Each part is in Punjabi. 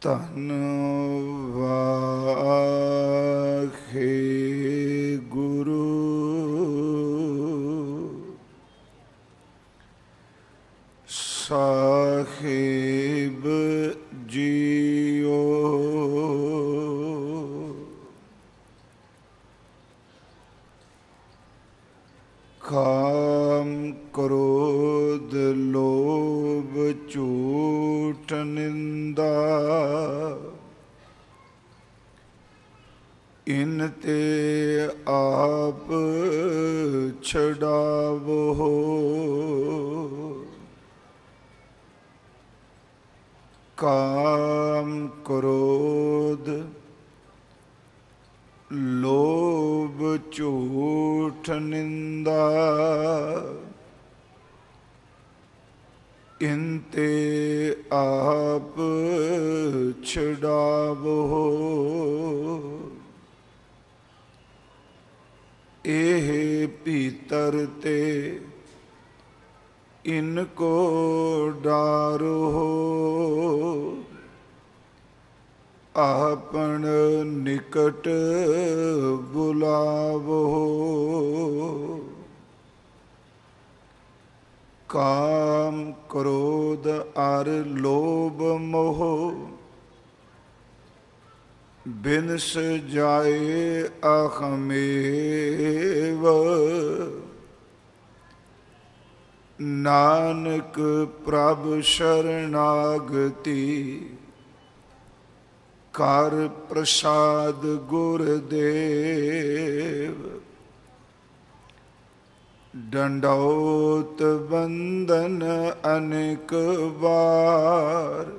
ਧਨ ਜਾਏ ਅਖਮੇਵ। ਨਾਨਕ ਪ੍ਰਭ ਸ਼ਰਨਾਗਤੀ ਕਰ ਪ੍ਰਸਾਦ ਗੁਰ ਦੇਵ ਡੰਡੌਤ ਬੰਦਨ ਅਨੇਕ ਵਾਰ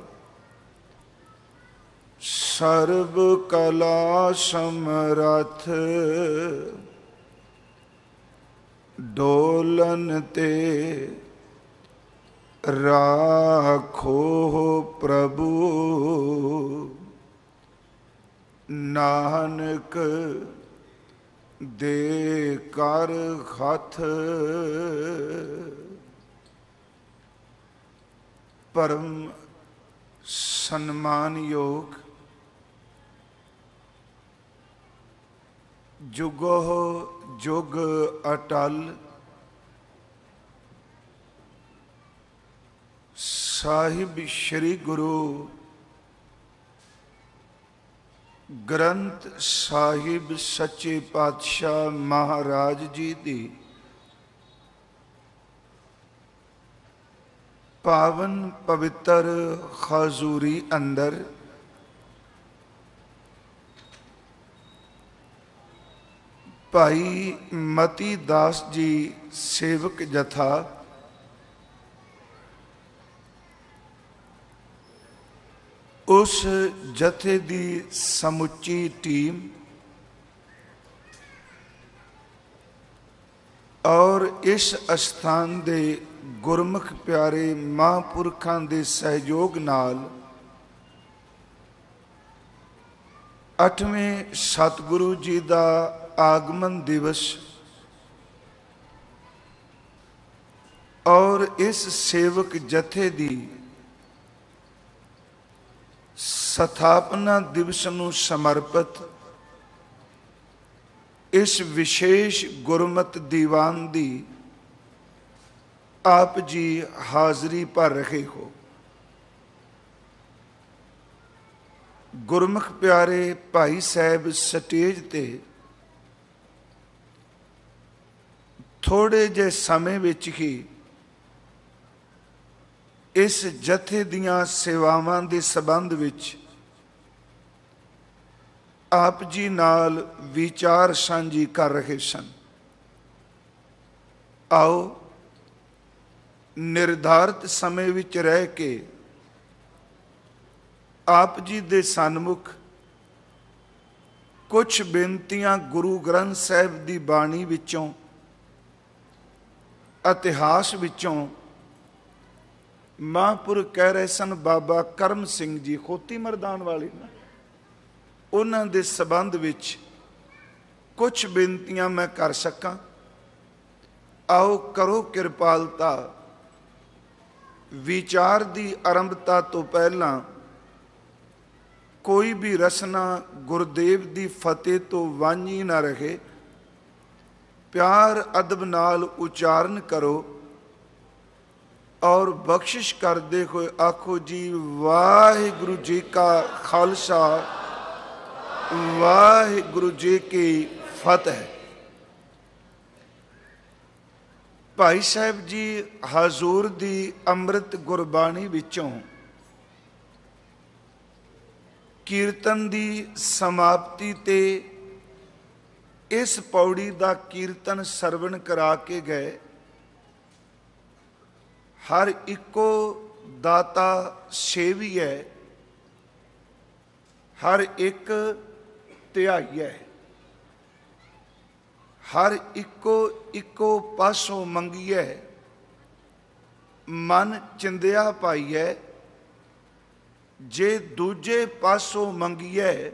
ਸਰਬ ਕਲਾ ਸਮਰਥ ਡੋਲਨ ਤੇ ਰਾਖੋ ਪ੍ਰਭੂ। ਨਾਨਕ ਦੇ ਕਰ ਹੱਥ ਪਰਮ ਸਨਮਾਨਯੋਗ ਜੁਗੋ ਜੁਗ ਅਟਲ ਸਾਹਿਬ ਸ੍ਰੀ ਗੁਰੂ ਗ੍ਰੰਥ ਸਾਹਿਬ ਸੱਚੇ ਪਾਤਸ਼ਾਹ ਮਹਾਰਾਜ ਜੀ ਦੀ ਪਾਵਨ ਪਵਿੱਤਰ ਖਜ਼ੂਰੀ ਅੰਦਰ ਭਾਈ ਮਤੀ ਦਾਸ ਜੀ ਸੇਵਕ ਜਥਾ। ਉਸ ਜਥੇ ਦੀ ਸਮੁੱਚੀ ਟੀਮ ਔਰ ਇਸ ਅਸਥਾਨ ਦੇ ਗੁਰਮੁਖ ਪਿਆਰੇ ਮਹਾਂਪੁਰਖਾਂ ਦੇ ਸਹਿਯੋਗ ਨਾਲ ਅੱਠਵੇਂ ਸਤਿਗੁਰੂ ਜੀ ਦਾ ਆਗਮਨ ਦਿਵਸ। ਔਰ ਇਸ ਸੇਵਕ ਜਥੇ ਦੀ ਸਥਾਪਨਾ ਦਿਵਸ ਨੂੰ ਸਮਰਪਿਤ ਇਸ ਵਿਸ਼ੇਸ਼ ਗੁਰਮਤ ਦੀਵਾਨ ਦੀ ਆਪ ਜੀ ਹਾਜ਼ਰੀ ਭਰ ਰਹੇ ਹੋ। ਗੁਰਮੁਖ ਪਿਆਰੇ ਭਾਈ ਸਾਹਿਬ ਸਟੇਜ ਤੇ ਥੋੜੇ ਜੇ ਸਮੇਂ ਵਿੱਚ ਹੀ ਇਸ ਜਥੇ ਦੀਆਂ ਸੇਵਾਵਾਂ ਦੇ ਸਬੰਧ ਵਿੱਚ ਆਪ ਜੀ ਨਾਲ ਵਿਚਾਰ ਸਾਂਝੀ ਕਰ ਰਹੇ ਸਨ। ਆਓ ਨਿਰਧਾਰਤ ਸਮੇਂ ਵਿੱਚ ਰਹਿ ਕੇ ਆਪ ਜੀ ਦੇ ਸਨਮੁਖ ਕੁਝ ਬੇਨਤੀਆਂ ਗੁਰੂ ਗ੍ਰੰਥ ਸਾਹਿਬ ਦੀ ਬਾਣੀ ਵਿੱਚੋਂ ਇਤਿਹਾਸ ਵਿੱਚੋਂ ਮਹਾਂਪੁਰ ਕਹਿ ਰਹੇ ਸਨ, ਬਾਬਾ ਕਰਮ ਸਿੰਘ ਜੀ ਖੋਤੀ ਮਰਦਾਨ ਵਾਲੇ ਨਾ। ਉਹਨਾਂ ਦੇ ਸਬੰਧ ਵਿੱਚ ਕੁਝ ਬੇਨਤੀਆਂ ਮੈਂ ਕਰ ਸਕਾਂ। ਆਓ ਕਰੋ ਕਿਰਪਾਲਤਾ। ਵਿਚਾਰ ਦੀ ਆਰੰਭਤਾ ਤੋਂ ਪਹਿਲਾਂ ਕੋਈ ਵੀ ਰਸਨਾ ਗੁਰਦੇਵ ਦੀ ਫਤਿਹ ਤੋਂ ਵਾਂਝੀ ਨਾ ਰਹੇ। ਪਿਆਰ ਅਦਬ ਨਾਲ ਉਚਾਰਨ ਕਰੋ ਔਰ ਬਖਸ਼ਿਸ਼ ਕਰਦੇ ਹੋਏ ਆਖੋ ਜੀ, ਵਾਹਿਗੁਰੂ ਜੀ ਕਾ ਖਾਲਸਾ, ਵਾਹਿਗੁਰੂ ਜੀ ਕੀ ਫਤਿਹ। ਭਾਈ ਸਾਹਿਬ ਜੀ, ਹਜ਼ੂਰ ਦੀ ਅੰਮ੍ਰਿਤ ਗੁਰਬਾਣੀ ਵਿੱਚੋਂ ਕੀਰਤਨ ਦੀ ਸਮਾਪਤੀ ਤੇ ਇਸ ਪੌੜੀ ਦਾ ਕੀਰਤਨ ਸਰਵਣ ਕਰਾ ਕੇ ਗਏ। ਹਰ ਇੱਕੋ ਦਾਤਾ ਸੇਵੀ ਹੈ। ਹਰ ਇੱਕ ਧਿਆਈ ਹੈ। ਹਰ ਇੱਕੋ ਇੱਕੋ ਪਾਸੋਂ ਮੰਗੀਐ ਮਨ ਚਿੰਦਿਆ ਪਾਈਐ ਜੇ ਦੂਜੇ ਪਾਸੋਂ ਮੰਗੀਐ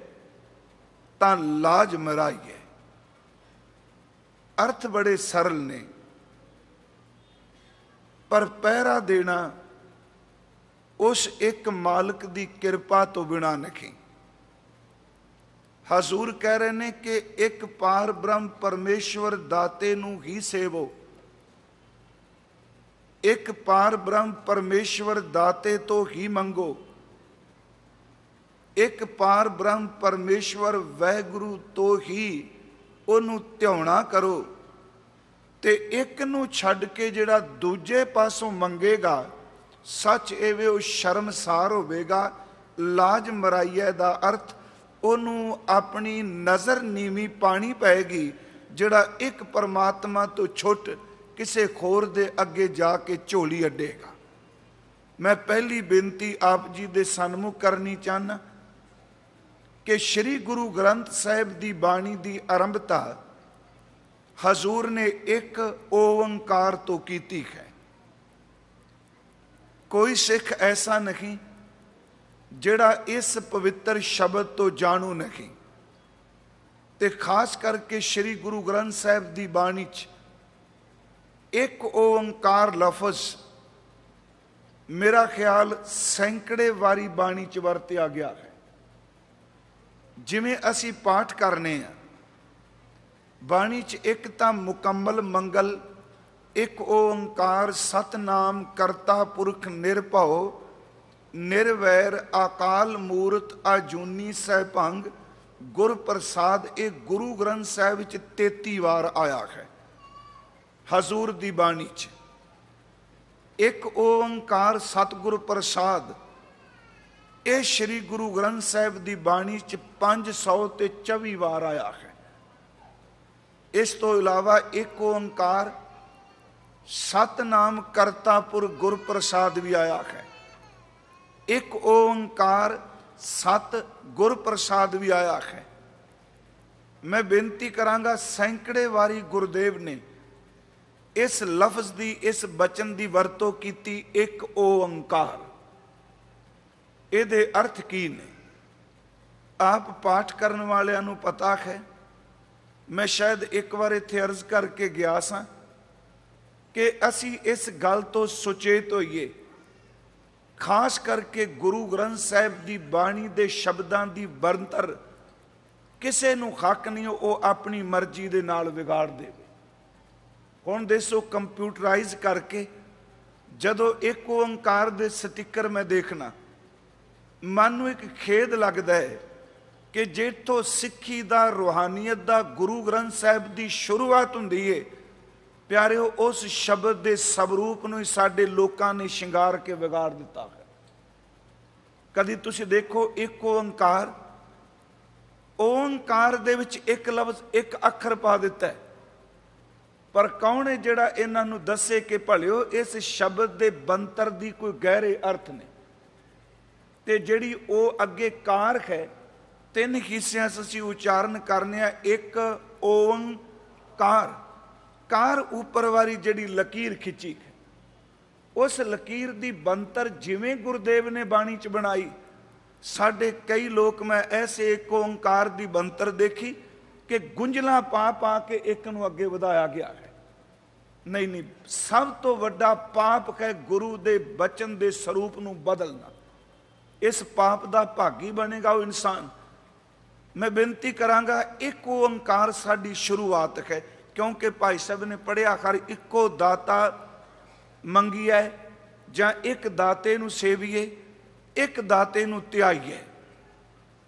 ਤਾਂ ਲਾਜ ਮਰਾਈਐ ਅਰਥ ਬੜੇ ਸਰਲ ਨੇ। ਪਰ ਪਹਿਰਾ ਦੇਣਾ ਉਸ ਇੱਕ ਮਾਲਕ ਦੀ ਕਿਰਪਾ ਤੋਂ ਬਿਨਾ ਨਹੀਂ। ਹਜ਼ੂਰ ਕਹਿ ਰਹੇ ਨੇ ਕਿ ਇੱਕ ਪਾਰ ਬ੍ਰਹਮ ਪਰਮੇਸ਼ਵਰ ਦਾਤੇ ਨੂੰ ਹੀ ਸੇਵੋ। ਇੱਕ ਪਾਰ ਬ੍ਰਹਮ ਪਰਮੇਸ਼ਵਰ ਦਾਤੇ ਤੋਂ ਹੀ ਮੰਗੋ। ਇੱਕ ਪਾਰ ਬ੍ਰਹਮ ਪਰਮੇਸ਼ਵਰ ਵਹਿਗੁਰੂ ਤੋਂ ਹੀ ਉਹਨੂੰ ਧਿਆਉਣਾ ਕਰੋ ਤੇ ਇੱਕ ਨੂੰ ਛੱਡ ਕੇ ਜਿਹੜਾ ਦੂਜੇ ਪਾਸੋਂ ਮੰਗੇਗਾ, ਸੱਚ ਐਵੇਂ ਉਹ ਸ਼ਰਮਸਾਰ ਹੋਵੇਗਾ, ਲਾਜ ਮਰਾਈਏ ਦਾ ਅਰਥ ਉਹਨੂੰ ਆਪਣੀ ਨਜ਼ਰ ਨੀਵੀਂ ਪਾਣੀ ਪਏਗੀ, ਜਿਹੜਾ ਇੱਕ ਪਰਮਾਤਮਾ ਤੋਂ ਛੁੱਟ ਕਿਸੇ ਖੋਰ ਦੇ ਅੱਗੇ ਜਾ ਕੇ ਝੋਲੀ ਅੱਡੇਗਾ। ਮੈਂ ਪਹਿਲੀ ਬੇਨਤੀ ਆਪ ਜੀ ਦੇ ਸਨਮੁਖ ਕਰਨੀ ਚਾਹਨਾ ਕਿ ਸ੍ਰੀ ਗੁਰੂ ਗ੍ਰੰਥ ਸਾਹਿਬ ਦੀ ਬਾਣੀ ਦੀ ਆਰੰਭਤਾ ਹਜ਼ੂਰ ਨੇ ਇੱਕ ਓੰਕਾਰ ਤੋਂ ਕੀਤੀ ਹੈ। ਕੋਈ ਸਿੱਖ ਐਸਾ ਨਹੀਂ ਜਿਹੜਾ ਇਸ ਪਵਿੱਤਰ ਸ਼ਬਦ ਤੋਂ ਜਾਣੂ ਨਹੀਂ। ਤੇ ਖਾਸ ਕਰਕੇ ਸ੍ਰੀ ਗੁਰੂ ਗ੍ਰੰਥ ਸਾਹਿਬ ਦੀ ਬਾਣੀ 'ਚ ਇੱਕ ਓੰਕਾਰ ਲਫ਼ਜ਼ ਮੇਰਾ ਖਿਆਲ ਸੈਂਕੜੇ ਵਾਰੀ ਬਾਣੀ 'ਚ ਵਰਤਿਆ ਗਿਆ ਹੈ। ਜਿਵੇਂ ਅਸੀਂ ਪਾਠ ਕਰਨੇ ਆ, ਬਾਣੀ 'ਚ ਇੱਕ ਤਾਂ ਮੁਕੰਮਲ ਮੰਗਲ, ਇੱਕ ਓੰਕਾਰ, ਸਤਨਾਮ, ਕਰਤਾ ਪੁਰਖ, ਨਿਰਭਉ, ਨਿਰਵੈਰ ਆਕਾਲ ਮੂਰਤ, ਆਜੂਨੀ, ਸਹਿਭੰਗ ਗੁਰ ਪ੍ਰਸਾਦ ਇਹ ਗੁਰੂ ਗ੍ਰੰਥ ਸਾਹਿਬ ਵਿੱਚ 33 ਵਾਰ ਆਇਆ ਹੈ, ਹਜ਼ੂਰ ਦੀ ਬਾਣੀ 'ਚ। ਇੱਕ ਓੰਕਾਰ, ਸਤਿਗੁਰ ਪ੍ਰਸਾਦ ਇਹ ਸ੍ਰੀ ਗੁਰੂ ਗ੍ਰੰਥ ਸਾਹਿਬ ਦੀ ਬਾਣੀ 'ਚ 500 ਤੇ 24 ਵਾਰ ਆਇਆ ਹੈ। ਇਸ ਤੋਂ ਇਲਾਵਾ ਇੱਕ ਓੰਕਾਰ, ਸਤਨਾਮ ਕਰਤਾਪੁਰ ਗੁਰਪ੍ਰਸਾਦ ਵੀ ਆਇਆ ਹੈ। ਇੱਕ ਓੰਕਾਰ, ਸਤ ਗੁਰਪ੍ਰਸਾਦ ਵੀ ਆਇਆ ਹੈ। ਮੈਂ ਬੇਨਤੀ ਕਰਾਂਗਾ ਸੈਂਕੜੇ ਵਾਰੀ ਗੁਰਦੇਵ ਨੇ ਇਸ ਲਫ਼ਜ਼ ਦੀ, ਇਸ ਬਚਨ ਦੀ ਵਰਤੋਂ ਕੀਤੀ ਇੱਕ ਓੰਕਾਰ। ਇਹਦੇ ਅਰਥ ਕੀ ਨੇ? ਆਪ ਪਾਠ ਕਰਨ ਵਾਲਿਆਂ ਨੂੰ ਪਤਾ ਹੈ। ਮੈਂ ਸ਼ਾਇਦ ਇੱਕ ਵਾਰ ਇੱਥੇ ਅਰਜ਼ ਕਰਕੇ ਗਿਆ ਸਾਂ ਕਿ ਅਸੀਂ ਇਸ ਗੱਲ ਤੋਂ ਸੁਚੇਤ ਹੋਈਏ। ਖਾਸ ਕਰਕੇ ਗੁਰੂ ਗ੍ਰੰਥ ਸਾਹਿਬ ਦੀ ਬਾਣੀ ਦੇ ਸ਼ਬਦਾਂ ਦੀ ਬਣਤਰ ਕਿਸੇ ਨੂੰ ਹੱਕ ਨਹੀਂ, ਉਹ ਆਪਣੀ ਮਰਜ਼ੀ ਦੇ ਨਾਲ ਵਿਗਾੜ ਦੇਵੇ। ਹੁਣ ਦੇਸੋ, ਕੰਪਿਊਟਰਾਈਜ਼ ਕਰਕੇ ਜਦੋਂ ਇੱਕ ਓੰਕਾਰ ਦੇ ਸਟicker ਮੈਂ ਦੇਖਣਾ ਮਨ ਨੂੰ ਇੱਕ ਖੇਦ ਲੱਗਦਾ ਹੈ ਕਿ ਜਿੱਥੋਂ ਸਿੱਖੀ ਦਾ, ਰੂਹਾਨੀਅਤ ਦਾ, ਗੁਰੂ ਗ੍ਰੰਥ ਸਾਹਿਬ ਦੀ ਸ਼ੁਰੂਆਤ ਹੁੰਦੀ ਏ, ਪਿਆਰਿਓ, ਉਸ ਸ਼ਬਦ ਦੇ ਸਵਰੂਪ ਨੂੰ ਹੀ ਸਾਡੇ ਲੋਕਾਂ ਨੇ ਸ਼ਿੰਗਾਰ ਕੇ ਵਿਗਾੜ ਦਿੱਤਾ ਹੈ ਕਦੀ ਤੁਸੀਂ ਦੇਖੋ ਇੱਕ ਓੰਕਾਰ ਓੰਕਾਰ ਦੇ ਵਿੱਚ ਇੱਕ ਲਫ਼ਜ਼, ਇੱਕ ਅੱਖਰ ਪਾ ਦਿੱਤਾ ਹੈ। ਪਰ ਕੌਣ ਹੈ ਜਿਹੜਾ ਇਹਨਾਂ ਨੂੰ ਦੱਸੇ ਕਿ ਭਲਿਓ, ਇਸ ਸ਼ਬਦ ਦੇ ਬੰਤਰ ਦੀ ਕੋਈ ਗਹਿਰੇ ਅਰਥ ਨੇ? ਤੇ ਜਿਹੜੀ ਉਹ ਅੱਗੇ ਕਾਰ ਹੈ, ਤਿੰਨ ਹਿੱਸਿਆਂ 'ਚ ਅਸੀਂ ਉਚਾਰਨ ਕਰਨੇ ਆ, ਇੱਕ ਓੰਕਾਰ ਕਾਰ। ਉੱਪਰ ਵਾਲੀ ਜਿਹੜੀ ਲਕੀਰ ਖਿੱਚੀ ਉਸ ਲਕੀਰ ਦੀ ਬੰਤਰ ਜਿਵੇਂ ਗੁਰਦੇਵ ਨੇ ਬਾਣੀ 'ਚ ਬਣਾਈ, ਸਾਡੇ ਕਈ ਲੋਕ ਮੈਂ ਐਸੇ ਇੱਕ ਓੰਕਾਰ ਦੀ ਬੰਤਰ ਦੇਖੀ ਕਿ ਗੁੰਝਲਾਂ ਪਾ ਪਾ ਕੇ ਇੱਕ ਨੂੰ ਅੱਗੇ ਵਧਾਇਆ ਗਿਆ ਹੈ। ਨਹੀਂ ਨਹੀਂ, ਸਭ ਤੋਂ ਵੱਡਾ ਪਾਪ ਹੈ ਗੁਰੂ ਦੇ ਬਚਨ ਦੇ ਸਰੂਪ ਨੂੰ ਬਦਲਣਾ। ਇਸ ਪਾਪ ਦਾ ਭਾਗੀ ਬਣੇਗਾ ਉਹ ਇਨਸਾਨ। ਮੈਂ ਬੇਨਤੀ ਕਰਾਂਗਾ, ਇੱਕ ਓੰਕਾਰ ਸਾਡੀ ਸ਼ੁਰੂਆਤ ਹੈ, ਕਿਉਂਕਿ ਭਾਈ ਸਾਹਿਬ ਨੇ ਪੜਿਆ ਹਰ ਇੱਕੋ ਦਾਤਾ ਮੰਗੀ ਹੈ ਜਾਂ ਇੱਕ ਦਾਤੇ ਨੂੰ ਸੇਵੀਏ, ਇੱਕ ਦਾਤੇ ਨੂੰ ਧਿਆਈਏ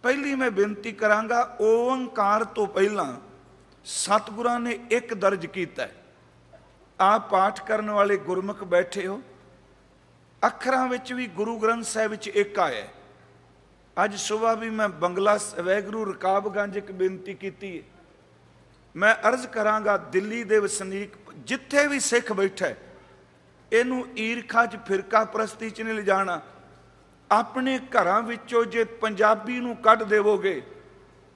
ਪਹਿਲੀ ਮੈਂ ਬੇਨਤੀ ਕਰਾਂਗਾ, ਓੰਕਾਰ ਤੋਂ ਪਹਿਲਾਂ ਸਤਿਗੁਰਾਂ ਨੇ ਇੱਕ ਦਰਜ ਕੀਤਾ ਆਪ ਪਾਠ ਕਰਨ ਵਾਲੇ ਗੁਰਮੁਖ ਬੈਠੇ ਹੋ ਅੱਖਰਾਂ ਵਿੱਚ ਵੀ ਗੁਰੂ ਗ੍ਰੰਥ ਸਾਹਿਬ ਵਿੱਚ ਇੱਕ ਆਇਆ ਅੱਜ ਸਵੇਰ ਵੀ ਮੈਂ ਬੰਗਲਾ ਵੈਗਰੂ ਰਕਾਬਗੰਜ ਇੱਕ ਬੇਨਤੀ ਕੀਤੀ ਹੈ। ਮੈਂ ਅਰਜ਼ ਕਰਾਂਗਾ ਦਿੱਲੀ ਦੇ ਵਸਨੀਕ ਜਿੱਥੇ ਵੀ ਸਿੱਖ ਬੈਠਾ ਇਹਨੂੰ ਈਰਖਾ 'ਚ ਫਿਰਕਾ ਪ੍ਰਸਤੀ 'ਚ ਨਹੀਂ ਲਿਜਾਣਾ। ਆਪਣੇ ਘਰਾਂ ਵਿੱਚੋਂ ਜੇ ਪੰਜਾਬੀ ਨੂੰ ਕੱਢ ਦੇਵੋਗੇ,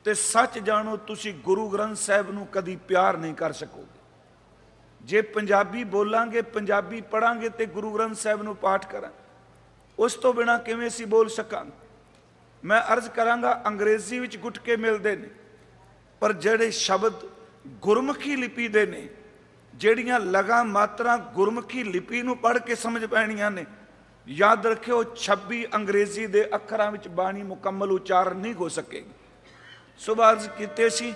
ਤੇ ਸੱਚ ਜਾਣੋ ਤੁਸੀਂ ਗੁਰੂ ਗ੍ਰੰਥ ਸਾਹਿਬ ਨੂੰ ਕਦੀ ਪਿਆਰ ਨਹੀਂ ਕਰ ਸਕੋਗੇ। ਜੇ ਪੰਜਾਬੀ ਬੋਲਾਂਗੇ, ਪੰਜਾਬੀ ਪੜਾਂਗੇ ਤੇ ਗੁਰੂ ਗ੍ਰੰਥ ਸਾਹਿਬ ਨੂੰ ਪਾਠ ਕਰਾਂ ਉਸ ਤੋਂ ਬਿਨਾ ਕਿਵੇਂ ਅਸੀਂ ਬੋਲ ਸਕਾਂ ਮੈਂ ਅਰਜ਼ ਕਰਾਂਗਾ, ਅੰਗਰੇਜ਼ੀ ਵਿੱਚ ਗੁਟਕੇ ਮਿਲਦੇ ਨੇ, ਪਰ ਜਿਹੜੇ ਸ਼ਬਦ ਗੁਰਮੁਖੀ ਲਿਪੀ ਦੇ ਨੇ, ਜਿਹੜੀਆਂ ਲਗਾ ਮਾਤਰਾ ਗੁਰਮੁਖੀ ਲਿਪੀ ਨੂੰ ਪੜ੍ਹ ਕੇ ਸਮਝ ਪੈਣੀਆਂ ਨੇ, ਯਾਦ ਰੱਖਿਓ 26 ਅੰਗਰੇਜ਼ੀ ਦੇ ਅੱਖਰਾਂ ਵਿੱਚ ਬਾਣੀ ਮੁਕੰਮਲ ਉਚਾਰਨ ਨਹੀਂ ਹੋ ਸਕੇਗੀ। ਸੁਭਾਰਜ ਕੀਤੇ ਸੀ,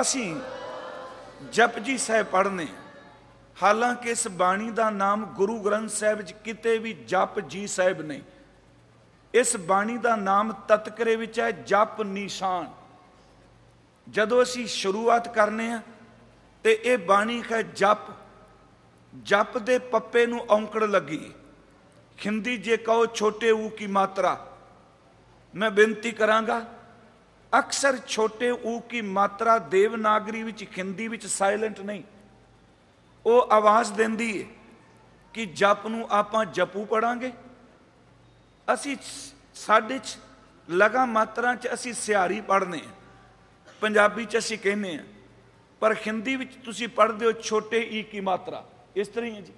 ਅਸੀਂ ਜਪਜੀ ਸਾਹਿਬ ਪੜ੍ਹਨੇ ਹਾਲਾਂਕਿ ਇਸ ਬਾਣੀ ਦਾ ਨਾਮ ਗੁਰੂ ਗ੍ਰੰਥ ਸਾਹਿਬ 'ਚ ਕਿਤੇ ਵੀ ਜਪ ਜੀ ਸਾਹਿਬ ਨਹੀਂ। ਇਸ ਬਾਣੀ ਦਾ ਨਾਮ ਤਤਕਰੇ ਵਿੱਚ ਹੈ, ਜਪ ਨਿਸ਼ਾਨ। ਜਦੋਂ ਅਸੀਂ ਸ਼ੁਰੂਆਤ ਕਰਨੇ ਆ, ਤੇ ਇਹ ਬਾਣੀ ਹੈ ਜਪ। ਜਪ ਦੇ ਪੱਪੇ ਨੂੰ ਔਂਕੜ ਲੱਗੀ। ਖਿੰਦੀ ਜੇ ਕਹੋ ਛੋਟੇ ਊ ਕੀ ਮਾਤਰਾ। ਮੈਂ ਬੇਨਤੀ ਕਰਾਂਗਾ ਅਕਸਰ ਛੋਟੇ ਊ ਕੀ ਮਾਤਰਾ ਦੇਵਨਾਗਰੀ ਵਿੱਚ, ਹਿੰਦੀ ਵਿੱਚ ਸਾਇਲੈਂਟ ਨਹੀਂ। ਉਹ ਆਵਾਜ਼ ਦਿੰਦੀ ਹੈ ਕਿ ਜਪ ਨੂੰ ਆਪਾਂ ਜਪੂ ਪੜਾਂਗੇ। ਅਸੀਂ ਸਾਡੇ ਚ ਲਗਾ ਮਾਤਰਾ ਚ ਅਸੀਂ ਸਿਆਰੀ ਪੜ੍ਹਨੇ ਆ। ਪੰਜਾਬੀ ਚ ਅਸੀਂ ਕਹਿੰਦੇ ਆ, ਪਰ ਹਿੰਦੀ ਵਿੱਚ ਤੁਸੀਂ ਪੜ੍ਹਦੇ ਹੋ ਛੋਟੇ ਈ ਕੀ ਮਾਤਰਾ। ਇਸ ਤਰ੍ਹਾਂ ਹੀ ਹੈ ਜੀ।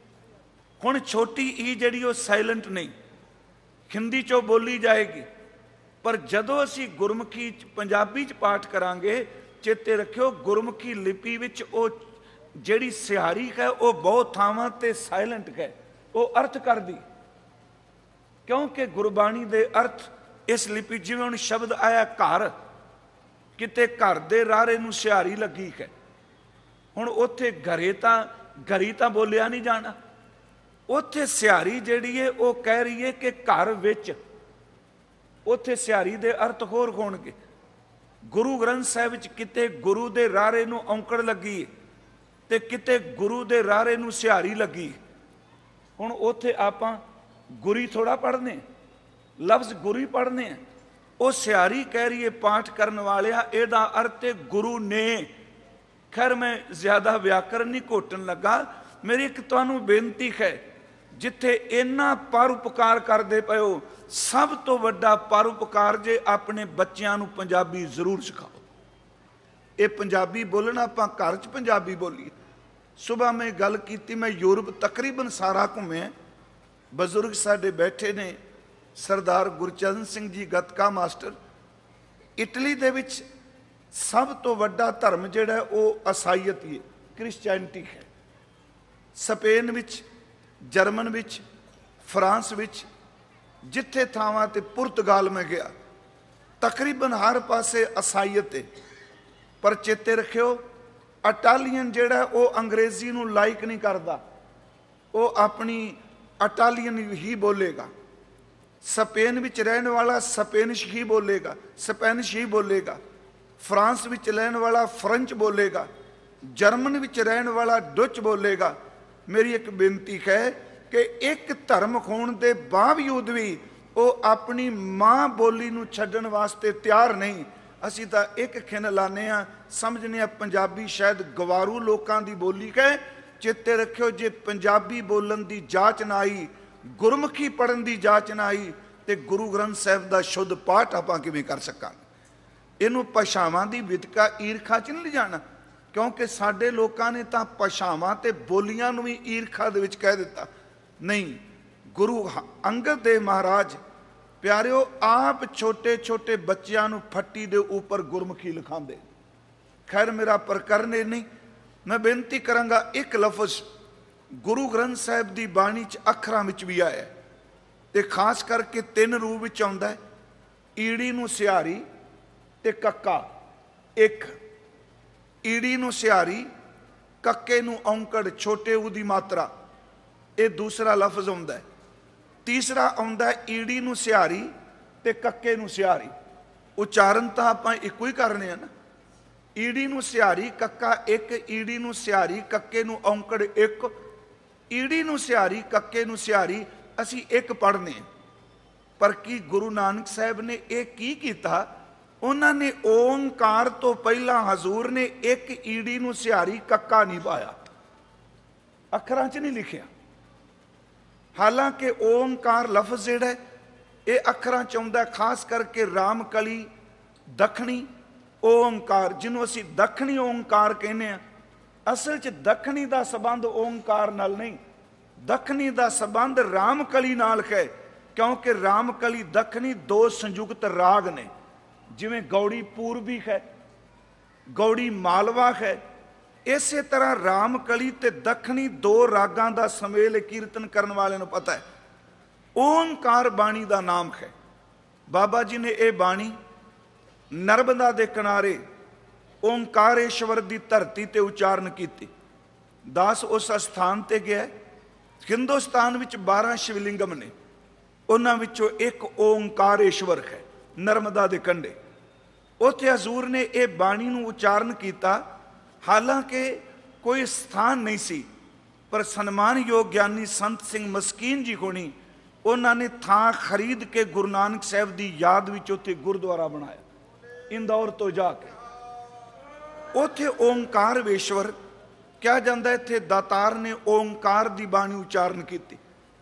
ਹੁਣ ਛੋਟੀ ਈ ਜਿਹੜੀ ਉਹ ਸਾਇਲੈਂਟ ਨਹੀਂ। ਹਿੰਦੀ ਚੋਂ ਬੋਲੀ ਜਾਏਗੀ। ਪਰ ਜਦੋਂ ਅਸੀਂ ਗੁਰਮੁਖੀ ਪੰਜਾਬੀ ਚ ਪਾਠ ਕਰਾਂਗੇ, ਚੇਤੇ ਰੱਖਿਓ, ਗੁਰਮੁਖੀ ਲਿਪੀ ਵਿੱਚ ਉਹ ਜਿਹੜੀ ਸਿਹਾਰੀ ਹੈ, ਉਹ ਬਹੁਤ ਥਾਵਾਂ ਤੇ ਸਾਇਲੈਂਟ ਹੈ। ਉਹ ਅਰਥ ਕਰਦੀ। ਕਿਉਂਕਿ ਗੁਰਬਾਣੀ ਦੇ ਅਰਥ, ਇਸ ਲਿਪੀ, ਜਿਵੇਂ ਹੁਣ ਸ਼ਬਦ ਆਇਆ ਘਰ, ਕਿਤੇ ਘਰ ਦੇ ਰਾਰੇ ਨੂੰ ਸਿਹਾਰੀ ਲੱਗੀ ਹੈ। ਹੁਣ ਉੱਥੇ ਘਰੇ ਤਾਂ, ਘਰੀ ਤਾਂ ਬੋਲਿਆ ਨਹੀਂ ਜਾਣਾ। ਉੱਥੇ ਸਿਹਾਰੀ ਜਿਹੜੀ ਏ ਉਹ ਕਹਿ ਰਹੀ ਏ ਕਿ ਘਰ ਵਿੱਚ ਉੱਥੇ ਸਿਹਾਰੀ ਦੇ ਅਰਥ ਹੋਰ ਹੋਣਗੇ। ਗੁਰੂ ਗ੍ਰੰਥ ਸਾਹਿਬ ਵਿੱਚ ਕਿਤੇ ਗੁਰੂ ਦੇ ਰਾਰੇ ਨੂੰ ਔਂਕੜ ਲੱਗੀ ਤੇ ਕਿਤੇ ਗੁਰੂ ਦੇ ਰਾਰੇ ਨੂੰ ਸਿਹਾਰੀ ਲੱਗੀ। ਹੁਣ ਉੱਥੇ ਆਪਾਂ ਗੁਰੀ ਥੋੜਾ ਪੜ੍ਹਨੇ, ਲਫ਼ਜ਼ ਗੁਰੀ ਪੜ੍ਹਨੇ ਆ। ਉਹ ਸਿਆਰੀ ਕਹਿ ਰਹੀ ਹੈ ਪਾਠ ਕਰਨ ਵਾਲਿਆ, ਇਹਦਾ ਅਰਥ ਹੈ ਗੁਰੂ ਨੇ। ਖੈਰ, ਮੈਂ ਜ਼ਿਆਦਾ ਵਿਆਕਰਨ ਨਹੀਂ ਘੋਟਣ ਲੱਗਾ। ਮੇਰੀ ਇੱਕ ਤੁਹਾਨੂੰ ਬੇਨਤੀ ਹੈ ਜਿੱਥੇ ਇੰਨਾ ਪਰਉਪਕਾਰ ਕਰਦੇ ਪਇਓ ਸਭ ਤੋਂ ਵੱਡਾ ਪਰਉਪਕਾਰ ਜੇ ਆਪਣੇ ਬੱਚਿਆਂ ਨੂੰ ਪੰਜਾਬੀ ਜ਼ਰੂਰ ਸਿਖਾਓ। ਇਹ ਪੰਜਾਬੀ ਬੋਲਣਾ, ਆਪਾਂ ਘਰ 'ਚ ਪੰਜਾਬੀ ਬੋਲੀ ਸਵੇਰ ਮੈਂ ਗੱਲ ਕੀਤੀ, ਮੈਂ ਯੂਰਪ ਤਕਰੀਬਨ ਸਾਰਾ ਘੁੰਮਿਆ। ਬਜ਼ੁਰਗ ਸਾਡੇ ਬੈਠੇ ਨੇ, ਸਰਦਾਰ ਗੁਰਚਰਨ ਸਿੰਘ ਜੀ, ਗੱਤਕਾ ਮਾਸਟਰ। ਇਟਲੀ ਦੇ ਵਿੱਚ ਸਭ ਤੋਂ ਵੱਡਾ ਧਰਮ ਜਿਹੜਾ, ਉਹ ਅਸਾਈਅਤੀ ਹੈ ਕ੍ਰਿਸਚੀਅਨਟੀ ਹੈ। ਸਪੇਨ ਵਿੱਚ ਜਰਮਨ ਵਿੱਚ, ਫਰਾਂਸ ਵਿੱਚ, ਜਿੱਥੇ ਥਾਵਾਂ ਤੇ ਪੁਰਤਗਾਲ ਮੈਂ ਗਿਆ, ਤਕਰੀਬਨ ਹਰ ਪਾਸੇ ਅਸਾਈਅਤ ਹੈ ਪਰ ਚੇਤੇ ਰੱਖਿਓ, ਇਟਾਲੀਅਨ ਜਿਹੜਾ ਉਹ ਅੰਗਰੇਜ਼ੀ ਨੂੰ ਲਾਈਕ ਨਹੀਂ ਕਰਦਾ। ਉਹ ਆਪਣੀ ਇਟਾਲੀਅਨ ਹੀ ਬੋਲੇਗਾ। ਸਪੇਨ ਵਿੱਚ ਰਹਿਣ ਵਾਲਾ ਸਪੈਨਿਸ਼ ਹੀ ਬੋਲੇਗਾ, ਸਪੈਨਿਸ਼ ਹੀ ਬੋਲੇਗਾ। ਫਰਾਂਸ ਵਿੱਚ ਰਹਿਣ ਵਾਲਾ ਫ੍ਰੈਂਚ ਬੋਲੇਗਾ। ਜਰਮਨ ਵਿੱਚ ਰਹਿਣ ਵਾਲਾ ਡੁੱਚ ਬੋਲੇਗਾ। ਮੇਰੀ ਇੱਕ ਬੇਨਤੀ ਹੈ ਕਿ ਇੱਕ ਧਰਮ ਹੋਣ ਦੇ ਬਾਵਜੂਦ ਵੀ ਉਹ ਆਪਣੀ ਮਾਂ ਬੋਲੀ ਨੂੰ ਛੱਡਣ ਵਾਸਤੇ ਤਿਆਰ ਨਹੀਂ, ਅਸੀਂ ਤਾਂ ਇੱਕ ਖਿੰਨ ਲਾਣੇ ਆ ਸਮਝਨੇ ਆ ਪੰਜਾਬੀ ਸ਼ਾਇਦ ਗਵਾਰੂ ਲੋਕਾਂ ਦੀ ਬੋਲੀ ਹੈ। ਚਿੱਤੇ ਰੱਖਿਓ ਜੇ ਪੰਜਾਬੀ ਬੋਲਣ ਦੀ ਜਾਚ ਨਾ ਆਈ, ਗੁਰਮੁਖੀ ਪੜਨ ਦੀ ਜਾਚ ਨਾ ਆਈ, ਤੇ ਗੁਰੂ ਗ੍ਰੰਥ ਸਾਹਿਬ ਦਾ ਸ਼ੁੱਧ ਪਾਠ ਆਪਾਂ ਕਿਵੇਂ ਕਰ ਸਕਾਂਗੇ? ਇਹਨੂੰ ਭਾਸ਼ਾਵਾਂ ਦੀ ਵਿਦਕਾ ਈਰਖਾ ਚ ਨਹੀਂ ਲਿਜਾਣਾ। ਕਿਉਂਕਿ ਸਾਡੇ ਲੋਕਾਂ ਨੇ ਤਾਂ ਭਾਸ਼ਾਵਾਂ ਤੇ ਬੋਲੀਆਂ ਨੂੰ ਵੀ ਈਰਖਾ ਦੇ ਵਿੱਚ ਕਹਿ ਦਿੱਤਾ। ਨਹੀਂ, ਗੁਰੂ ਅੰਗਦ ਦੇਵ ਮਹਾਰਾਜ, ਪਿਆਰਿਓ, ਆਪ ਛੋਟੇ ਛੋਟੇ ਬੱਚਿਆਂ ਨੂੰ ਫੱਟੀ ਦੇ ਉੱਪਰ ਗੁਰਮੁਖੀ ਲਿਖਾਉਂਦੇ। ਖੈਰ, ਮੇਰਾ ਪ੍ਰਕਰਨ ਇਹ ਨਹੀਂ, ਮੈਂ ਬੇਨਤੀ ਕਰਾਂਗਾ, ਇੱਕ ਲਫ਼ਜ਼ ਗੁਰੂ ਗ੍ਰੰਥ ਸਾਹਿਬ ਦੀ ਬਾਣੀ ਚ ਅੱਖਰਾਂ ਵਿੱਚ ਵੀ ਆਇਆ ਤੇ ਖਾਸ ਕਰਕੇ ਤਿੰਨ ਰੂਪ ਵਿੱਚ ਆਉਂਦਾ ਈੜੀ ਨੂੰ ਸਿਹਾਰੀ ਤੇ ਕੱਕਾ, ਇੱਕ। ਈੜੀ ਨੂੰ ਸਿਹਾਰੀ, ਕੱਕੇ ਨੂੰ ਔਂਕੜ, ਛੋਟੇ ਊ ਦੀ ਮਾਤਰਾ। ਇਹ ਦੂਸਰਾ ਲਫ਼ਜ਼ ਆਉਂਦਾ ਹੈ। ਤੀਸਰਾ ਆਉਂਦਾ ਹੈ ਈੜੀ ਨੂੰ ਸਿਹਾਰੀ ਤੇ ਕੱਕੇ ਨੂੰ ਸਿਹਾਰੀ। ਉਚਾਰਨ ਤਾਂ ਆਪਾਂ ਇੱਕੋ ਹੀ ਕਰਨੇ ਆ ਨਾ। ਈੜੀ ਨੂੰ ਸਿਹਾਰੀ, ਕੱਕਾ ਇੱਕ, ਈੜੀ ਨੂੰ ਸਿਹਾਰੀ, ਕੱਕੇ ਨੂੰ ਔਂਕੜ ਇੱਕ। ਈੜੀ ਨੂੰ ਸਿਹਾਰੀ, ਕੱਕੇ ਨੂੰ ਸਿਹਾਰੀ, ਅਸੀਂ ਇੱਕ ਪੜ੍ਹਨੇ ਆ। ਪਰ ਕੀ ਗੁਰੂ ਨਾਨਕ ਸਾਹਿਬ ਨੇ ਇਹ ਕੀ ਕੀਤਾ? ਉਹਨਾਂ ਨੇ ਓੰਕਾਰ ਤੋਂ ਪਹਿਲਾਂ ਹਜ਼ੂਰ ਨੇ ਇੱਕ ਈੜੀ ਨੂੰ ਸਿਹਾਰੀ ਕੱਕਾ ਨਹੀਂ ਪਾਇਆ। ਅੱਖਰਾਂ 'ਚ ਨਹੀਂ ਲਿਖਿਆ। ਹਾਲਾਂਕਿ ਓੰਕਾਰ ਲਫ਼ਜ਼ ਜਿਹੜਾ ਇਹ ਅੱਖਰਾਂ 'ਚ ਆਉਂਦਾ ਖਾਸ ਕਰਕੇ ਰਾਮਕਲੀ, ਦੱਖਣੀ, ਓੰਕਾਰ, ਜਿਹਨੂੰ ਅਸੀਂ ਦੱਖਣੀ ਓੰਕਾਰ ਕਹਿੰਦੇ ਆ ਅਸਲ 'ਚ ਦੱਖਣੀ ਦਾ ਸਬੰਧ ਓੰਕਾਰ ਨਾਲ ਨਹੀਂ। ਦੱਖਣੀ ਦਾ ਸਬੰਧ ਰਾਮਕਲੀ ਨਾਲ ਹੈ, ਕਿਉਂਕਿ ਰਾਮਕਲੀ, ਦੱਖਣੀ ਦੋ ਸੰਯੁਕਤ ਰਾਗ ਨੇ। ਜਿਵੇਂ ਗੌੜੀ ਪੂਰਬੀ ਹੈ, ਗੌੜੀ ਮਾਲਵਾ ਹੈ, ਇਸੇ ਤਰ੍ਹਾਂ ਰਾਮਕਲੀ ਤੇ ਦੱਖਣੀ ਦੋ ਰਾਗਾਂ ਦਾ ਸਮੇਲ ਕੀਰਤਨ ਕਰਨ ਵਾਲਿਆਂ ਨੂੰ ਪਤਾ ਹੈ। ਓੰਕਾਰ ਬਾਣੀ ਦਾ ਨਾਮ ਹੈ। ਬਾਬਾ ਜੀ ਨੇ ਇਹ ਬਾਣੀ ਨਰਮਦਾ ਦੇ ਕਿਨਾਰੇ ਓੰਕਾਰੇਸ਼ਵਰ ਦੀ ਧਰਤੀ ਤੇ ਉਚਾਰਨ ਕੀਤੀ। ਦਾਸ ਉਸ ਸਥਾਨ ਤੇ ਗਿਆ ਹਿੰਦੁਸਤਾਨ ਵਿੱਚ 12 ਸ਼ਿਵਲਿੰਗਮ ਨੇ। ਉਹਨਾਂ ਵਿੱਚੋਂ ਇੱਕ ਓੰਕਾਰੇਸ਼ਵਰ ਹੈ, ਨਰਮਦਾ ਦੇ ਕੰਢੇ। ਉੱਥੇ ਹਜ਼ੂਰ ਨੇ ਇਹ ਬਾਣੀ ਨੂੰ ਉਚਾਰਨ ਕੀਤਾ। ਹਾਲਾਂਕਿ ਕੋਈ ਸਥਾਨ ਨਹੀਂ ਸੀ, ਪਰ ਸਨਮਾਨਯੋਗ ਗਿਆਨੀ ਸੰਤ ਸਿੰਘ ਮਸਕੀਨ ਜੀ ਕੋਣੀ ਉਹਨਾਂ ਨੇ ਥਾਂ ਖਰੀਦ ਕੇ ਗੁਰੂ ਨਾਨਕ ਸਾਹਿਬ ਦੀ ਯਾਦ ਵਿੱਚ ਉੱਥੇ ਗੁਰਦੁਆਰਾ ਬਣਾਇਆ, ਇੰਦੌਰ ਤੋਂ ਜਾ ਕੇ। ਉੱਥੇ ਓੰਕਾਰਵੇਸ਼ਵਰ ਕਿਹਾ ਜਾਂਦਾ ਇੱਥੇ ਦਾਤਾਰ ਨੇ ਓੰਕਾਰ ਦੀ ਬਾਣੀ ਉਚਾਰਨ ਕੀਤੀ।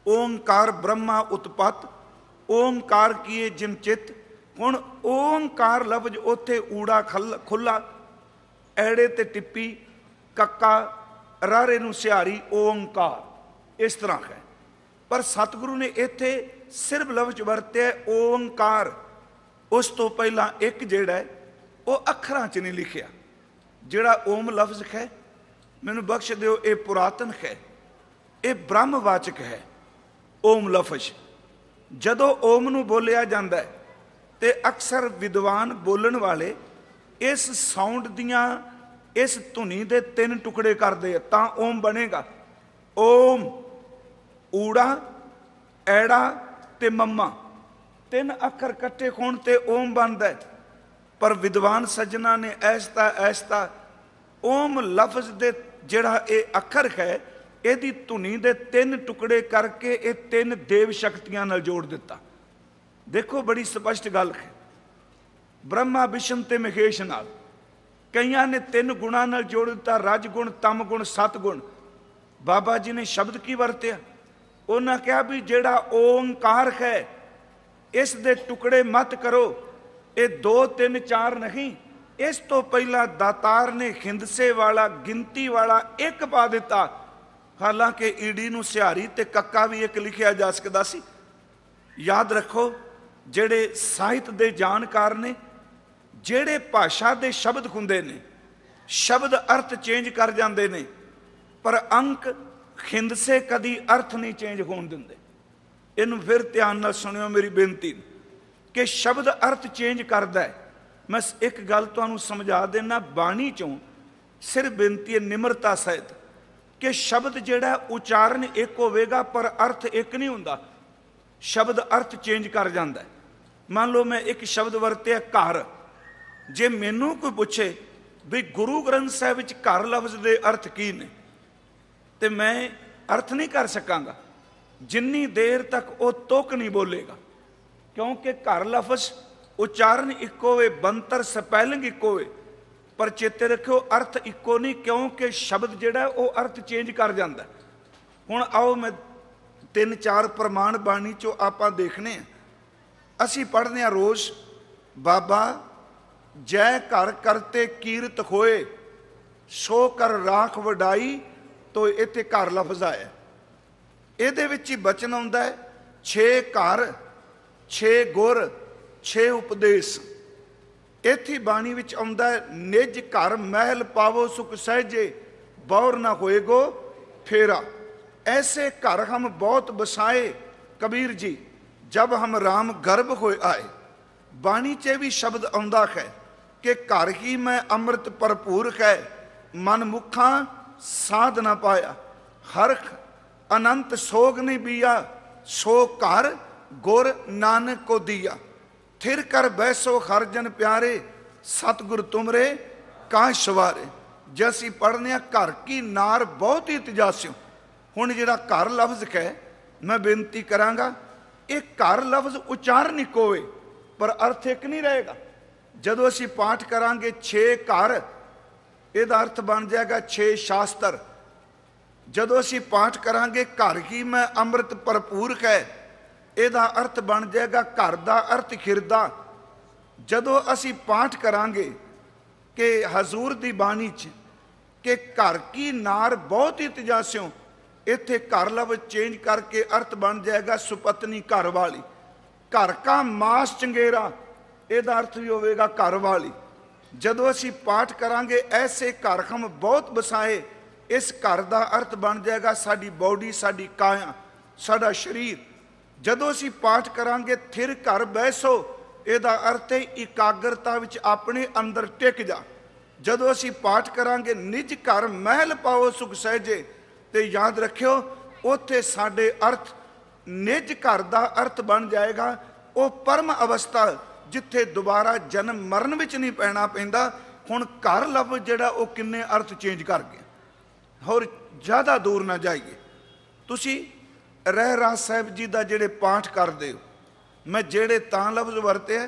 ਓੰਕਾਰ ਬ੍ਰਹਮਾ ਉਤਪਤ, ਓੰਕਾਰ ਕੀਏ ਜਿਨ ਚਿਤ ਹੁਣ ਓੰਕਾਰ ਲਫ਼ਜ਼ ਉੱਥੇ ਊੜਾ ਖੁੱਲਾ ਐੜੇ ਤੇ ਟਿੱਪੀ, ਕੱਕਾ, ਰਾਰੇ ਨੂੰ ਸਿਹਾਰੀ, ਓੰਕਾਰ। ਇਸ ਤਰ੍ਹਾਂ ਹੈ। ਪਰ ਸਤਿਗੁਰੂ ਨੇ ਇੱਥੇ ਸਿਰਫ ਲਫ਼ਜ਼ ਵਰਤਿਆ ਓੰਕਾਰ। ਉਸ ਤੋਂ ਪਹਿਲਾਂ ਇੱਕ ਜਿਹੜਾ ਉਹ ਅੱਖਰਾਂ 'ਚ ਨਹੀਂ ਲਿਖਿਆ। ਜਿਹੜਾ ਓਮ ਲਫ਼ਜ਼ ਹੈ, ਮੈਨੂੰ ਬਖਸ਼ ਦਿਓ, ਇਹ ਪੁਰਾਤਨ ਹੈ। ਇਹ ਬ੍ਰਹਮਵਾਚਕ ਹੈ ਓਮ ਲਫ਼ਜ਼। ਜਦੋਂ ਓਮ ਨੂੰ ਬੋਲਿਆ ਜਾਂਦਾ ਹੈ ਤੇ ਅਕਸਰ ਵਿਦਵਾਨ ਬੋਲਣ ਵਾਲੇ ਇਸ ਸਾਊਂਡ ਦੀਆਂ, ਇਸ ਧੁਨੀ ਦੇ ਤਿੰਨ ਟੁਕੜੇ ਕਰਦੇ ਆ, ਤਾਂ ਓਮ ਬਣੇਗਾ। ਓਮ, ਊੜਾ, ਐੜਾ ਤੇ ਮੰਮਾ। ਤਿੰਨ ਅੱਖਰ ਇਕੱਠੇ ਹੋਣ ਤੇ ਓਮ ਬਣਦਾ ਪਰ ਵਿਦਵਾਨ ਸੱਜਣਾ ਨੇ ਐਸਤਾ ਐਸਤਾ, ਓਮ ਲਫ਼ਜ਼ ਦੇ ਜਿਹੜਾ ਇਹ ਅੱਖਰ ਹੈ, ਇਹਦੀ ਧੁਨੀ ਦੇ ਤਿੰਨ ਟੁਕੜੇ ਕਰਕੇ ਇਹ ਤਿੰਨ ਦੇਵ ਸ਼ਕਤੀਆਂ ਨਾਲ ਜੋੜ ਦਿੱਤਾ। ਦੇਖੋ ਬੜੀ ਸਪਸ਼ਟ ਗੱਲ ਹੈ। ਬ੍ਰਹਮਾ ਵਿਸ਼ਨ ਤੇ ਮਹੇਸ਼ ਨਾਲ ਕਈਆਂ ਨੇ ਤਿੰਨ ਗੁਣਾ ਨਾਲ ਜੋੜ ਦਿੱਤਾ ਰਜ ਗੁਣ ਤਮ ਗੁਣ ਸਤ ਗੁਣ ਬਾਬਾ ਜੀ ਨੇ ਸ਼ਬਦ ਕੀ ਵਰਤਿਆ? ਉਹਨਾਂ ਕਿਹਾ ਵੀ ਜਿਹੜਾ ਓੰਕਾਰ ਹੈ, ਇਸ ਦੇ ਟੁਕੜੇ ਮਤ ਕਰੋ। ਇਹ 2 3 4 ਨਹੀਂ, ਇਸ ਤੋਂ ਪਹਿਲਾਂ ਦਾਤਾਰ ਨੇ ਖਿੰਦਸੇ ਵਾਲਾ, ਗਿਣਤੀ ਵਾਲਾ ਇੱਕ ਪਾ ਦਿੱਤਾ। ਹਾਲਾਂਕਿ ਈਡੀ ਨੂੰ ਸਿਹਾਰੀ ਤੇ ਕੱਕਾ ਵੀ ਇੱਕ ਲਿਖਿਆ ਜਾ ਸਕਦਾ ਸੀ। ਯਾਦ ਰੱਖੋ ਜਿਹੜੇ ਸਾਹਿਤ ਦੇ ਜਾਣਕਾਰ ਨੇ, ਜਿਹੜੇ ਭਾਸ਼ਾ ਦੇ ਸ਼ਬਦ ਹੁੰਦੇ ਨੇ, ਸ਼ਬਦ ਅਰਥ ਚੇਂਜ ਕਰ ਜਾਂਦੇ ਨੇ, ਪਰ ਅੰਕ ਖਿੰਦਸੇ ਕਦੀ ਅਰਥ ਨਹੀਂ ਚੇਂਜ ਹੋਣ ਦਿੰਦੇ। ਇਹਨੂੰ ਫਿਰ ਧਿਆਨ ਨਾਲ ਸੁਣਿਓ ਮੇਰੀ ਬੇਨਤੀ। ਕਿ ਸ਼ਬਦ ਅਰਥ ਚੇਂਜ ਕਰਦਾ ਹੈ। ਮੈਂ ਇੱਕ ਗੱਲ ਤੁਹਾਨੂੰ ਸਮਝਾ ਦੇਣਾ ਬਾਣੀ ਚੋਂ ਸਿਰ ਬੇਨਤੀ ਹੈ ਨਿਮਰਤਾ ਸਹਿਤ। ਕਿ ਸ਼ਬਦ ਜਿਹੜਾ ਉਚਾਰਨ ਇੱਕ ਹੋਵੇਗਾ, ਪਰ ਅਰਥ ਇੱਕ ਨਹੀਂ ਹੁੰਦਾ। ਸ਼ਬਦ ਅਰਥ ਚੇਂਜ ਕਰ ਜਾਂਦਾ ਮੰਨ ਲਓ ਮੈਂ ਇੱਕ ਸ਼ਬਦ ਵਰਤਿਆ ਘਰ। ਜੇ ਮੈਨੂੰ ਕੋਈ ਪੁੱਛੇ ਵੀ ਗੁਰੂ ਗ੍ਰੰਥ ਸਾਹਿਬ ਵਿੱਚ ਘਰ ਲਫ਼ਜ਼ ਦੇ ਅਰਥ ਕੀ ਨੇ, ਤੇ ਮੈਂ ਅਰਥ ਨਹੀਂ ਕਰ ਸਕਾਂਗਾ। ਜਿੰਨੀ ਦੇਰ ਤੱਕ ਉਹ ਤੁਕ ਨਹੀਂ ਬੋਲੇਗਾ। ਕਿਉਂਕਿ ਘਰ ਲਫ਼ਜ਼ ਉਚਾਰਨ ਇੱਕੋ ਵੇ ਬੰਤਰ ਸਪੈਲਿੰਗ ਇੱਕੋ ਵੇ ਪਰ ਚੇਤੇ ਰੱਖਿਓ ਅਰਥ ਇੱਕੋ ਨਹੀਂ, ਕਿਉਂਕਿ ਸ਼ਬਦ ਜਿਹੜਾ ਉਹ ਅਰਥ ਚੇਂਜ ਕਰ ਜਾਂਦਾ ਹੁਣ ਆਓ ਮੈਂ ਤਿੰਨ ਚਾਰ ਪ੍ਰਮਾਣ ਬਾਣੀ ਚੋਂ ਆਪਾਂ ਦੇਖਨੇ ਆ। ਅਸੀਂ ਪੜ੍ਹਦੇ ਆ ਰੋਜ਼, ਬਾਬਾ, ਜੈ ਘਰ ਕਰਤੇ ਕੀਰਤ ਹੋਏ ਸੋ ਕਰ ਰਾਖ ਵਡਾਈ, ਤੋ ਇੱਥੇ ਘਰ ਲਫ਼ਜ਼ ਆਇਆ। ਇਹਦੇ ਵਿੱਚ ਹੀ ਬਚਨ ਆਉਂਦਾ ਹੈ 6 ਘਰ 6 ਗੁਰ 6 ਉਪਦੇਸ਼। ਇੱਥੇ ਬਾਣੀ ਵਿੱਚ ਆਉਂਦਾ ਹੈ, ਨਿਜ ਘਰ ਮਹਿਲ ਪਾਵੋ ਸੁਖ ਸਹਿਜੇ, ਬੌਰ ਨਾ ਹੋਏਗੋ, ਫੇਰਾ। ਐਸੇ ਘਰ ਹਮ ਬਹੁਤ ਬਸਾਏ ਕਬੀਰ ਜੀ ਜਬ ਹਮ ਰਾਮ ਗਰਭ ਹੋਏ ਆਏ ਬਾਣੀ 'ਚ ਵੀ ਸ਼ਬਦ ਆਉਂਦਾ ਹੈ ਕਿ ਘਰ ਹੀ ਮੈਂ ਅੰਮ੍ਰਿਤ ਭਰਪੂਰ ਹੈ ਮਨ ਮੁਖਾਂ ਸਾਧ ਨਾ ਪਾਇਆ ਹਰਖ ਅਨੰਤ ਸੋਗ ਨਹੀਂ ਬੀਆ ਸੋ ਘਰ ਗੁਰ ਨਾਨਕ ਕੋ ਦੀਆ ਥਿਰ ਕਰ ਬੈਸੋ ਹਰ ਜਨ ਪਿਆਰੇ ਸਤਿਗੁਰ ਤੁਮਰੇ ਕਾਹ ਸ਼ਵਾਰੇ ਜੇ ਅਸੀਂ ਪੜ੍ਹਨੇ ਆ ਘਰ ਕੀ ਨਾਰ ਬਹੁਤ ਹੀ ਤਜਾਸਿਓ ਹੁਣ ਜਿਹੜਾ ਘਰ ਲਫ਼ਜ਼ ਹੈ ਮੈਂ ਬੇਨਤੀ ਕਰਾਂਗਾ, ਇਹ ਘਰ ਲਫ਼ਜ਼ ਉਚਾਰਨ ਹੀ ਕੋਵੇ, ਪਰ ਅਰਥ ਇੱਕ ਨਹੀਂ ਰਹੇਗਾ। ਜਦੋਂ ਅਸੀਂ ਪਾਠ ਕਰਾਂਗੇ 6 ਘਰ, ਇਹਦਾ ਅਰਥ ਬਣ ਜਾਏਗਾ 6 ਸ਼ਾਸਤਰ। ਜਦੋਂ ਅਸੀਂ ਪਾਠ ਕਰਾਂਗੇ ਘਰ ਕੀ ਮੈਂ ਅੰਮ੍ਰਿਤ ਭਰਪੂਰ ਹੈ ਇਹਦਾ ਅਰਥ ਬਣ ਜਾਏਗਾ ਘਰ ਦਾ ਅਰਥ ਖਿਰਦਾ। ਜਦੋਂ ਅਸੀਂ ਪਾਠ ਕਰਾਂਗੇ ਕਿ ਹਜ਼ੂਰ ਦੀ ਬਾਣੀ 'ਚ ਕਿ ਘਰ ਕੀ ਨਾਰ ਬਹੁਤ ਹੀ ਤਜਾਸਿਓ ਇੱਥੇ ਘਰ ਲਫ਼ਜ਼ ਚੇਂਜ ਕਰਕੇ ਅਰਥ ਬਣ ਜਾਏਗਾ ਸੁਪਤਨੀ ਘਰ ਵਾਲੀ। ਘਰ ਕਾ ਮਾਸ ਚੰਗੇਰਾ, ਇਹਦਾ ਅਰਥ ਵੀ ਹੋਵੇਗਾ ਘਰ ਵਾਲੀ। ਜਦੋਂ ਅਸੀਂ ਪਾਠ ਕਰਾਂਗੇ, ਐਸੇ ਘਰ ਹਮ ਬਹੁਤ ਬਸਾਏ ਇਸ ਘਰ ਦਾ ਅਰਥ ਬਣ ਜਾਏਗਾ ਸਾਡੀ ਬਾਡੀ, ਸਾਡੀ ਕਾਇਆ, ਸਾਡਾ ਸਰੀਰ। ਜਦੋਂ ਅਸੀਂ ਪਾਠ ਕਰਾਂਗੇ, ਥਿਰ ਘਰ ਬੈਸੋ, ਇਹਦਾ ਅਰਥ ਹੈ ਇਕਾਗਰਤਾ ਵਿੱਚ ਆਪਣੇ ਅੰਦਰ ਟਿਕ ਜਾ। ਜਦੋਂ ਅਸੀਂ ਪਾਠ ਕਰਾਂਗੇ, ਨਿਜ ਘਰ ਮਹਿਲ ਪਾਓ ਸੁਖ ਸਹਿਜੇ ਤੇ ਯਾਦ ਰੱਖਿਓ, ਉੱਥੇ ਸਾਡੇ ਅਰਥ, ਨਿਜ ਘਰ ਦਾ ਅਰਥ ਬਣ ਜਾਏਗਾ। ਉਹ ਪਰਮ ਅਵਸਥਾ ਜਿੱਥੇ ਦੁਬਾਰਾ ਜਨਮ ਮਰਨ ਵਿੱਚ ਨਹੀਂ ਪੈਣਾ ਪੈਂਦਾ, ਹੁਣ ਘਰ ਲਫ਼ਜ਼ ਜਿਹੜਾ ਉਹ ਕਿੰਨੇ ਅਰਥ ਚੇਂਜ ਕਰ ਗਿਆ। ਹੋਰ ਜ਼ਿਆਦਾ ਦੂਰ ਨਾ ਜਾਈਏ। ਤੁਸੀਂ ਰਹਿ ਰਾਜ ਸਾਹਿਬ ਜੀ ਦਾ ਜਿਹੜੇ ਪਾਠ ਕਰਦੇ ਹੋ, ਮੈਂ ਜਿਹੜੇ ਤਾਂ ਲਫ਼ਜ਼ ਵਰਤੇ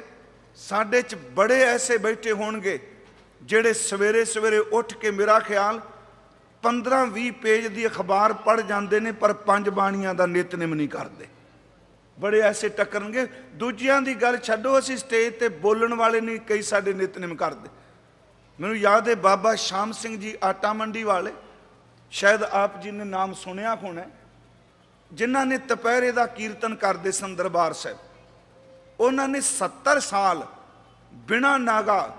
ਸਾਡੇ 'ਚ ਬੜੇ ਐਸੇ ਬੈਠੇ ਹੋਣਗੇ, ਜਿਹੜੇ ਸਵੇਰੇ ਸਵੇਰੇ ਉੱਠ ਕੇ ਮੇਰਾ ਖਿਆਲ 15-20 ਪੇਜ ਦੀ ਅਖਬਾਰ ਪੜ ਜਾਂਦੇ ਨੇ, ਪਰ ਪੰਜ ਬਾਣੀਆਂ ਦਾ ਨਿਤਨੇਮ ਨਹੀਂ ਕਰਦੇ। ਬੜੇ ਐਸੇ ਟੱਕਰਨਗੇ, ਦੂਜਿਆਂ ਦੀ ਗੱਲ ਛੱਡੋ, ਅਸੀਂ ਸਟੇਜ ਤੇ ਬੋਲਣ ਵਾਲੇ ਨਹੀਂ, ਕਈ ਸਾਡੇ ਨਿਤਨੇਮ ਕਰਦੇ। ਮੈਨੂੰ ਯਾਦ ਹੈ, ਬਾਬਾ ਸ਼ਾਮ ਸਿੰਘ ਜੀ ਆਟਾ ਮੰਡੀ ਵਾਲੇ, ਸ਼ਾਇਦ ਆਪ ਜੀ ਨੇ ਨਾਮ ਸੁਣਿਆ ਹੋਣਾ ਜਿਨ੍ਹਾਂ ਨੇ ਦੁਪਹਿਰੇ ਦਾ ਕੀਰਤਨ ਕਰਦੇ ਸਨ ਦਰਬਾਰ ਸਾਹਿਬ। ਉਹਨਾਂ ਨੇ 70 ਸਾਲ ਬਿਨਾ ਨਾਗਾ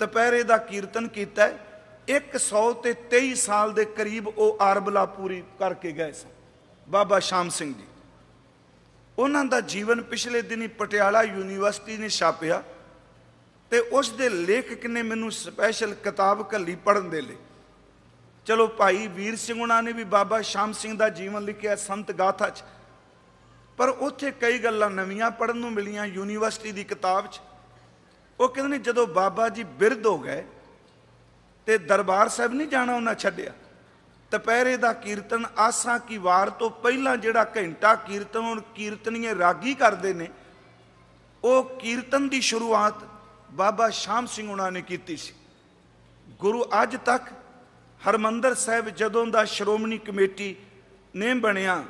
ਦੁਪਹਿਰੇ ਦਾ ਕੀਰਤਨ ਕੀਤਾ ਹੈ 123 ਸਾਲ ਦੇ ਕਰੀਬ ਉਹ ਆਰਬਲਾ ਪੂਰੀ ਕਰਕੇ ਗਏ ਸਨ। ਬਾਬਾ ਸ਼ਾਮ ਸਿੰਘ ਜੀ। ਉਹਨਾਂ ਦਾ ਜੀਵਨ ਪਿਛਲੇ ਦਿਨੀ ਪਟਿਆਲਾ ਯੂਨੀਵਰਸਿਟੀ ਨੇ ਛਾਪਿਆ ਤੇ ਉਸ ਦੇ ਲੇਖਕ ਨੇ ਮੈਨੂੰ ਸਪੈਸ਼ਲ ਕਿਤਾਬ ਘੱਲੀ ਪੜਨ ਦੇ ਲਈ। ਚਲੋ ਭਾਈ ਵੀਰ ਸਿੰਘ ਉਹਨਾਂ ਨੇ ਵੀ ਬਾਬਾ ਸ਼ਾਮ ਸਿੰਘ ਦਾ ਜੀਵਨ ਲਿਖਿਆ ਸੰਤ ਗਾਥਾ 'ਚ। ਪਰ ਉੱਥੇ ਕਈ ਗੱਲਾਂ ਨਵੀਆਂ ਪੜਨ ਨੂੰ ਮਿਲੀਆਂ ਯੂਨੀਵਰਸਿਟੀ ਦੀ ਕਿਤਾਬ 'ਚ। ਉਹ ਕਹਿੰਦੇ ਨੇ ਜਦੋਂ ਬਾਬਾ ਜੀ ਬਿਰਧ ਹੋ ਗਏ ਤੇ ਦਰਬਾਰ ਸਾਹਿਬ ਨਹੀਂ ਜਾਣਾ ਉਹਨਾਂ ਛੱਡਿਆ। ਦੁਪਹਿਰੇ ਦਾ ਕੀਰਤਨ, ਆਸਾਂ ਕੀ ਵਾਰ ਤੋਂ ਪਹਿਲਾਂ ਜਿਹੜਾ ਘੰਟਾ ਕੀਰਤਨ, ਹੁਣ ਕੀਰਤਨੀਏ ਰਾਗੀ ਕਰਦੇ ਨੇ, ਉਹ ਕੀਰਤਨ ਦੀ ਸ਼ੁਰੂਆਤ ਬਾਬਾ ਸ਼ਾਮ ਸਿੰਘ ਉਹਨਾਂ ਨੇ ਕੀਤੀ ਸੀ। ਗੁਰੂ ਅੱਜ ਤੱਕ ਹਰਮੰਦਰ ਸਾਹਿਬ ਜਦੋਂ ਦਾ ਸ਼੍ਰੋਮਣੀ ਕਮੇਟੀ ਨੇ ਬਣਿਆ,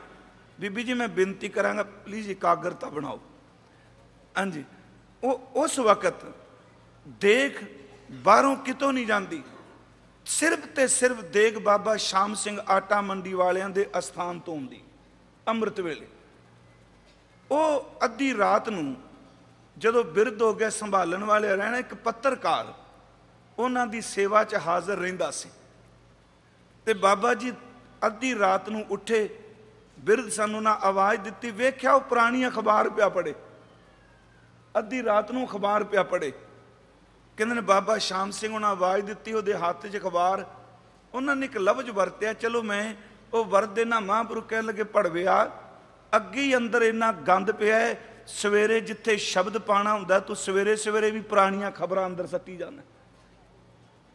ਬੀਬੀ ਜੀ ਮੈਂ ਬੇਨਤੀ ਕਰਾਂਗਾ ਪਲੀਜ਼ ਇਕਾਗਰਤਾ ਬਣਾਓ। ਹਾਂਜੀ, ਉਹ ਉਸ ਵਕਤ ਦੇਖ ਬਾਹਰੋਂ ਕਿਤੋਂ ਨਹੀਂ ਜਾਂਦੀ। ਸਿਰਫ ਤੇ ਸਿਰਫ ਦੇਗ ਬਾਬਾ ਸ਼ਾਮ ਸਿੰਘ ਆਟਾ ਮੰਡੀ ਵਾਲਿਆਂ ਦੇ ਅਸਥਾਨ ਤੋਂ ਆਉਂਦੀ ਅੰਮ੍ਰਿਤ ਵੇਲੇ। ਉਹ ਅੱਧੀ ਰਾਤ ਨੂੰ ਜਦੋਂ ਬਿਰਧ ਹੋ ਗਏ ਸੰਭਾਲਣ ਵਾਲੇ ਰਹਿਣਾ ਇੱਕ ਪੱਤਰਕਾਰ, ਉਹਨਾਂ ਦੀ ਸੇਵਾ 'ਚ ਹਾਜ਼ਰ ਰਹਿੰਦਾ ਸੀ। ਤੇ ਬਾਬਾ ਜੀ ਅੱਧੀ ਰਾਤ ਨੂੰ ਉੱਠੇ, ਬਿਰਧ ਸਾਨੂੰ ਨਾ ਆਵਾਜ਼ ਦਿੱਤੀ, ਵੇਖਿਆ ਉਹ ਪੁਰਾਣੀ ਅਖਬਾਰ ਪਿਆ ਪੜੇ ਅੱਧੀ ਰਾਤ ਨੂੰ ਅਖਬਾਰ ਪਿਆ ਪੜੇ ਕਹਿੰਦੇ ਨੇ, ਬਾਬਾ ਸ਼ਾਮ ਸਿੰਘ ਉਹਨਾਂ ਆਵਾਜ਼ ਦਿੱਤੀ, ਉਹਦੇ ਹੱਥ 'ਚ ਅਖਬਾਰ ਉਹਨਾਂ ਨੇ ਇੱਕ ਲਫ਼ਜ਼ ਵਰਤਿਆ, ਚਲੋ ਮੈਂ ਉਹ ਵਰਤਦੇ ਨਾ ਮਹਾਂਪੁਰਖ ਕਹਿਣ ਲੱਗੇ ਪੜਵਿਆ ਅੱਗੇ ਹੀ ਅੰਦਰ ਇੰਨਾ ਗੰਦ ਪਿਆ ਹੈ, ਸਵੇਰੇ ਜਿੱਥੇ ਸ਼ਬਦ ਪਾਣਾ ਹੁੰਦਾ, ਤੂੰ ਸਵੇਰੇ ਸਵੇਰੇ ਵੀ ਪੁਰਾਣੀਆਂ ਖਬਰਾਂ ਅੰਦਰ ਸੱਟੀ ਜਾਂਦਾ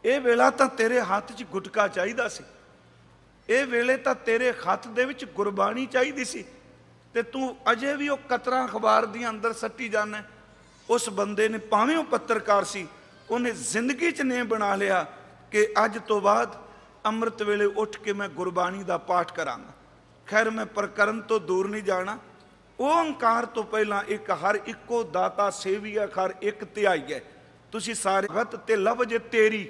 ਇਹ ਵੇਲਾ ਤਾਂ ਤੇਰੇ ਹੱਥ 'ਚ ਗੁਟਕਾ ਚਾਹੀਦਾ ਸੀ। ਇਹ ਵੇਲੇ ਤਾਂ ਤੇਰੇ ਹੱਥ ਦੇ ਵਿੱਚ ਗੁਰਬਾਣੀ ਚਾਹੀਦੀ ਸੀ। ਤੇ ਤੂੰ ਅਜੇ ਵੀ ਉਹ ਕਤਰਾ ਅਖਬਾਰ ਦੀਆਂ ਅੰਦਰ ਸੱਟੀ ਜਾਂਦਾ ਉਸ ਬੰਦੇ ਨੇ ਭਾਵੇਂ ਉਹ ਪੱਤਰਕਾਰ ਸੀ ਉਹਨੇ ਜ਼ਿੰਦਗੀ 'ਚ ਨੇ ਬਣਾ ਲਿਆ ਕਿ ਅੱਜ ਤੋਂ ਬਾਅਦ ਅੰਮ੍ਰਿਤ ਵੇਲੇ ਉੱਠ ਕੇ ਮੈਂ ਗੁਰਬਾਣੀ ਦਾ ਪਾਠ ਕਰਾਂਗਾ। ਖੈਰ, ਮੈਂ ਪ੍ਰਕਰਨ ਤੋਂ ਦੂਰ ਨਹੀਂ ਜਾਣਾ। ਓੰਕਾਰ ਤੋਂ ਪਹਿਲਾਂ ਇੱਕ ਹਰ ਇੱਕੋ ਦਾਤਾ ਸੇਵੀਆ ਖਰ ਇੱਕ ਧਿਆਈ ਹੈ। ਤੁਸੀਂ ਸਾਰੇ ਭਗਤ ਤੇ ਲਫ਼ਜ਼ ਤੇਰੀ।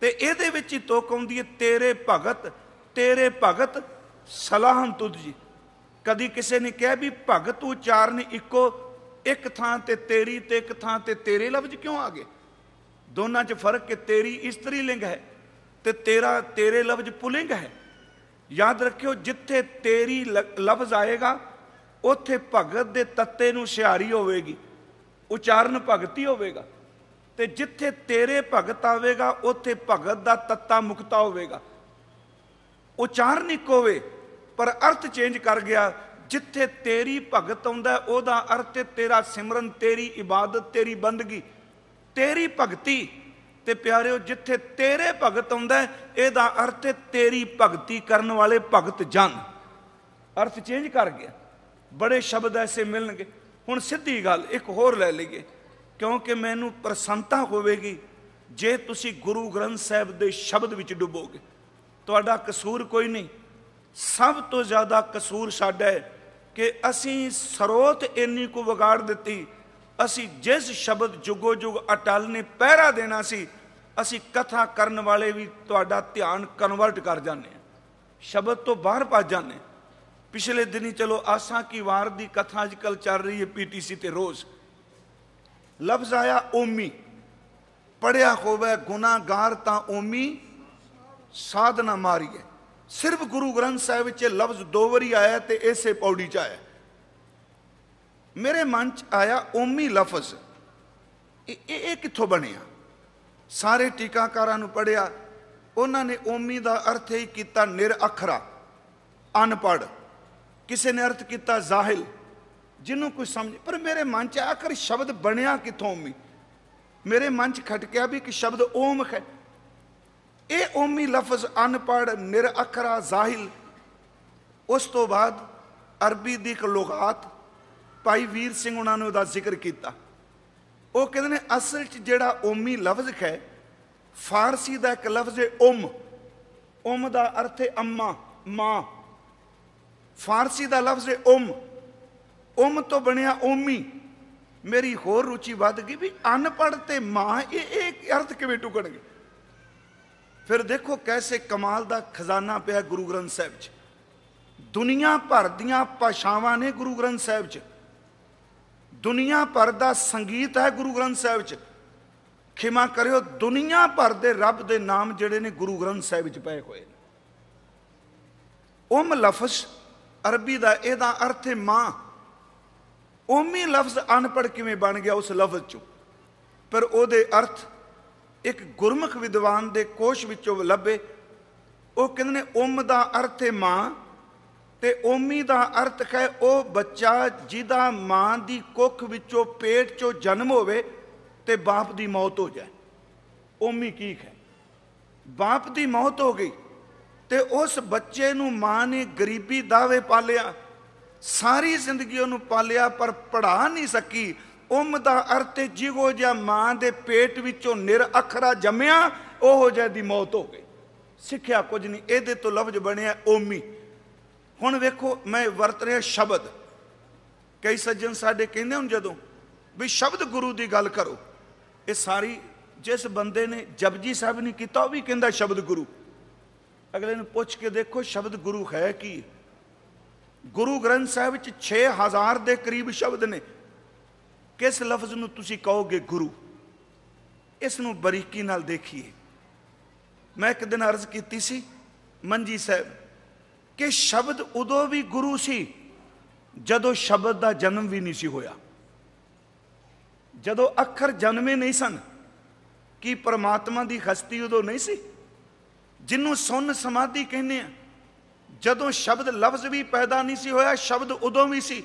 ਤੇ ਇਹਦੇ ਵਿੱਚ ਹੀ ਤੋਕ ਆਉਂਦੀ ਹੈ, ਤੇਰੇ ਭਗਤ ਤੇਰੇ ਭਗਤ ਸਲਾਹਨ ਤੁਧ ਜੀ। ਕਦੀ ਕਿਸੇ ਨੇ ਕਿਹਾ ਵੀ ਭਗਤ ਉਚਾਰਨ ਇੱਕੋ, ਇੱਕ ਥਾਂ ਤੇ ਤੇਰੀ ਤੇ ਇੱਕ ਥਾਂ ਤੇ ਤੇਰੇ ਲਫ਼ਜ਼ ਕਿਉਂ ਆ ਗਏ? ਦੋਨਾਂ 'ਚ ਫ਼ਰਕ ਕਿ ਤੇਰੀ ਇਸਤਰੀ ਲਿੰਗ ਹੈ ਤੇ ਤੇਰਾ, ਤੇਰੇ ਲਫ਼ਜ਼ ਪੁਲਿੰਗ ਹੈ। ਯਾਦ ਰੱਖਿਓ, ਜਿੱਥੇ ਤੇਰੀ ਲਫ਼ਜ਼ ਆਏਗਾ, ਉੱਥੇ ਭਗਤ ਦੇ ਤੱਤੇ ਨੂੰ ਸਿਆਰੀ ਹੋਵੇਗੀ, ਉਚਾਰਨ ਭਗਤੀ ਹੋਵੇਗਾ ਤੇ ਜਿੱਥੇ ਤੇਰੇ ਭਗਤ ਆਵੇਗਾ, ਉੱਥੇ ਭਗਤ ਦਾ ਤੱਤਾ ਮੁਕਤਾ ਹੋਵੇਗਾ। ਉਚਾਰਨ ਇੱਕ ਹੋਵੇ, ਪਰ ਅਰਥ ਚੇਂਜ ਕਰ ਗਿਆ, ਜਿੱਥੇ ਤੇਰੀ ਭਗਤ ਆਉਂਦਾ, ਉਹਦਾ ਅਰਥ ਤੇਰਾ ਸਿਮਰਨ, ਤੇਰੀ ਇਬਾਦਤ, ਤੇਰੀ ਬੰਦਗੀ। ਤੇਰੀ ਭਗਤੀ। ਤੇ ਪਿਆਰਿਓ, ਜਿੱਥੇ ਤੇਰੇ ਭਗਤ ਆਉਂਦਾ ਇਹਦਾ ਅਰਥ ਹੈ ਤੇਰੀ ਭਗਤੀ ਕਰਨ ਵਾਲੇ ਭਗਤ ਜਨ। ਅਰਥ ਚੇਂਜ ਕਰ ਗਿਆ। ਬੜੇ ਸ਼ਬਦ ਐਸੇ ਮਿਲਣਗੇ। ਹੁਣ ਸਿੱਧੀ ਗੱਲ, ਇੱਕ ਹੋਰ ਲੈ ਲਈਏ। ਕਿਉਂਕਿ ਮੈਨੂੰ ਪ੍ਰਸੰਨਤਾ ਹੋਵੇਗੀ ਜੇ ਤੁਸੀਂ ਗੁਰੂ ਗ੍ਰੰਥ ਸਾਹਿਬ ਦੇ ਸ਼ਬਦ ਵਿੱਚ ਡੁੱਬੋਗੇ। ਤੁਹਾਡਾ ਕਸੂਰ ਕੋਈ ਨਹੀਂ। ਸਭ ਤੋਂ ਜ਼ਿਆਦਾ ਕਸੂਰ ਸਾਡਾ ਹੈ ਕਿ ਅਸੀਂ ਸਰੋਤ ਇੰਨੀ ਕੁ ਵਿਗਾੜ ਦਿੱਤੀ ਅਸੀਂ ਜਿਸ ਸ਼ਬਦ ਜੁਗੋ ਜੁਗ ਅਟਲ ਨੇ ਪਹਿਰਾ ਦੇਣਾ ਸੀ, ਅਸੀਂ ਕਥਾ ਕਰਨ ਵਾਲੇ ਵੀ ਤੁਹਾਡਾ ਧਿਆਨ ਕਨਵਰਟ ਕਰ ਜਾਂਦੇ ਆ ਸ਼ਬਦ ਤੋਂ ਬਾਹਰ ਭੱਜ ਜਾਂਦੇ ਹਾਂ। ਪਿਛਲੇ ਦਿਨੀ ਚਲੋ ਆਸਾਂ ਕੀ ਵਾਰ ਦੀ ਕਥਾ ਅੱਜਕੱਲ ਚੱਲ ਰਹੀ ਹੈ ਪੀਟੀਸੀ ਤੇ ਰੋਜ਼। ਲਫ਼ਜ਼ ਆਇਆ ਓਮੀ। ਪੜਿਆ ਹੋਵੇ ਗੁਨਾਹਗਾਰ ਤਾਂ ਓਮੀ, ਸਾਧਨਾ ਮਾਰੀਏ। ਸਿਰਫ ਗੁਰੂ ਗ੍ਰੰਥ ਸਾਹਿਬ ਵਿੱਚ ਲਫ਼ਜ਼ ਦੋ ਵਾਰੀ ਆਇਆ ਤੇ ਇਸੇ ਪੌੜੀ 'ਚ ਆਇਆ। ਮੇਰੇ ਮਨ 'ਚ ਆਇਆ ਓਮੀ ਲਫ਼ਜ਼। ਇਹ ਇਹ ਕਿੱਥੋਂ ਬਣਿਆ? ਸਾਰੇ ਟੀਕਾਕਾਰਾਂ ਨੂੰ ਪੜਿਆ ਉਹਨਾਂ ਨੇ ਓਮੀ ਦਾ ਅਰਥ ਹੀ ਕੀਤਾ ਨਿਰ ਅਖਰਾ ਅਨਪੜ ਕਿਸੇ ਨੇ ਅਰਥ ਕੀਤਾ ਜ਼ਾਹਿਲ, ਜਿਹਨੂੰ ਕੋਈ ਸਮਝ ਪਰ ਮੇਰੇ ਮਨ 'ਚ ਆਖਰ ਸ਼ਬਦ ਬਣਿਆ ਕਿੱਥੋਂ ਓਮੀ? ਮੇਰੇ ਮਨ 'ਚ ਖਟਕਿਆ ਵੀ ਕਿ ਸ਼ਬਦ ਓਮ ਹੈ। ਇਹ ਓਮੀ ਲਫ਼ਜ਼ ਅਨਪੜ ਨਿਰ ਅਖਰਾ ਜ਼ਾਹਿਲ, ਉਸ ਤੋਂ ਬਾਅਦ ਅਰਬੀ ਦੀ ਇੱਕ ਲੁਗਾਤ ਭਾਈ ਵੀਰ ਸਿੰਘ ਉਹਨਾਂ ਨੇ ਉਹਦਾ ਜ਼ਿਕਰ ਕੀਤਾ। ਉਹ ਕਹਿੰਦੇ ਨੇ, ਅਸਲ 'ਚ ਜਿਹੜਾ ਓਮੀ ਲਫ਼ਜ਼ ਹੈ, ਫਾਰਸੀ ਦਾ ਇੱਕ ਲਫ਼ਜ਼ ਹੈ ਉਮ ਉਮ ਦਾ ਅਰਥ ਹੈ ਅੰਮਾ, ਮਾਂ। ਫਾਰਸੀ ਦਾ ਲਫ਼ਜ਼ ਹੈ ਉਮ ਉਮ ਤੋਂ ਬਣਿਆ ਓਮੀ। ਮੇਰੀ ਹੋਰ ਰੁਚੀ ਵੱਧ ਗਈ ਵੀ ਅਨਪੜ੍ਹ ਤੇ ਮਾਂ, ਇਹ ਇਹ ਅਰਥ ਕਿਵੇਂ ਟੁਕਣਗੇ ਫਿਰ ਦੇਖੋ ਕੈਸੇ ਕਮਾਲ ਦਾ ਖਜ਼ਾਨਾ ਪਿਆ ਗੁਰੂ ਗ੍ਰੰਥ ਸਾਹਿਬ 'ਚ। ਦੁਨੀਆ ਭਰ ਦੀਆਂ ਭਾਸ਼ਾਵਾਂ ਨੇ ਗੁਰੂ ਗ੍ਰੰਥ ਸਾਹਿਬ 'ਚ। ਦੁਨੀਆ ਭਰ ਦਾ ਸੰਗੀਤ ਹੈ ਗੁਰੂ ਗ੍ਰੰਥ ਸਾਹਿਬ 'ਚ। ਖਿਮਾ ਕਰਿਓ, ਦੁਨੀਆ ਭਰ ਦੇ ਰੱਬ ਦੇ ਨਾਮ ਜਿਹੜੇ ਨੇ ਗੁਰੂ ਗ੍ਰੰਥ ਸਾਹਿਬ ਵਿੱਚ ਪਏ ਹੋਏ ਨੇ। ਉਮ ਲਫ਼ਜ਼ ਅਰਬੀ ਦਾ ਇਹਦਾ ਅਰਥ ਹੈ ਮਾਂ। ਉਮੀ ਲਫ਼ਜ਼ ਅਨਪੜ ਕਿਵੇਂ ਬਣ ਗਿਆ ਉਸ ਲਫ਼ਜ਼ 'ਚੋਂ? ਪਰ ਉਹਦੇ ਅਰਥ ਇੱਕ ਗੁਰਮੁਖ ਵਿਦਵਾਨ ਦੇ ਕੋਸ਼ ਵਿੱਚੋਂ ਲੱਭੇ। ਉਹ ਕਹਿੰਦੇ ਨੇ, ਉਮ ਦਾ ਅਰਥ ਹੈ ਮਾਂ। ਤੇ ਓਮੀ ਦਾ ਅਰਥ ਹੈ, ਉਹ ਬੱਚਾ ਜਿਹਦਾ ਮਾਂ ਦੀ ਕੁੱਖ ਵਿੱਚੋਂ ਪੇਟ 'ਚੋਂ ਜਨਮ ਹੋਵੇ ਤੇ ਬਾਪ ਦੀ ਮੌਤ ਹੋ ਜਾਏ। ਓਮੀ ਕੀ ਹੈ ਬਾਪ ਦੀ ਮੌਤ ਹੋ ਗਈ ਤੇ ਉਸ ਬੱਚੇ ਨੂੰ ਮਾਂ ਨੇ ਗਰੀਬੀ ਦਾਵੇ ਪਾਲਿਆ, ਸਾਰੀ ਜ਼ਿੰਦਗੀ ਉਹਨੂੰ ਪਾਲਿਆ, ਪਰ ਪੜਾ ਨਹੀਂ ਸਕੀ। ਉਮ ਦਾ ਅਰਥ ਹੈ, ਜਿਹੋ ਜਿਹਾ ਮਾਂ ਦੇ ਪੇਟ ਵਿੱਚੋਂ ਨਿਰ ਅਖਰਾ ਜੰਮਿਆ, ਉਹੋ ਜਿਹਾ ਦੀ ਮੌਤ ਹੋ ਗਈ। ਸਿੱਖਿਆ ਕੁਝ ਨਹੀਂ, ਇਹਦੇ ਤੋਂ ਲਫ਼ਜ਼ ਬਣਿਆ ਓਮੀ। ਹੁਣ ਵੇਖੋ, ਮੈਂ ਵਰਤ ਰਿਹਾ ਸ਼ਬਦ। ਕਈ ਸੱਜਣ ਸਾਡੇ ਕਹਿੰਦੇ ਹੁਣ ਜਦੋਂ ਵੀ ਸ਼ਬਦ ਗੁਰੂ ਦੀ ਗੱਲ ਕਰੋ। ਇਹ ਸਾਰੀ ਜਿਸ ਬੰਦੇ ਨੇ ਜਪਜੀ ਸਾਹਿਬ ਨਹੀਂ ਕੀਤਾ, ਉਹ ਵੀ ਕਹਿੰਦਾ ਸ਼ਬਦ ਗੁਰੂ। ਅਗਲੇ ਨੂੰ ਪੁੱਛ ਕੇ ਦੇਖੋ, ਸ਼ਬਦ ਗੁਰੂ ਹੈ ਕੀ? ਗੁਰੂ ਗ੍ਰੰਥ ਸਾਹਿਬ ਵਿੱਚ 6000 ਦੇ ਕਰੀਬ ਸ਼ਬਦ ਨੇ। ਕਿਸ ਲਫ਼ਜ਼ ਨੂੰ ਤੁਸੀਂ ਕਹੋਗੇ ਗੁਰੂ? ਇਸ ਨੂੰ ਬਰੀਕੀ ਨਾਲ ਦੇਖੀਏ। ਮੈਂ ਇੱਕ ਦਿਨ ਅਰਜ਼ ਕੀਤੀ ਸੀ, ਮੰਜੀ ਸਾਹਿਬ ਕਿ ਸ਼ਬਦ ਉਦੋਂ ਵੀ ਗੁਰੂ ਸੀ ਜਦੋਂ ਸ਼ਬਦ ਦਾ ਜਨਮ ਵੀ ਨਹੀਂ ਸੀ ਹੋਇਆ। ਜਦੋਂ ਅੱਖਰ ਜਨਮੇ ਨਹੀਂ ਸਨ, ਕੀ ਪਰਮਾਤਮਾ ਦੀ ਹਸਤੀ ਉਦੋਂ ਨਹੀਂ ਸੀ? ਜਿਹਨੂੰ ਸੁਣ ਸਮਾਧੀ ਕਹਿੰਦੇ ਆ, ਜਦੋਂ ਸ਼ਬਦ ਲਫ਼ਜ਼ ਵੀ ਪੈਦਾ ਨਹੀਂ ਸੀ ਹੋਇਆ, ਸ਼ਬਦ ਉਦੋਂ ਵੀ ਸੀ।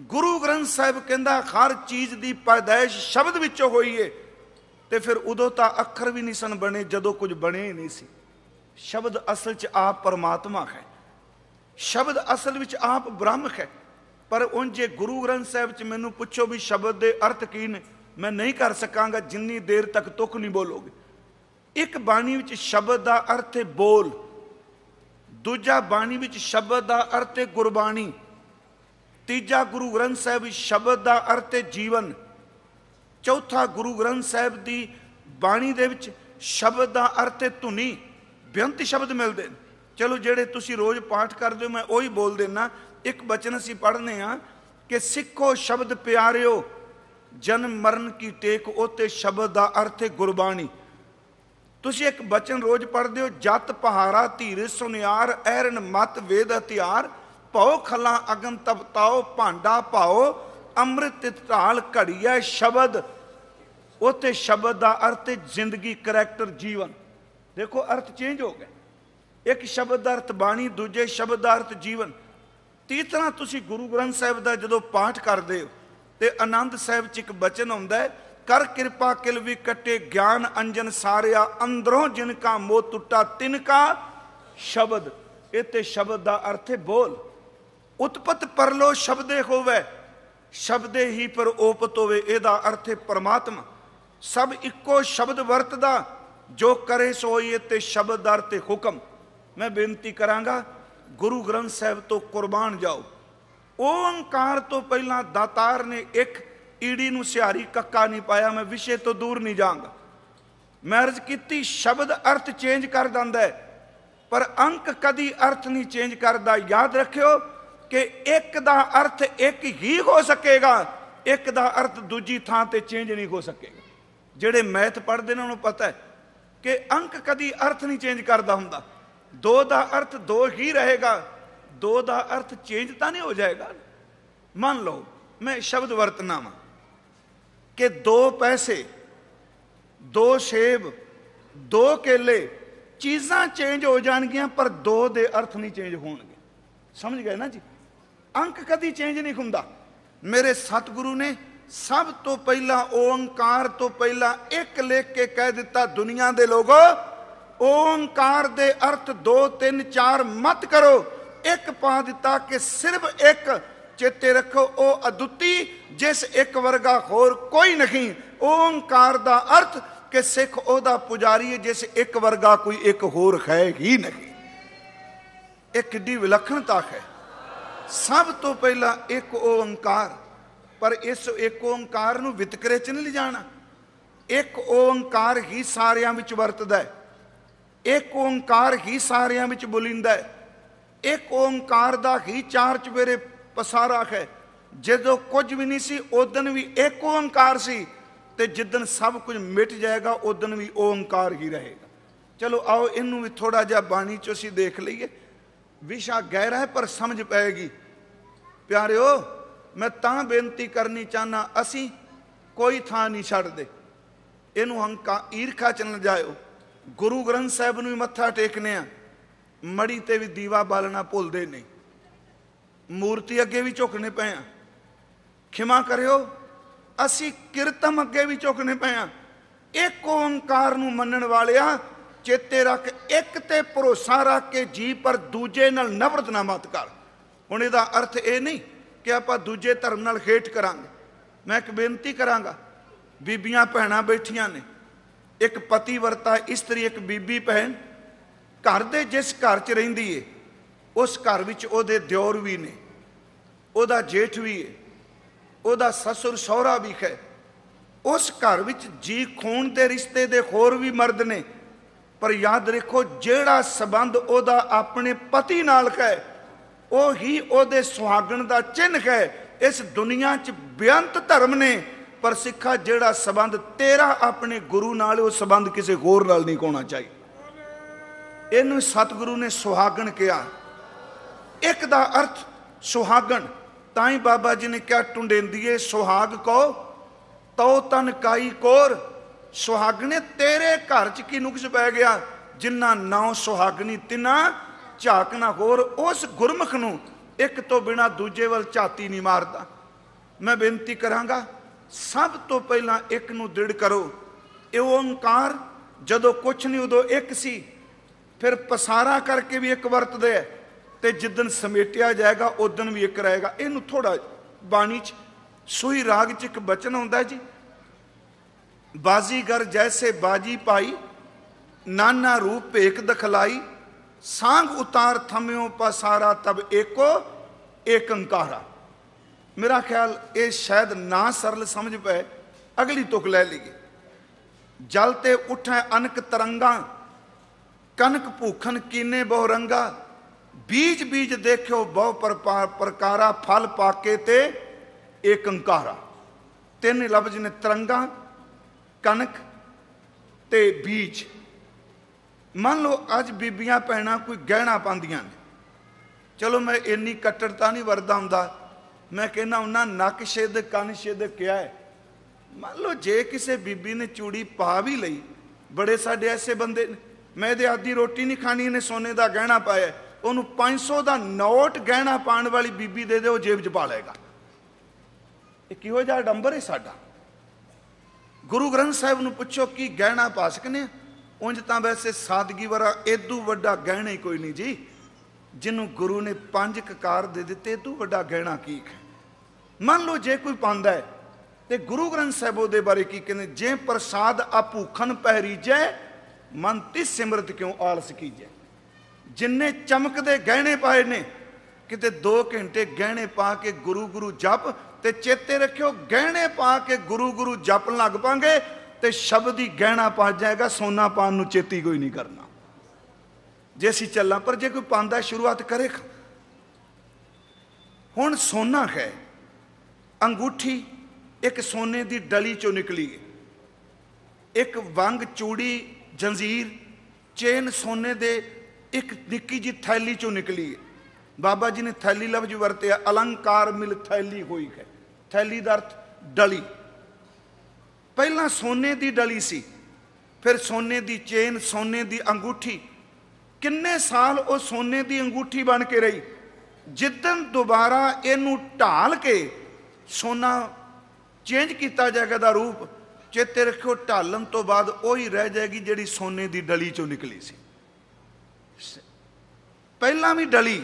ਗੁਰੂ ਗ੍ਰੰਥ ਸਾਹਿਬ ਕਹਿੰਦਾ, ਹਰ ਚੀਜ਼ ਦੀ ਪੈਦਾਇਸ਼ ਸ਼ਬਦ ਵਿੱਚੋਂ ਹੋਈ ਏ, ਤੇ ਫਿਰ ਉਦੋਂ ਤਾਂ ਅੱਖਰ ਵੀ ਨਹੀਂ ਸਨ ਬਣੇ, ਜਦੋਂ ਕੁਝ ਬਣੇ ਹੀ ਨਹੀਂ ਸੀ। ਸ਼ਬਦ ਅਸਲ 'ਚ ਆਪ ਪਰਮਾਤਮਾ ਹੈ। ਸ਼ਬਦ ਅਸਲ ਵਿੱਚ ਆਪ ਬ੍ਰਹਮ ਹੈ। ਪਰ ਉਂਝੇ ਗੁਰੂ ਗ੍ਰੰਥ ਸਾਹਿਬ 'ਚ ਮੈਨੂੰ ਪੁੱਛੋ ਵੀ ਸ਼ਬਦ ਦੇ ਅਰਥ ਕੀ ਨੇ? ਮੈਂ ਨਹੀਂ ਕਰ ਸਕਾਂਗਾ, ਜਿੰਨੀ ਦੇਰ ਤੱਕ ਤੁਕ ਨਹੀਂ ਬੋਲੋਗੇ। ਇੱਕ ਬਾਣੀ ਵਿੱਚ ਸ਼ਬਦ ਦਾ ਅਰਥ ਹੈ ਬੋਲ। ਦੂਜਾ ਬਾਣੀ ਵਿੱਚ ਸ਼ਬਦ ਦਾ ਅਰਥ ਹੈ ਗੁਰਬਾਣੀ। ਤੀਜਾ ਗੁਰੂ ਗ੍ਰੰਥ ਸਾਹਿਬ ਵਿੱਚ ਸ਼ਬਦ ਦਾ ਅਰਥ ਹੈ ਜੀਵਨ। ਚੌਥਾ ਗੁਰੂ ਗ੍ਰੰਥ ਸਾਹਿਬ ਦੀ ਬਾਣੀ ਦੇ ਵਿੱਚ ਸ਼ਬਦ ਦਾ ਅਰਥ ਹੈ ਧੁਨੀ। ਬੇਅੰਤ ਸ਼ਬਦ ਮਿਲਦੇ ਨੇ। ਚਲੋ ਜਿਹੜੇ ਤੁਸੀਂ ਰੋਜ਼ ਪਾਠ ਕਰਦੇ ਹੋ, ਮੈਂ ਉਹੀ ਬੋਲ ਦੇਣਾ ਇੱਕ ਬਚਨ ਅਸੀਂ ਪੜ੍ਹਨੇ ਆ ਕਿ ਸਿੱਖੋ ਸ਼ਬਦ ਪਿਆਰਿਓ, ਜਨਮ ਮਰਨ ਕੀ ਟੇਕ ਉਤੇ ਸ਼ਬਦ ਦਾ ਅਰਥ ਹੈ ਗੁਰਬਾਣੀ। ਤੁਸੀਂ ਇੱਕ ਬਚਨ ਰੋਜ਼ ਪੜ੍ਹਦੇ ਹੋ, ਜਤ ਪਹਾਰਾ ਧੀਰ, ਸੁਨਿਆਰ, ਐਰਨ ਮਤ, ਵੇਦ ਹਥਿਆਰ, ਭਉ ਖਲਾ ਅਗਨ ਤਪਤਾਓ ਭਾਂਡਾ ਭਾਓ, ਅੰਮ੍ਰਿਤ ਢਾਲ ਘੜੀਐ ਸ਼ਬਦ। ਉਤੇ ਸ਼ਬਦ ਦਾ ਅਰਥ ਜ਼ਿੰਦਗੀ, ਕਰੈਕਟਰ, ਜੀਵਨ। ਦੇਖੋ, ਅਰਥ ਚੇਂਜ ਹੋ ਗਿਆ। ਇੱਕ ਸ਼ਬਦ ਦਾ ਅਰਥ ਬਾਣੀ, ਦੂਜੇ ਸ਼ਬਦ ਦਾ ਅਰਥ ਜੀਵਨ ਤੀਸਰਾ ਤੁਸੀਂ ਗੁਰੂ ਗ੍ਰੰਥ ਸਾਹਿਬ ਦਾ ਜਦੋਂ ਪਾਠ ਕਰਦੇ ਹੋ, ਤੇ ਆਨੰਦ ਸਾਹਿਬ ਚ ਇੱਕ ਬਚਨ ਆਉਂਦਾ ਹੈ, ਕਰ ਕਿਰਪਾ ਕਿਲ ਵੀ ਕੱਟੇ ਗਿਆਨ ਅੰਜਨ ਸਾਰਿਆ, ਅੰਦਰੋਂ ਜਿਨ ਕਾ ਮੋਹ ਟੁੱਟਾ ਤਿਨ ਕਾ ਸ਼ਬਦ। ਇਹ ਤੇ ਸ਼ਬਦ ਦਾ ਅਰਥ ਹੈ ਬੋਲ। ਉਤਪਤ ਪਰਲੋ ਸ਼ਬਦੇ ਹੋਵੇ, ਸ਼ਬਦੇ ਹੀ ਪਰ ਓਪਤ ਹੋਵੇ, ਇਹਦਾ ਅਰਥ ਹੈ ਪਰਮਾਤਮਾ। ਸਭ ਇੱਕੋ ਸ਼ਬਦ ਵਰਤਦਾ, ਜੋ ਕਰੇ ਸੋਈ ਤੇ ਸ਼ਬਦ ਅਰਥ ਹੁਕਮ। ਮੈਂ ਬੇਨਤੀ ਕਰਾਂਗਾ, ਗੁਰੂ ਗ੍ਰੰਥ ਸਾਹਿਬ ਤੋਂ ਕੁਰਬਾਨ ਜਾਓ। ਓੰਕਾਰ ਤੋਂ ਪਹਿਲਾਂ ਦਾਤਾਰ ਨੇ ਇੱਕ ਈੜੀ ਨੂੰ ਸਿਹਾਰੀ ਕੱਕਾ ਨਹੀਂ ਪਾਇਆ, ਮੈਂ ਵਿਸ਼ੇ ਤੋਂ ਦੂਰ ਨਹੀਂ ਜਾਵਾਂਗਾ। ਮੈਰਿਜ ਕੀਤੀ, ਸ਼ਬਦ ਅਰਥ ਚੇਂਜ ਕਰ ਦਿੰਦਾ ਹੈ, ਪਰ ਅੰਕ ਕਦੀ ਅਰਥ ਨਹੀਂ ਚੇਂਜ ਕਰਦਾ। ਯਾਦ ਰੱਖਿਓ ਕਿ ਇੱਕ ਦਾ ਅਰਥ ਇੱਕ ਹੀ ਹੋ ਸਕੇਗਾ, ਇੱਕ ਦਾ ਅਰਥ ਦੂਜੀ ਥਾਂ ਤੇ ਚੇਂਜ ਨਹੀਂ ਹੋ ਸਕੇਗਾ। ਜਿਹੜੇ ਮੈਥ ਪੜ੍ਹਦੇ ਨੇ, ਉਹਨਾਂ ਨੂੰ ਪਤਾ ਹੈ ਕਿ ਅੰਕ ਕਦੀ ਅਰਥ ਨਹੀਂ ਚੇਂਜ ਕਰਦਾ ਹੁੰਦਾ। ਦੋ ਦਾ ਅਰਥ ਦੋ ਹੀ ਰਹੇਗਾ, ਦੋ ਦਾ ਅਰਥ ਚੇਂਜ ਤਾਂ ਨਹੀਂ ਹੋ ਜਾਏਗਾ। ਮੰਨ ਲਓ, ਮੈਂ ਸ਼ਬਦ ਵਰਤਨਾ ਵਾਂ ਕਿ ਦੋ ਪੈਸੇ, ਦੋ ਸੇਬ, ਦੋ ਕੇਲੇ, ਚੀਜ਼ਾਂ ਚੇਂਜ ਹੋ ਜਾਣਗੀਆਂ, ਪਰ ਦੋ ਦੇ ਅਰਥ ਨਹੀਂ ਚੇਂਜ ਹੋਣਗੇ। ਸਮਝ ਗਏ ਨਾ ਜੀ? ਅੰਕ ਕਦੀ ਚੇਂਜ ਨਹੀਂ ਹੁੰਦਾ। ਮੇਰੇ ਸਤਿਗੁਰੂ ਨੇ ਸਭ ਤੋਂ ਪਹਿਲਾਂ ਓੰਕਾਰ ਤੋਂ ਪਹਿਲਾਂ ਇੱਕ ਲਿਖ ਕੇ ਕਹਿ ਦਿੱਤਾ, ਦੁਨੀਆ ਦੇ ਲੋਗੋ ਓੰਕਾਰ ਦੇ ਅਰਥ 2 3 4 ਮਤ ਕਰੋ। ਇੱਕ ਪਾ ਦਿੱਤਾ ਕਿ ਸਿਰਫ ਇੱਕ ਚੇਤੇ ਰੱਖੋ, ਉਹ ਅਦੁੱਤੀ, ਜਿਸ ਇੱਕ ਵਰਗਾ ਹੋਰ ਕੋਈ ਨਹੀਂ। ਓੰਕਾਰ ਦਾ ਅਰਥ ਕਿ ਸਿੱਖ ਉਹਦਾ ਪੁਜਾਰੀ ਹੈ, ਜਿਸ ਇੱਕ ਵਰਗਾ ਕੋਈ ਇੱਕ ਹੋਰ ਹੈ ਹੀ ਨਹੀਂ। ਇਹ ਕਿੱਡੀ ਵਿਲੱਖਣਤਾ ਹੈ। ਸਭ ਤੋਂ ਪਹਿਲਾਂ ਇੱਕ ਓੰਕਾਰ, ਪਰ ਇਸ ਇੱਕ ਓੰਕਾਰ ਨੂੰ ਵਿਤਕਰੇ ਚ ਨਹੀਂ ਲਿਜਾਣਾ। ਇੱਕ ਓੰਕਾਰ ਹੀ ਸਾਰਿਆਂ ਵਿੱਚ ਵਰਤਦਾ ਹੈ। ਇੱਕ ਓੰਕਾਰ ਹੀ ਸਾਰਿਆਂ ਵਿੱਚ ਬੋਲਿੰਦਾ ਹੈ। ਇੱਕ ਓੰਕਾਰ ਦਾ ਹੀ ਚਾਰ ਚਵੇਰੇ ਪਸਾਰਾ ਹੈ। ਜਦੋਂ ਕੁਝ ਵੀ ਨਹੀਂ ਸੀ ਉਦੋਂ ਵੀ ਇੱਕ ਓੰਕਾਰ ਸੀ ਤੇ ਜਿੱਦਨ ਸਭ ਕੁਝ ਮਿਟ ਜਾਏਗਾ ਉਦੋਂ ਵੀ ਓੰਕਾਰ ਹੀ ਰਹੇਗਾ। ਚਲੋ ਆਓ, ਇਹਨੂੰ ਵੀ ਥੋੜਾ ਜਿਹਾ ਬਾਣੀ ਚ ਅਸੀਂ ਦੇਖ ਲਈਏ। ਵਿਸ਼ਾ ਗਹਿਰਾ ਹੈ, ਪਰ ਸਮਝ ਪਏਗੀ। ਪਿਆਰਿਓ, ਮੈਂ ਤਾਂ ਬੇਨਤੀ ਕਰਨੀ ਚਾਹਨਾ ਅਸੀਂ ਕੋਈ ਥਾਂ ਨਹੀਂ ਛੱਡਦੇ। ਇਹਨੂੰ ਹੰਕਾ ਈਰਖਾ ਚ ਨਾ ਜਾਇਓ। ਗੁਰੂ ਗ੍ਰੰਥ ਸਾਹਿਬ ਨੂੰ ਵੀ ਮੱਥਾ ਟੇਕਨੇ ਆ। ਮੜੀ ਤੇ ਵੀ ਦੀਵਾ ਬਾਲਣਾ ਭੁੱਲਦੇ ਨਹੀਂ। ਮੂਰਤੀ ਅੱਗੇ ਵੀ ਝੁਕਣੇ ਪਏ ਆ। ਖਿਮਾ ਕਰਿਓ, ਅਸੀਂ ਕੀਰਤਮ ਅੱਗੇ ਵੀ ਝੁਕਣੇ ਪਏ ਆ। ਇੱਕ ਓੰਕਾਰ ਨੂੰ ਮੰਨਣ ਵਾਲਿਆ, ਚੇਤੇ ਰੱਖ, ਇੱਕ ਤੇ ਭਰੋਸਾ ਰੱਖ ਕੇ ਜੀ, ਪਰ ਦੂਜੇ ਨਾਲ ਨਫ਼ਰਤ ਨਾ ਮਤ ਕਰ। ਹੁਣ ਇਹਦਾ ਅਰਥ ਇਹ ਨਹੀਂ ਕਿ ਆਪਾਂ ਦੂਜੇ ਧਰਮ ਨਾਲ ਖੇਟ ਕਰਾਂਗੇ। ਮੈਂ ਇੱਕ ਬੇਨਤੀ ਕਰਾਂਗਾ, ਬੀਬੀਆਂ, ਭੈਣਾਂ ਬੈਠੀਆਂ ਨੇ ਇੱਕ ਪਤੀਵਰਤਾ ਇਸਤਰੀ, ਇੱਕ ਬੀਬੀ ਭੈਣ, ਘਰ ਦੇ ਜਿਸ ਘਰ 'ਚ ਰਹਿੰਦੀ ਏ, ਉਸ ਘਰ ਵਿੱਚ ਉਹਦੇ ਦਿਓਰ ਵੀ ਨੇ, ਉਹਦਾ ਜੇਠ ਵੀ ਏ, ਉਹਦਾ ਸਸੁਰ, ਸਹੁਰਾ ਵੀ ਹੈ ਉਸ ਘਰ ਵਿੱਚ ਜੀ ਖੂਨ ਦੇ ਰਿਸ਼ਤੇ ਦੇ ਹੋਰ ਵੀ ਮਰਦ ਨੇ, ਪਰ ਯਾਦ ਰੱਖੋ ਜਿਹੜਾ ਸਬੰਧ ਉਹਦਾ ਆਪਣੇ ਪਤੀ ਨਾਲ ਹੈ ਉਹ ਹੀ ਉਹਦੇ ਸੁਹਾਗਣ ਦਾ ਚਿੰਨ ਹੈ ਇਸ ਦੁਨੀਆ 'ਚ ਬੇਅੰਤ ਧਰਮ ਨੇ ਪਰ ਸਿੱਖਾ ਜਿਹੜਾ ਸਬੰਧ ਤੇਰਾ ਆਪਣੇ ਗੁਰੂ ਨਾਲ, ਉਹ ਸਬੰਧ ਕਿਸੇ ਹੋਰ ਨਾਲ ਨਹੀਂ ਹੋਣਾ ਚਾਹੀਦਾ ਇਹਨੂੰ ਸਤਿਗੁਰੂ ਨੇ ਸੁਹਾਗਣ ਕਿਹਾ। ਇੱਕ ਦਾ ਅਰਥ ਸੁਹਾਗਣ। ਤਾਂ ਹੀ ਬਾਬਾ ਜੀ ਨੇ ਕਿਹਾ, ਟੁੰਡੇਂਦੀਏ, ਸੁਹਾਗ ਕੋ ਤਉ ਤਨ ਕਾਈ ਕੋਰ। ਸੁਹਾਗਣੇ ਤੇਰੇ ਘਰ ਚ ਕੀ ਨੁਕਸ ਪੈ ਗਿਆ? ਜਿੰਨਾ ਨਾਉ ਸੁਹਾਗਣੀ, ਤਿਨਾ ਝਾਕਣਾ ਹੋਰ। ਉਸ ਗੁਰਮੁਖ ਨੂੰ ਇੱਕ ਤੋਂ ਬਿਨਾ ਦੂਜੇ ਵੱਲ ਝਾਤੀ ਨਹੀਂ ਮਾਰਦਾ। ਮੈਂ ਬੇਨਤੀ ਕਰਾਂਗਾ ਸਭ ਤੋਂ ਪਹਿਲਾਂ ਇੱਕ ਨੂੰ ਦ੍ਰਿੜ ਕਰੋ। ਇਹ ਓੰਕਾਰ ਜਦੋਂ ਕੁਛ ਨਹੀਂ, ਉਦੋਂ ਇੱਕ ਸੀ। ਫਿਰ ਪਸਾਰਾ ਕਰਕੇ ਵੀ ਇੱਕ ਵਰਤਦੇ ਆ ਤੇ ਜਿੱਦਨ ਸਮੇਟਿਆ ਜਾਏਗਾ ਉਦੋਂ ਵੀ ਇੱਕ ਰਹੇਗਾ। ਇਹਨੂੰ ਥੋੜਾ ਬਾਣੀ ਚ ਸੂਈ ਰਾਗ ਚ ਇੱਕ ਬਚਨ ਆਉਂਦਾ ਜੀ। ਬਾਜ਼ੀਗਰ ਜੈਸੇ ਬਾਜੀ ਪਾਈ, ਨਾਨਾ ਰੂਪ ਭੇਕ ਦਖਲਾਈ, ਸਾੰਗ ਉਤਾਰ ਥਮਿਓ ਪਸਾਰਾ ਤਬ ਏਕੋ ਏਕੰਕਾਰਾ। ਮੇਰਾ ਖਿਆਲ ਇਹ ਸ਼ਾਇਦ ਨਾ ਸਰਲ ਸਮਝ ਪਏ, ਅਗਲੀ ਤੁਕ ਲੈ ਲਈਏ। ਜਲ ਤੇ ਉਠੈ ਅਨਕ ਤਰੰਗਾ, ਕਨਕ ਭੂਖਨ ਕੀਨੇ ਬਹੁ ਰੰਗਾ, ਬੀਜ ਬੀਜ ਦੇਖਿਓ ਬਹੁ ਪ੍ਰਕਾਰਾ, ਫਲ ਪਾਕੇ ਤੇ ਏਕੰਕਾਰਾ ਤਿੰਨ ਲਫ਼ਜ਼ ਨੇ ਤਰੰਗਾ, ਕਨਕ ਤੇ ਬੀਜ। ਮੰਨ ਲਓ ਅੱਜ ਬੀਬੀਆਂ ਪੈਣਾ ਕੋਈ ਗਹਿਣਾ ਪਾਉਂਦੀਆਂ ਨੇ। ਚਲੋ ਮੈਂ ਇੰਨੀ ਕੱਟੜਤਾ ਨਹੀਂ ਵਰਦਾ ਹੁੰਦਾ। ਮੈਂ ਕਹਿੰਦਾ ਉਹਨਾਂ ਨੱਕ ਛਿੱਦ, ਕੰਨ ਛਿੱਦ ਕਿਹਾ ਹੈ। ਮੰਨ ਲਓ ਜੇ ਕਿਸੇ ਬੀਬੀ ਨੇ ਚੂੜੀ ਪਾ ਵੀ ਲਈ, ਬੜੇ ਸਾਡੇ ਐਸੇ ਬੰਦੇ ਨੇ, ਮੈਂ ਇਹਦੇ ਆਦੀ ਰੋਟੀ ਨਹੀਂ ਖਾਣੀ, ਇਹਨੇ ਸੋਨੇ ਦਾ ਗਹਿਣਾ ਪਾਇਆ ਹੈ। ਉਹਨੂੰ 500 ਦਾ ਨੋਟ ਗਹਿਣਾ ਪਾਉਣ ਵਾਲੀ ਬੀਬੀ ਦੇ ਦੇ ਉਹ ਜੇਬ 'ਚ ਪਾ ਲਏਗਾ। ਇਹ ਕਿਹੋ ਜਿਹਾ ਡੰਬਰ ਹੈ ਸਾਡਾ? ਗੁਰੂ ਗ੍ਰੰਥ ਸਾਹਿਬ ਨੂੰ ਪੁੱਛੋ, ਕੀ ਗਹਿਣਾ ਪਾ ਸਕਨੇ ਆ? ਉਂਝ ਤਾਂ ਵੈਸੇ ਸਾਦਗੀ ਵਰਾ ਏਦੂ ਵੱਡਾ ਗਹਿਣਾ ਹੀ ਕੋਈ ਨਹੀਂ ਜੀ। ਜਿਹਨੂੰ ਗੁਰੂ ਨੇ ਪੰਜ ਕਕਾਰ ਦੇ ਦਿੱਤੇ ਤੂੰ ਵੱਡਾ ਗਹਿਣਾ ਕੀ ਹੈ? ਮੰਨ ਲਓ ਜੇ ਕੋਈ ਪਾਉਂਦਾ ਹੈ, ਤੇ ਗੁਰੂ ਗ੍ਰੰਥ ਸਾਹਿਬ ਉਹਦੇ ਬਾਰੇ ਕੀ ਕਹਿੰਦੇ, ਜੇ ਪ੍ਰਸਾਦ ਆਪੂਖਨ ਪਹਿਰੀਜੈ, ਮਨ ਤਿਸ ਸਿਮਰਤ ਕਿਉਂ ਆਲਸ ਕੀਜੈ? ਜਿੰਨੇ ਚਮਕਦੇ ਗਹਿਣੇ ਪਾਏ ਨੇ, ਕਿਤੇ 2 ਘੰਟੇ ਗਹਿਣੇ ਪਾ ਕੇ ਗੁਰੂ ਗੁਰੂ ਜਪ ਤੇ ਚੇਤੇ ਰੱਖਿਓ, ਗਹਿਣੇ ਪਾ ਕੇ ਗੁਰੂ ਗੁਰੂ ਜਪਣ ਲੱਗ ਪਾਂਗੇ ਤੇ ਸ਼ਬਦ ਹੀ ਗਹਿਣਾ ਪਾ ਜਾਏਗਾ, ਸੋਨਾ ਪਾਣ ਨੂੰ ਚੇਤੀ ਕੋਈ ਨਹੀਂ ਕਰਨਾ। ਜੇ ਅਸੀਂ ਚੱਲਾਂ, ਪਰ ਜੇ ਕੋਈ ਪਾਉਂਦਾ ਸ਼ੁਰੂਆਤ ਕਰੇ ਹੁਣ ਸੋਨਾ ਹੈ ਅੰਗੂਠੀ ਇੱਕ ਸੋਨੇ ਦੀ ਡਲੀ ਚੋਂ ਨਿਕਲੀ ਹੈ ਇੱਕ ਵੰਗ ਚੂੜੀ, ਜੰਜ਼ੀਰ, ਚੇਨ ਸੋਨੇ ਦੇ ਇੱਕ ਨਿੱਕੀ ਜੀ ਥੈਲੀ ਚੋਂ ਨਿਕਲੀ ਹੈ ਬਾਬਾ ਜੀ ਨੇ ਥੈਲੀ ਲਫ਼ਜ਼ ਵਰਤਿਆ, ਅਲੰਕਾਰ ਮਿਲ ਥੈਲੀ ਹੋਈ ਹੈ। ਥੈਲੀ ਦਾ ਅਰਥ ਡਲੀ। ਪਹਿਲਾਂ ਸੋਨੇ ਦੀ ਡਲੀ ਸੀ, ਫਿਰ ਸੋਨੇ ਦੀ ਚੇਨ, ਸੋਨੇ ਦੀ ਅੰਗੂਠੀ। ਕਿੰਨੇ ਸਾਲ ਉਹ ਸੋਨੇ ਦੀ ਅੰਗੂਠੀ ਬਣ ਕੇ ਰਹੀ? ਜਿੱਦਨ ਦੁਬਾਰਾ ਇਹਨੂੰ ਢਾਲ ਕੇ ਸੋਨਾ ਚੇਂਜ ਕੀਤਾ ਜਾਏਗਾ ਦਾ ਰੂਪ, ਚੇਤੇ ਰੱਖਿਓ, ਢਾਲਣ ਤੋਂ ਬਾਅਦ ਉਹੀ ਰਹਿ ਜਾਏਗੀ ਜਿਹੜੀ ਸੋਨੇ ਦੀ ਡਲੀ ਚੋਂ ਨਿਕਲੀ ਸੀ। ਪਹਿਲਾਂ ਵੀ ਡਲੀ।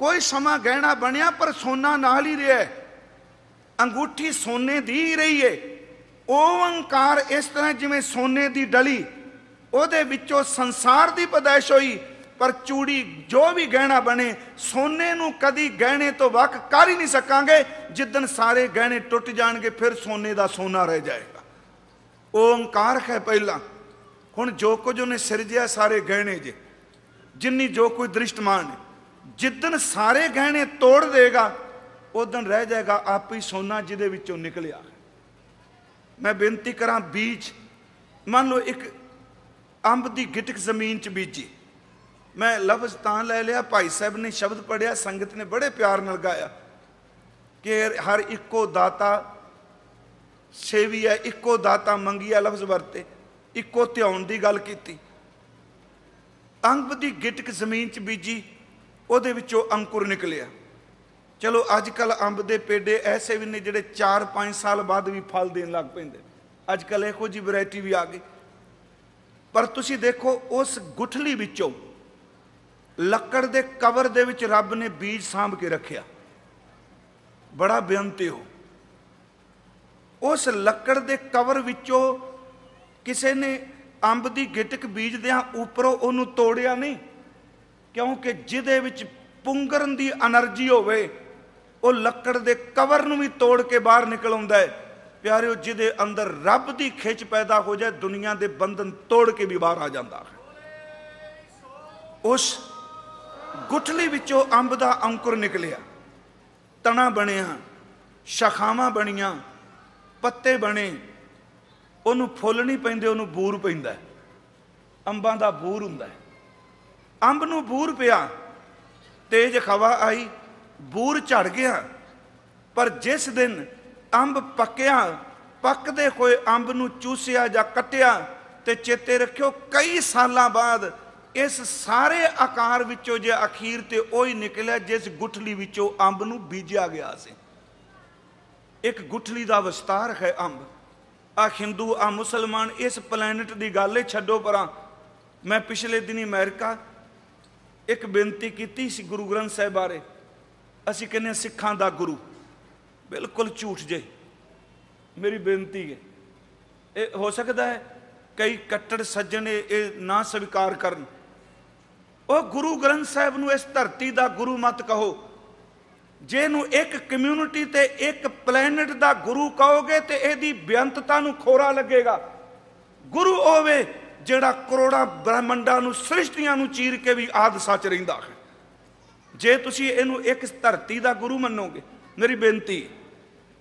ਕੋਈ ਸਮਾਂ ਗਹਿਣਾ ਬਣਿਆ, ਪਰ ਸੋਨਾ ਨਾਲ ਹੀ ਰਿਹਾ। ਅੰਗੂਠੀ ਸੋਨੇ ਦੀ ਹੀ ਰਹੀ ਏ। ਓੰਕਾਰ ਇਸ ਤਰ੍ਹਾਂ ਜਿਵੇਂ ਸੋਨੇ ਦੀ ਡਲੀ, ਉਹਦੇ ਵਿੱਚੋਂ ਸੰਸਾਰ ਦੀ ਪਦਾਇਸ਼ ਹੋਈ। ਪਰ ਚੂੜੀ ਜੋ ਵੀ ਗਹਿਣਾ ਬਣੇ, ਸੋਨੇ ਨੂੰ ਕਦੀ ਗਹਿਣੇ ਤੋਂ ਵੱਖ ਕਰ ਹੀ ਨਹੀਂ ਸਕਾਂਗੇ। ਜਿੱਦਨ ਸਾਰੇ ਗਹਿਣੇ ਟੁੱਟ ਜਾਣਗੇ, ਫਿਰ ਸੋਨੇ ਦਾ ਸੋਨਾ ਰਹਿ ਜਾਏਗਾ। ਉਹ ਓੰਕਾਰ ਹੈ ਪਹਿਲਾਂ। ਹੁਣ ਜੋ ਕੁਝ ਉਹਨੇ ਸਿਰਜਿਆ ਸਾਰੇ ਗਹਿਣੇ ਜੇ। ਜਿੰਨੀ ਜੋ ਕੋਈ ਦ੍ਰਿਸ਼ਟਮਾਨ ਹੈ। ਜਿੱਦਨ ਸਾਰੇ ਗਹਿਣੇ ਤੋੜ ਦੇਗਾ ਉਦੋਂ ਰਹਿ ਜਾਏਗਾ ਆਪ ਹੀ ਸੋਨਾ ਜਿਹਦੇ ਵਿੱਚੋਂ ਨਿਕਲਿਆ। ਮੈਂ ਬੇਨਤੀ ਕਰਾਂ, ਬੀਜ। ਮੰਨ ਲਓ ਇੱਕ ਅੰਬ ਦੀ ਗਿਟਕ ਜ਼ਮੀਨ 'ਚ ਬੀਜੀ। ਮੈਂ ਲਫ਼ਜ਼ ਤਾਂ ਲੈ ਲਿਆ, ਭਾਈ ਸਾਹਿਬ ਨੇ ਸ਼ਬਦ ਪੜਿਆ ਸੰਗਤ ਨੇ ਬੜੇ ਪਿਆਰ ਨਾਲ ਗਾਇਆ। ਕਿ ਹਰ ਇੱਕੋ ਦਾਤਾ ਸੇਵੀ ਹੈ, ਇੱਕੋ ਦਾਤਾ ਮੰਗਿਆ ਲਫ਼ਜ਼ ਵਰਤੇ, ਇੱਕੋ ਧਿਆਉਣ ਦੀ ਗੱਲ ਕੀਤੀ। ਅੰਬ ਦੀ ਗਿਟਕ ਜ਼ਮੀਨ 'ਚ ਬੀਜੀ, ਉਹਦੇ ਵਿੱਚੋਂ ਅੰਕੁਰ ਨਿਕਲਿਆ। ਚਲੋ ਅੱਜ ਕੱਲ ਅੰਬ ਦੇ ਪੇਡੇ ਐਸੇ ਵੀ ਨੇ ਜਿਹੜੇ 4-5 ਸਾਲ ਬਾਅਦ ਵੀ ਫਲ ਦੇਣ ਲੱਗ ਪੈਂਦੇ ਅੱਜ ਕੱਲ ਇਹੋ ਜੀ ਵੈਰਾਈਟੀ ਵੀ ਆ ਗਈ। ਪਰ ਤੁਸੀਂ ਦੇਖੋ, ਉਸ ਗੁਠਲੀ ਵਿੱਚੋਂ ਲੱਕੜ ਦੇ ਕਵਰ ਦੇ ਵਿੱਚ ਰੱਬ ਨੇ ਬੀਜ ਸਾਂਭ ਕੇ ਰੱਖਿਆ। ਬੜਾ ਬੇਅੰਤੀ ਹੋ ਉਸ ਲੱਕੜ ਦੇ ਕਵਰ ਵਿੱਚੋਂ ਕਿਸੇ ਨੇ ਅੰਬ ਦੀ ਗਿਟਕ ਬੀਜਦਿਆਂ ਉੱਪਰੋਂ ਉਹਨੂੰ ਤੋੜਿਆ ਨਹੀਂ, ਕਿਉਂਕਿ ਜਿਹਦੇ ਵਿੱਚ ਪੁੰਗਰਨ ਦੀ એનર્ਜੀ ਹੋਵੇ, ਉਹ ਲੱਕੜ ਦੇ ਕਵਰ ਨੂੰ ਵੀ ਤੋੜ ਕੇ ਬਾਹਰ ਨਿਕਲ ਆਉਂਦਾ ਹੈ। ਪਿਆਰਿਓ, ਜਿਹਦੇ ਅੰਦਰ ਰੱਬ ਦੀ ਖਿੱਚ ਪੈਦਾ ਹੋ ਜਾਏ, ਦੁਨੀਆ ਦੇ ਬੰਧਨ ਤੋੜ ਕੇ ਵੀ ਬਾਹਰ ਆ ਜਾਂਦਾ ਹੈ। ਉਸ ਗੁਠਲੀ ਵਿੱਚੋਂ ਅੰਬ ਦਾ ਅੰਕੁਰ ਨਿਕਲਿਆ। ਤਣਾ ਬਣਿਆ, ਸ਼ਾਖਾਵਾਂ ਬਣੀਆਂ, ਪੱਤੇ ਬਣੇ। ਉਹਨੂੰ ਫੁੱਲ ਨਹੀਂ ਪੈਂਦੇ, ਉਹਨੂੰ ਬੂਰ ਪੈਂਦਾ ਅੰਬਾਂ ਦਾ ਬੂਰ ਹੁੰਦਾ ਅੰਬ ਨੂੰ ਬੂਰ ਪਿਆ, ਤੇਜ ਹਵਾ ਆਈ, ਬੂਰ ਝੜ ਗਿਆ। ਪਰ ਜਿਸ ਦਿਨ ਅੰਬ ਪੱਕਿਆ, ਪੱਕਦੇ ਹੋਏ ਅੰਬ ਨੂੰ ਚੂਸਿਆ ਜਾਂ ਕੱਟਿਆ ਤੇ ਚੇਤੇ ਰੱਖਿਓ, ਕਈ ਸਾਲਾਂ ਬਾਅਦ ਇਸ ਸਾਰੇ ਆਕਾਰ ਵਿੱਚੋਂ ਜੇ ਅਖੀਰ ਤੇ ਉਹੀ ਨਿਕਲਿਆ, ਜਿਸ ਗੁਠਲੀ ਵਿੱਚੋਂ ਅੰਬ ਨੂੰ ਬੀਜਿਆ ਗਿਆ ਸੀ। ਇੱਕ ਗੁਠਲੀ ਦਾ ਵਿਸਤਾਰ ਹੈ ਅੰਬ। ਆ ਹਿੰਦੂ ਆ ਮੁਸਲਮਾਨ, ਇਸ ਪਲੈਨਟ ਦੀ ਗੱਲ ਹੀ ਛੱਡੋ ਪਰਾਂ। ਮੈਂ ਪਿਛਲੇ ਦਿਨੀ ਅਮਰੀਕਾ ਇੱਕ ਬੇਨਤੀ ਕੀਤੀ ਸੀ ਗੁਰੂ ਗ੍ਰੰਥ ਸਾਹਿਬ ਬਾਰੇ। ਅਸੀਂ ਕਹਿੰਦੇ ਸਿੱਖਾਂ ਦਾ ਗੁਰੂ। ਬਿਲਕੁਲ ਝੂਠ ਜੇ। ਮੇਰੀ ਬੇਨਤੀ ਹੈ। ਇਹ ਹੋ ਸਕਦਾ ਹੈ ਕਈ ਕੱਟੜ ਸੱਜਣ ਇਹ ਨਾ ਸਵੀਕਾਰ ਕਰਨ। ਉਹ ਗੁਰੂ ਗ੍ਰੰਥ ਸਾਹਿਬ ਨੂੰ ਇਸ ਧਰਤੀ ਦਾ ਗੁਰੂ ਮਤ ਕਹੋ। ਜੇ ਨੂੰ ਇੱਕ ਕਮਿਊਨਿਟੀ ਤੇ ਇੱਕ ਪਲੈਨਟ ਦਾ ਗੁਰੂ ਕਹੋਗੇ ਤੇ ਇਹਦੀ ਬੇਅੰਤਤਾ ਨੂੰ ਖੋਰਾ ਲੱਗੇਗਾ। ਗੁਰੂ ਹੋਵੇ ਜਿਹੜਾ ਕਰੋੜਾਂ ਬ੍ਰਹਮੰਡਾਂ ਨੂੰ, ਸ੍ਰਿਸ਼ਟੀਆਂ ਨੂੰ ਚੀਰ ਕੇ ਵੀ ਆਦ ਸੱਚ ਰਹਿੰਦਾ ਹੈ। ਜੇ ਤੁਸੀਂ ਇਹਨੂੰ ਇੱਕ ਧਰਤੀ ਦਾ ਗੁਰੂ ਮੰਨੋਗੇ, ਮੇਰੀ ਬੇਨਤੀ,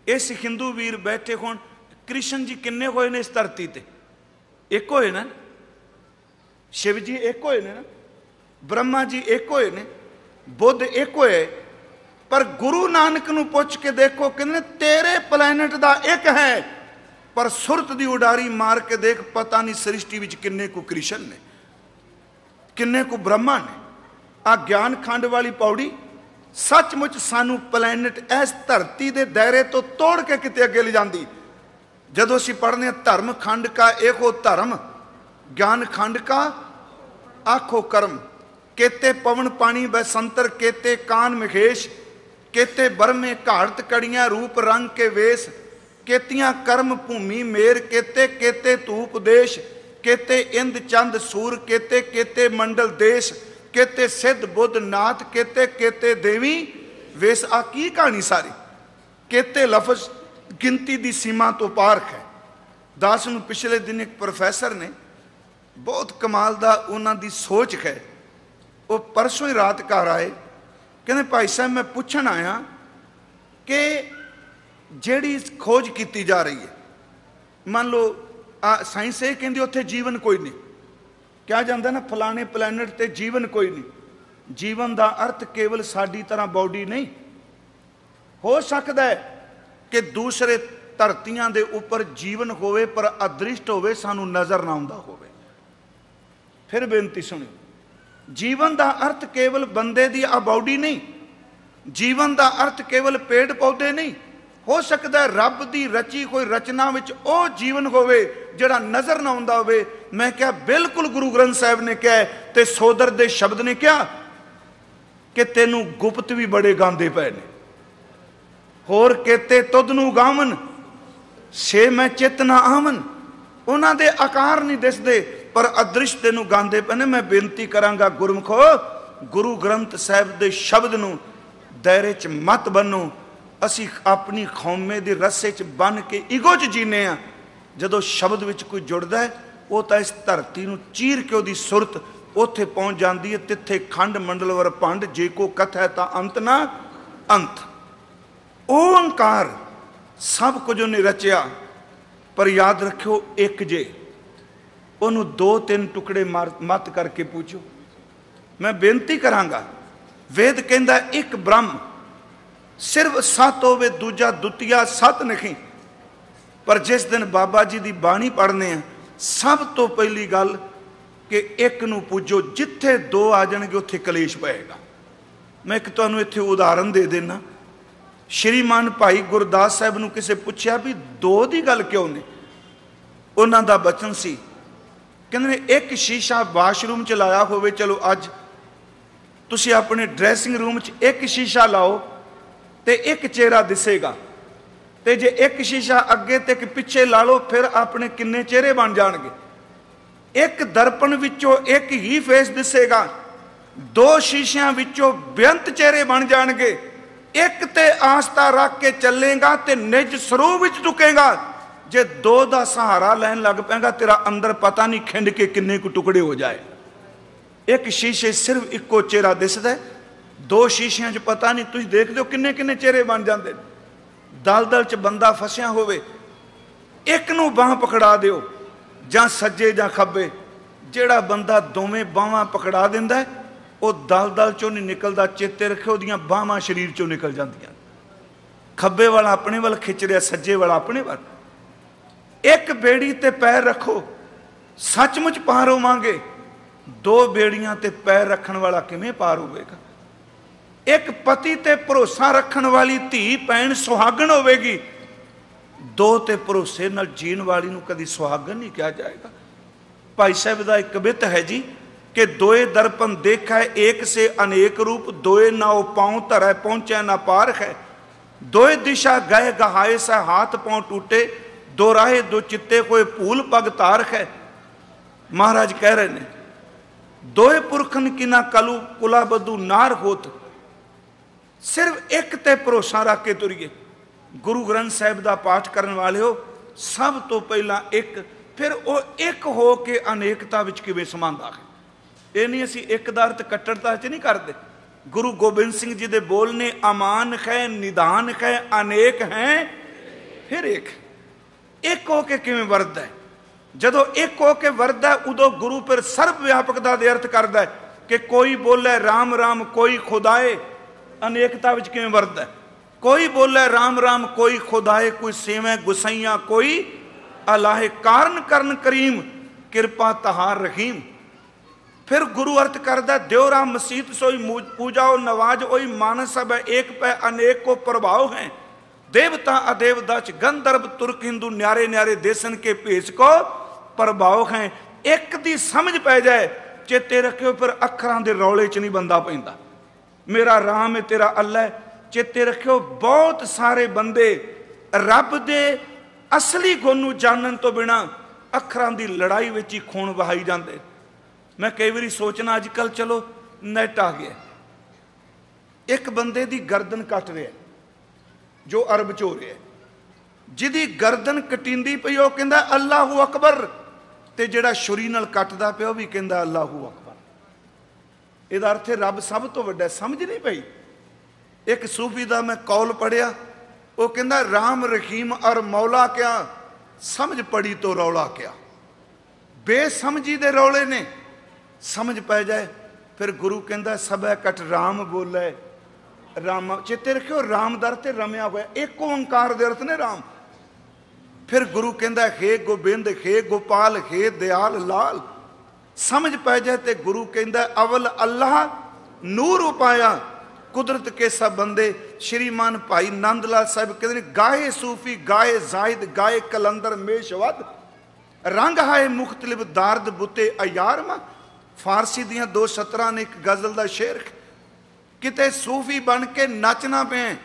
ਇਸ ਹਿੰਦੂ ਵੀਰ ਬੈਠੇ ਹੋਣ, ਕ੍ਰਿਸ਼ਨ ਜੀ ਕਿੰਨੇ ਹੋਏ ਨੇ ਇਸ ਧਰਤੀ ਤੇ? ਇੱਕ ਹੋਏ ਨਾ? ਸ਼ਿਵ ਜੀ ਇੱਕ ਹੋਏ ਨੇ ਨਾ? ਬ੍ਰਹਮਾ ਜੀ ਇੱਕ ਹੋਏ ਨੇ, ਬੁੱਧ ਇੱਕ ਹੋਏ ਪਰ ਗੁਰੂ ਨਾਨਕ ਨੂੰ ਪੁੱਛ ਕੇ ਦੇਖੋ ਕਹਿੰਦੇ ਤੇਰੇ ਪਲੈਨਟ ਦਾ ਇੱਕ ਹੈ। ਪਰ ਸੁਰਤ ਦੀ ਉਡਾਰੀ ਮਾਰ ਕੇ ਦੇਖ ਪਤਾ ਨਹੀਂ ਸ੍ਰਿਸ਼ਟੀ ਵਿੱਚ ਕਿੰਨੇ ਕੁ ਕ੍ਰਿਸ਼ਨ ਨੇ, ਕਿੰਨੇ ਕੁ ਬ੍ਰਹਮਾ ਨੇ। ਆ ਗਿਆਨ ਖੰਡ ਵਾਲੀ ਪੌੜੀ ਸੱਚਮੁੱਚ ਸਾਨੂੰ ਪਲੈਨਟ ਇਸ ਧਰਤੀ ਦੇ ਦਾਇਰੇ ਤੋਂ ਤੋੜ ਕੇ ਕਿਤੇ ਅੱਗੇ ਲੈ ਜਾਂਦੀ। ਜਦੋਂ ਅਸੀਂ ਪੜ੍ਹਨੇ ਧਰਮ ਖੰਡ ਕਾ ਇਹੋ ਧਰਮ, ਗਿਆਨ ਖੰਡ ਕਾ ਆਖੋ ਕਰਮ। ਕੇਤੇ ਪਵਨ ਪਾਣੀ ਬੈਸੰਤਰ, ਕੇਤੇ ਕਾਨ ਮਖੇਸ਼ ਕੇਤੇ ਬਰਮੇ ਘਾੜਤ ਕੜੀਆਂ ਰੂਪ ਰੰਗ ਕੇ ਵੇਸ, ਕੇਤੀਆਂ ਕਰਮ ਭੂਮੀ ਮੇਰ, ਕੇਤੇ ਕੇਤੇ ਧੂਪ ਦੇਸ਼, ਕੇਤੇ ਇੰਦ ਚੰਦ ਸੂਰ, ਕੇਤੇ ਕੇਤੇ ਮੰਡਲ ਦੇਸ਼, ਕੇਤੇ ਸਿੱਧ ਬੁੱਧ ਨਾਥ, ਕੇਤੇ ਕੇਤੇ ਦੇਵੀ। ਵੇਸ ਆ ਕੀ ਕਹਾਣੀ ਸਾਰੀ? ਕੇਤੇ ਲਫ਼ਜ਼ ਗਿਣਤੀ ਦੀ ਸੀਮਾ ਤੋਂ ਪਾਰ ਹੈ। ਦਾਸ ਨੂੰ ਪਿਛਲੇ ਦਿਨ ਇੱਕ ਪ੍ਰੋਫੈਸਰ ਨੇ, ਬਹੁਤ ਕਮਾਲ ਦਾ ਉਹਨਾਂ ਦੀ ਸੋਚ ਹੈ। ਉਹ ਪਰਸੋਂ ਹੀ ਰਾਤ ਘਰ ਆਏ। ਕਹਿੰਦੇ, ਭਾਈ ਸਾਹਿਬ, ਮੈਂ ਪੁੱਛਣ ਆਇਆ ਕਿ ਜਿਹੜੀ ਖੋਜ ਕੀਤੀ ਜਾ ਰਹੀ ਹੈ, ਮੰਨ ਲਓ, ਆ ਸਾਇੰਸ ਇਹ ਕਹਿੰਦੀ ਉੱਥੇ ਜੀਵਨ ਕੋਈ ਨਹੀਂ। ਕਿਹਾ ਜਾਂਦਾ ਨਾ, ਫਲਾਣੇ ਪਲੈਨਟ ਤੇ ਜੀਵਨ ਕੋਈ ਨਹੀਂ। ਜੀਵਨ ਦਾ ਅਰਥ ਕੇਵਲ ਸਾਡੀ ਤਰ੍ਹਾਂ ਬਾਡੀ ਨਹੀਂ। ਹੋ ਸਕਦਾ ਹੈ ਕਿ ਦੂਸਰੇ ਧਰਤੀਆਂ ਦੇ ਉੱਪਰ ਜੀਵਨ ਹੋਵੇ, ਪਰ ਅਦ੍ਰਿਸ਼ਟ ਹੋਵੇ, ਸਾਨੂੰ ਨਜ਼ਰ ਨਾ ਆਉਂਦਾ ਹੋਵੇ। ਫਿਰ ਬੇਨਤੀ ਸੁਣਿਓ। ਜੀਵਨ ਦਾ ਅਰਥ ਕੇਵਲ ਬੰਦੇ ਦੀ ਆ ਬਾਡੀ ਨਹੀਂ। ਜੀਵਨ ਦਾ ਅਰਥ ਕੇਵਲ ਪੇੜ ਪੌਦੇ ਨਹੀਂ। ਹੋ ਸਕਦਾ ਰੱਬ ਦੀ ਰਚੀ ਕੋਈ ਰਚਨਾ ਵਿੱਚ ਉਹ ਜੀਵਨ ਹੋਵੇ ਜਿਹੜਾ ਨਜ਼ਰ ਨਾ ਆਉਂਦਾ ਹੋਵੇ। ਮੈਂ ਕਿਹਾ ਬਿਲਕੁਲ ਗੁਰੂ ਗ੍ਰੰਥ ਸਾਹਿਬ ਨੇ ਕਿਹਾ ਤੇ ਸੋਦਰ ਦੇ ਸ਼ਬਦ ਨੇ ਕਿਹਾ ਕਿ ਤੈਨੂੰ ਗੁਪਤ ਵੀ ਬੜੇ ਗਾਉਂਦੇ ਪਏ ਨੇ। ਹੋਰ ਕੇਤੇ ਤੁਧ ਨੂੰ ਗਾਵਨ ਸੇ ਮੈਂ ਚਿਤ ਨਾ ਆਵਨ। ਉਹਨਾਂ ਦੇ ਆਕਾਰ ਨਹੀਂ ਦਿਸਦੇ। ਪਰ ਅਦ੍ਰਿਸ਼ ਨੂੰ ਗਾਉਂਦੇ ਪਏ ਨੇ, ਮੈਂ ਬੇਨਤੀ ਕਰਾਂਗਾ ਗੁਰਮਖੋ, ਗੁਰੂ ਗ੍ਰੰਥ ਸਾਹਿਬ ਦੇ ਸ਼ਬਦ ਨੂੰ ਦਾਇਰੇ 'ਚ ਮਤ ਬੰਨੋ। ਅਸੀਂ ਆਪਣੀ ਖੌਮੇ ਦੇ ਰਸੇ 'ਚ ਬਨ ਕੇ ਈਗੋ 'ਚ ਜੀਨੇ ਆ। ਜਦੋਂ ਸ਼ਬਦ ਵਿੱਚ ਕੋਈ ਜੁੜਦਾ ਹੈ, ਉਹ ਤਾਂ ਇਸ ਧਰਤੀ ਨੂੰ ਚੀਰ ਕੇ ਉਹਦੀ ਸੁਰਤ ਉੱਥੇ ਪਹੁੰਚ ਜਾਂਦੀ ਹੈ, ਤਿੱਥੇ ਖੰਡ ਮੰਡਲ ਵਰ ਭੰਡ, ਜੇ ਕੋ ਕਥ ਹੈ ਤਾਂ ਅੰਤ ਨਾ ਅੰਤ। ਉਹ ਓੰਕਾਰ ਸਭ ਕੁਝ ਉਹਨੇ ਰਚਿਆ, ਪਰ ਯਾਦ ਰੱਖਿਓ ਇੱਕ ਜੇ ਉਹਨੂੰ ਦੋ ਤਿੰਨ ਟੁਕੜੇ ਮਤ ਕਰਕੇ ਪੁੱਛੋ ਮੈਂ ਬੇਨਤੀ ਕਰਾਂਗਾ, ਵੇਦ ਕਹਿੰਦਾ ਇੱਕ ਬ੍ਰਹਮ ਸਿਰਫ ਸਤ ਹੋਵੇ, ਦੂਜਾ ਦੁੱਤੀਆ ਸਤ ਨਹੀਂ। ਪਰ ਜਿਸ ਦਿਨ ਬਾਬਾ ਜੀ ਦੀ ਬਾਣੀ ਪੜ੍ਹਨੇ ਆ, ਸਭ ਤੋਂ ਪਹਿਲੀ ਗੱਲ ਕਿ ਇੱਕ ਨੂੰ ਪੁੱਜੋ, ਜਿੱਥੇ ਦੋ ਆ ਜਾਣਗੇ, ਉੱਥੇ ਕਲੇਸ਼ ਪਏਗਾ। ਮੈਂ ਇੱਕ ਤੁਹਾਨੂੰ ਇੱਥੇ ਉਦਾਹਰਨ ਦੇ ਦੇਣਾ ਸ਼੍ਰੀਮਾਨ ਭਾਈ ਗੁਰਦਾਸ ਸਾਹਿਬ ਨੂੰ ਕਿਸੇ ਪੁੱਛਿਆ ਵੀ ਦੋ ਦੀ ਗੱਲ ਕਿਉਂ ਨੇ? ਉਹਨਾਂ ਦਾ ਬਚਨ ਸੀ ਕਹਿੰਦੇ ਨੇ, ਇੱਕ ਸ਼ੀਸ਼ਾ ਵਾਸ਼ਰੂਮ ਚ ਲਾਇਆ ਹੋਵੇ, ਚਲੋ ਅੱਜ ਤੁਸੀਂ ਆਪਣੇ ਡਰੈਸਿੰਗ ਰੂਮ 'ਚ ਇੱਕ ਸ਼ੀਸ਼ਾ ਲਾਓ ਤੇ ਇੱਕ ਚਿਹਰਾ ਦਿਸੇਗਾ। ਤੇ ਜੇ ਇੱਕ ਸ਼ੀਸ਼ਾ ਅੱਗੇ ਤੇ ਇੱਕ ਪਿੱਛੇ ਲਾ ਲਓ, ਫਿਰ ਆਪਣੇ ਕਿੰਨੇ ਚਿਹਰੇ ਬਣ ਜਾਣਗੇ? ਇੱਕ ਦਰਪਣ ਵਿੱਚੋਂ ਇੱਕ ਹੀ ਫੇਸ ਦਿਸੇਗਾ। ਦੋ ਸ਼ੀਸ਼ਿਆਂ ਵਿੱਚੋਂ ਬੇਅੰਤ ਚਿਹਰੇ ਬਣ ਜਾਣਗੇ। ਇੱਕ ਤੇ ਆਸਤਾ ਰੱਖ ਕੇ ਚੱਲੇਗਾ ਤੇ ਨਿਜ ਸਰੂਪ ਵਿੱਚ ਟੁਕੇਗਾ ਜੇ ਦੋ ਦਾ ਸਹਾਰਾ ਲੈਣ ਲੱਗ ਪੈਗਾ ਤੇਰਾ ਅੰਦਰ ਪਤਾ ਨਹੀਂ ਖਿੰਡ ਕੇ ਕਿੰਨੇ ਕੁ ਟੁਕੜੇ ਹੋ ਜਾਏ। ਇੱਕ ਸ਼ੀਸ਼ੇ ਸਿਰਫ ਇੱਕੋ ਚਿਹਰਾ ਦਿਸਦਾ ਦੋ ਸ਼ੀਸ਼ਿਆਂ 'ਚ ਪਤਾ ਨਹੀਂ, ਤੁਸੀਂ ਦੇਖਦੇ ਹੋ ਕਿੰਨੇ ਕਿੰਨੇ ਚਿਹਰੇ ਬਣ ਜਾਂਦੇ ਦਲਦਲ 'ਚ ਬੰਦਾ ਫਸਿਆ ਹੋਵੇ, ਇੱਕ ਨੂੰ ਬਾਹ ਪਕੜਾ ਦਿਓ, ਜਾਂ ਸੱਜੇ ਜਾਂ ਖੱਬੇ। ਜਿਹੜਾ ਬੰਦਾ ਦੋਵੇਂ ਬਾਹਾਂ ਪਕੜਾ ਦਿੰਦਾ ਉਹ ਦਲਦਲ 'ਚੋਂ ਨਹੀਂ ਨਿਕਲਦਾ, ਚੇਤੇ ਰੱਖਿਓ, ਉਹਦੀਆਂ ਬਾਹਾਂ ਸਰੀਰ 'ਚੋਂ ਨਿਕਲ ਜਾਂਦੀਆਂ ਖੱਬੇ ਵਾਲਾ ਆਪਣੇ ਵੱਲ ਖਿੱਚ ਰਿਹਾ, ਸੱਜੇ ਵਾਲਾ ਆਪਣੇ ਵੱਲ। ਇੱਕ ਬੇੜੀ ਤੇ ਪੈਰ ਰੱਖੋ, ਸੱਚਮੁੱਚ ਪਾਰ ਹੋਵਾਂਗੇ। ਦੋ ਬੇੜੀਆਂ ਤੇ ਪੈਰ ਰੱਖਣ ਵਾਲਾ ਕਿਵੇਂ ਪਾਰ ਹੋਵੇਗਾ? ਇੱਕ ਪਤੀ ਤੇ ਭਰੋਸਾ ਰੱਖਣ ਵਾਲੀ ਧੀ ਪੈਣ ਸੁਹਾਗਣ ਹੋਵੇਗੀ। ਦੋ ਤੇ ਭਰੋਸੇ ਨਾਲ ਜੀਣ ਵਾਲੀ ਨੂੰ ਕਦੀ ਸੁਹਾਗਣ ਨਹੀਂ ਕਿਹਾ ਜਾਏਗਾ। ਭਾਈ ਸਾਹਿਬ ਦਾ ਇੱਕ ਕਵਿਤ ਹੈ ਜੀ ਕਿ ਦੋਏ ਦਰਪਨ ਦੇਖੈ, ਏਕ ਸੇ ਅਨੇਕ ਰੂਪ, ਦੋਏ ਨਾਉ ਪਾਉ ਧਰੈ, ਪਹੁੰਚੈ ਨਾ ਪਾਰ ਹੈ ਦੋਏ ਦਿਸ਼ਾ ਗਏ, ਗਹਾਏ ਸਾ ਹਾਥ ਪਾਉ ਟੂਟੇ ਦੋ ਰਾਹੇ, ਦੋ ਚਿੱਤੇ, ਕੋਈ ਭੂਲ ਪਗ ਤਾਰ ਹੈ। ਮਹਾਰਾਜ ਕਹਿ ਰਹੇ ਨੇ ਦੋਏ ਪੁਰਖਨ ਕਿਨਾ ਕਲੂ ਕੁਲਾ ਬਦੂ ਨਾਰ ਹੋਤ। ਸਿਰਫ ਇੱਕ ਤੇ ਭਰੋਸਾ ਰੱਖ ਕੇ ਤੁਰੀਏ। ਗੁਰੂ ਗ੍ਰੰਥ ਸਾਹਿਬ ਦਾ ਪਾਠ ਕਰਨ ਵਾਲਿਓ, ਸਭ ਤੋਂ ਪਹਿਲਾਂ ਇੱਕ, ਫਿਰ ਉਹ ਇੱਕ ਹੋ ਕੇ ਅਨੇਕਤਾ ਵਿੱਚ ਕਿਵੇਂ ਸਮਾਂਦਾ ਹੈ। ਇਹ ਨਹੀਂ ਅਸੀਂ ਇੱਕ ਦਾ ਅਰਥ ਕੱਟੜਤਾ 'ਚ ਨਹੀਂ ਕਰਦੇ। ਗੁਰੂ ਗੋਬਿੰਦ ਸਿੰਘ ਜੀ ਦੇ ਬੋਲ ਨੇ, ਅਮਾਨ ਹੈ, ਨਿਦਾਨ ਹੈ, ਅਨੇਕ ਹੈ, ਫਿਰ ਇੱਕ। ਇੱਕ ਹੋ ਕੇ ਕਿਵੇਂ ਵਰਤਦਾ ਹੈ ਜਦੋਂ ਇੱਕ ਹੋ ਕੇ ਵਰਦਾ ਉਦੋਂ ਗੁਰੂ ਫਿਰ ਸਰਬ ਵਿਆਪਕਤਾ ਦੇ ਅਰਥ ਕਰਦਾ ਹੈ ਕਿ ਕੋਈ ਬੋਲੇ ਰਾਮ ਰਾਮ ਕੋਈ ਖੁਦਾਏ ਅਨੇਕਤਾ ਵਿੱਚ ਕਿਵੇਂ ਵਰਤਦਾ ਕੋਈ ਬੋਲੇ ਰਾਮ ਰਾਮ ਕੋਈ ਖੁਦਾਏ ਕੋਈ ਸੇਵੇਂ ਗੁਸਈਆਂ ਕੋਈ ਅਲਾਹੇ ਕਾਰਨ ਕਰਨ ਕਰੀਮ ਕਿਰਪਾ ਤਹਾਰ ਰਹੀਮ ਫਿਰ ਗੁਰੂ ਅਰਥ ਕਰਦਾ ਦਿਓ ਰਾਮ ਮਸੀਤ ਸੋਈ ਪੂਜਾਓ ਨਵਾਜ ਓਈ ਮਾਨਸ ਸਭ ਏਕ ਪੈ ਅਨੇਕ ਕੋ ਪ੍ਰਭਾਵ ਹੈ ਦੇਵਤਾ ਅਦੇਵਦਾਚ ਗੰਧਰਵ, ਤੁਰਕ, ਹਿੰਦੂ, ਨਿਆਰੇ ਨਿਆਰੇ ਦੇਸਨ ਕੇ ਭੇਸ ਕੋ ਪ੍ਰਭਾਵਕ ਹੈ। ਇੱਕ ਦੀ ਸਮਝ ਪੈ ਜਾਏ, ਚੇਤੇ ਰੱਖਿਓ, ਫਿਰ ਅੱਖਰਾਂ ਦੇ ਰੌਲੇ 'ਚ ਨਹੀਂ ਬੰਦਾ ਪੈਂਦਾ। ਮੇਰਾ ਰਾਮ ਹੈ, ਤੇਰਾ ਅੱਲਾ ਹੈ। ਚੇਤੇ ਰੱਖਿਓ, ਬਹੁਤ ਸਾਰੇ ਬੰਦੇ ਰੱਬ ਦੇ ਅਸਲੀ ਗੁਣ ਨੂੰ ਜਾਣਨ ਤੋਂ ਬਿਨਾ ਅੱਖਰਾਂ ਦੀ ਲੜਾਈ ਵਿੱਚ ਹੀ ਖੂਨ ਵਹਾਈ ਜਾਂਦੇ। ਮੈਂ ਕਈ ਵਾਰੀ ਸੋਚਣਾ ਅੱਜ ਕੱਲ ਚਲੋ, ਨੈਟ ਆ ਗਿਆ। ਇੱਕ ਬੰਦੇ ਦੀ ਗਰਦਨ ਕੱਟ ਰਿਹਾ। ਜੋ ਅਰਬ ਚ ਹੋ ਰਿਹਾ ਜਿਹਦੀ ਗਰਦਨ ਕਟਿੰਦੀ ਪਈ ਉਹ ਕਹਿੰਦਾ ਅੱਲਾਹੂ ਅਕਬਰ। ਤੇ ਜਿਹੜਾ ਛੁਰੀ ਨਾਲ ਕੱਟਦਾ ਪਿਆ, ਉਹ ਵੀ ਕਹਿੰਦਾ ਅੱਲਾਹੂ ਅਕਬਰ। ਇਹਦਾ ਅਰਥ ਹੈ ਰੱਬ ਸਭ ਤੋਂ ਵੱਡਾ ਸਮਝ ਨਹੀਂ ਪਈ। ਇੱਕ ਸੂਫੀ ਦਾ ਮੈਂ ਕੌਲ ਪੜਿਆ ਉਹ ਕਹਿੰਦਾ, ਰਾਮ ਰਹੀਮ ਔਰ ਮੌਲਾ ਕਿਆ? ਸਮਝ ਪੜੀ ਤੋਂ ਰੌਲਾ ਕਿਆ? ਬੇਸਮਝੀ ਦੇ ਰੌਲੇ ਨੇ। ਸਮਝ ਪੈ ਜਾਏ, ਫਿਰ ਗੁਰੂ ਕਹਿੰਦਾ, ਸਭੈ ਕਟ ਰਾਮ ਬੋਲੇ। ਰਾਮ ਚਿੱਤੇ ਰੱਖਿਓ ਰਾਮ ਦਰ ਤੇ ਰਮਿਆ ਹੋਇਆ ਇੱਕ ਓੰਕਾਰ ਦੇ ਅਰਥ ਨੇ ਰਾਮ ਫਿਰ ਗੁਰੂ ਕਹਿੰਦਾ ਖੇ ਗੋਬਿੰਦ ਖੇ ਗੋਪਾਲ ਖੇ ਦਿਆਲ ਲਾਲ ਸਮਝ ਪੈ ਜਾਏ ਤੇ ਗੁਰੂ ਕਹਿੰਦਾ ਅਵਲ ਅੱਲਾਹ ਨੂਰ ਉਪਾਇਆ ਕੁਦਰਤ ਕੇ ਸਭ ਬੰਦੇ ਸ਼੍ਰੀਮਾਨ ਭਾਈ ਨੰਦ ਲਾਲ ਸਾਹਿਬ ਕਹਿੰਦੇ ਨੇ ਗਾਏ ਸੂਫੀ ਗਾਏ ਜ਼ਾਹਿਦ ਗਾਏ ਕਲੰਦਰ ਮੇਸ਼ਵਦ ਰੰਗ ਹਾਏ ਮੁਖਤਲਿਫ ਦਾਰਦ ਬੁੱਤੇ ਅਯਾਰਮਾ ਫਾਰਸੀ ਦੀਆਂ ਦੋ ਸਤਰਾਂ ਨੇ ਇੱਕ ਗਜ਼ਲ ਦਾ ਸ਼ੇਰ ਕਿਤੇ ਸੂਫੀ ਬਣ ਕੇ ਨੱਚਣਾ ਪਏ,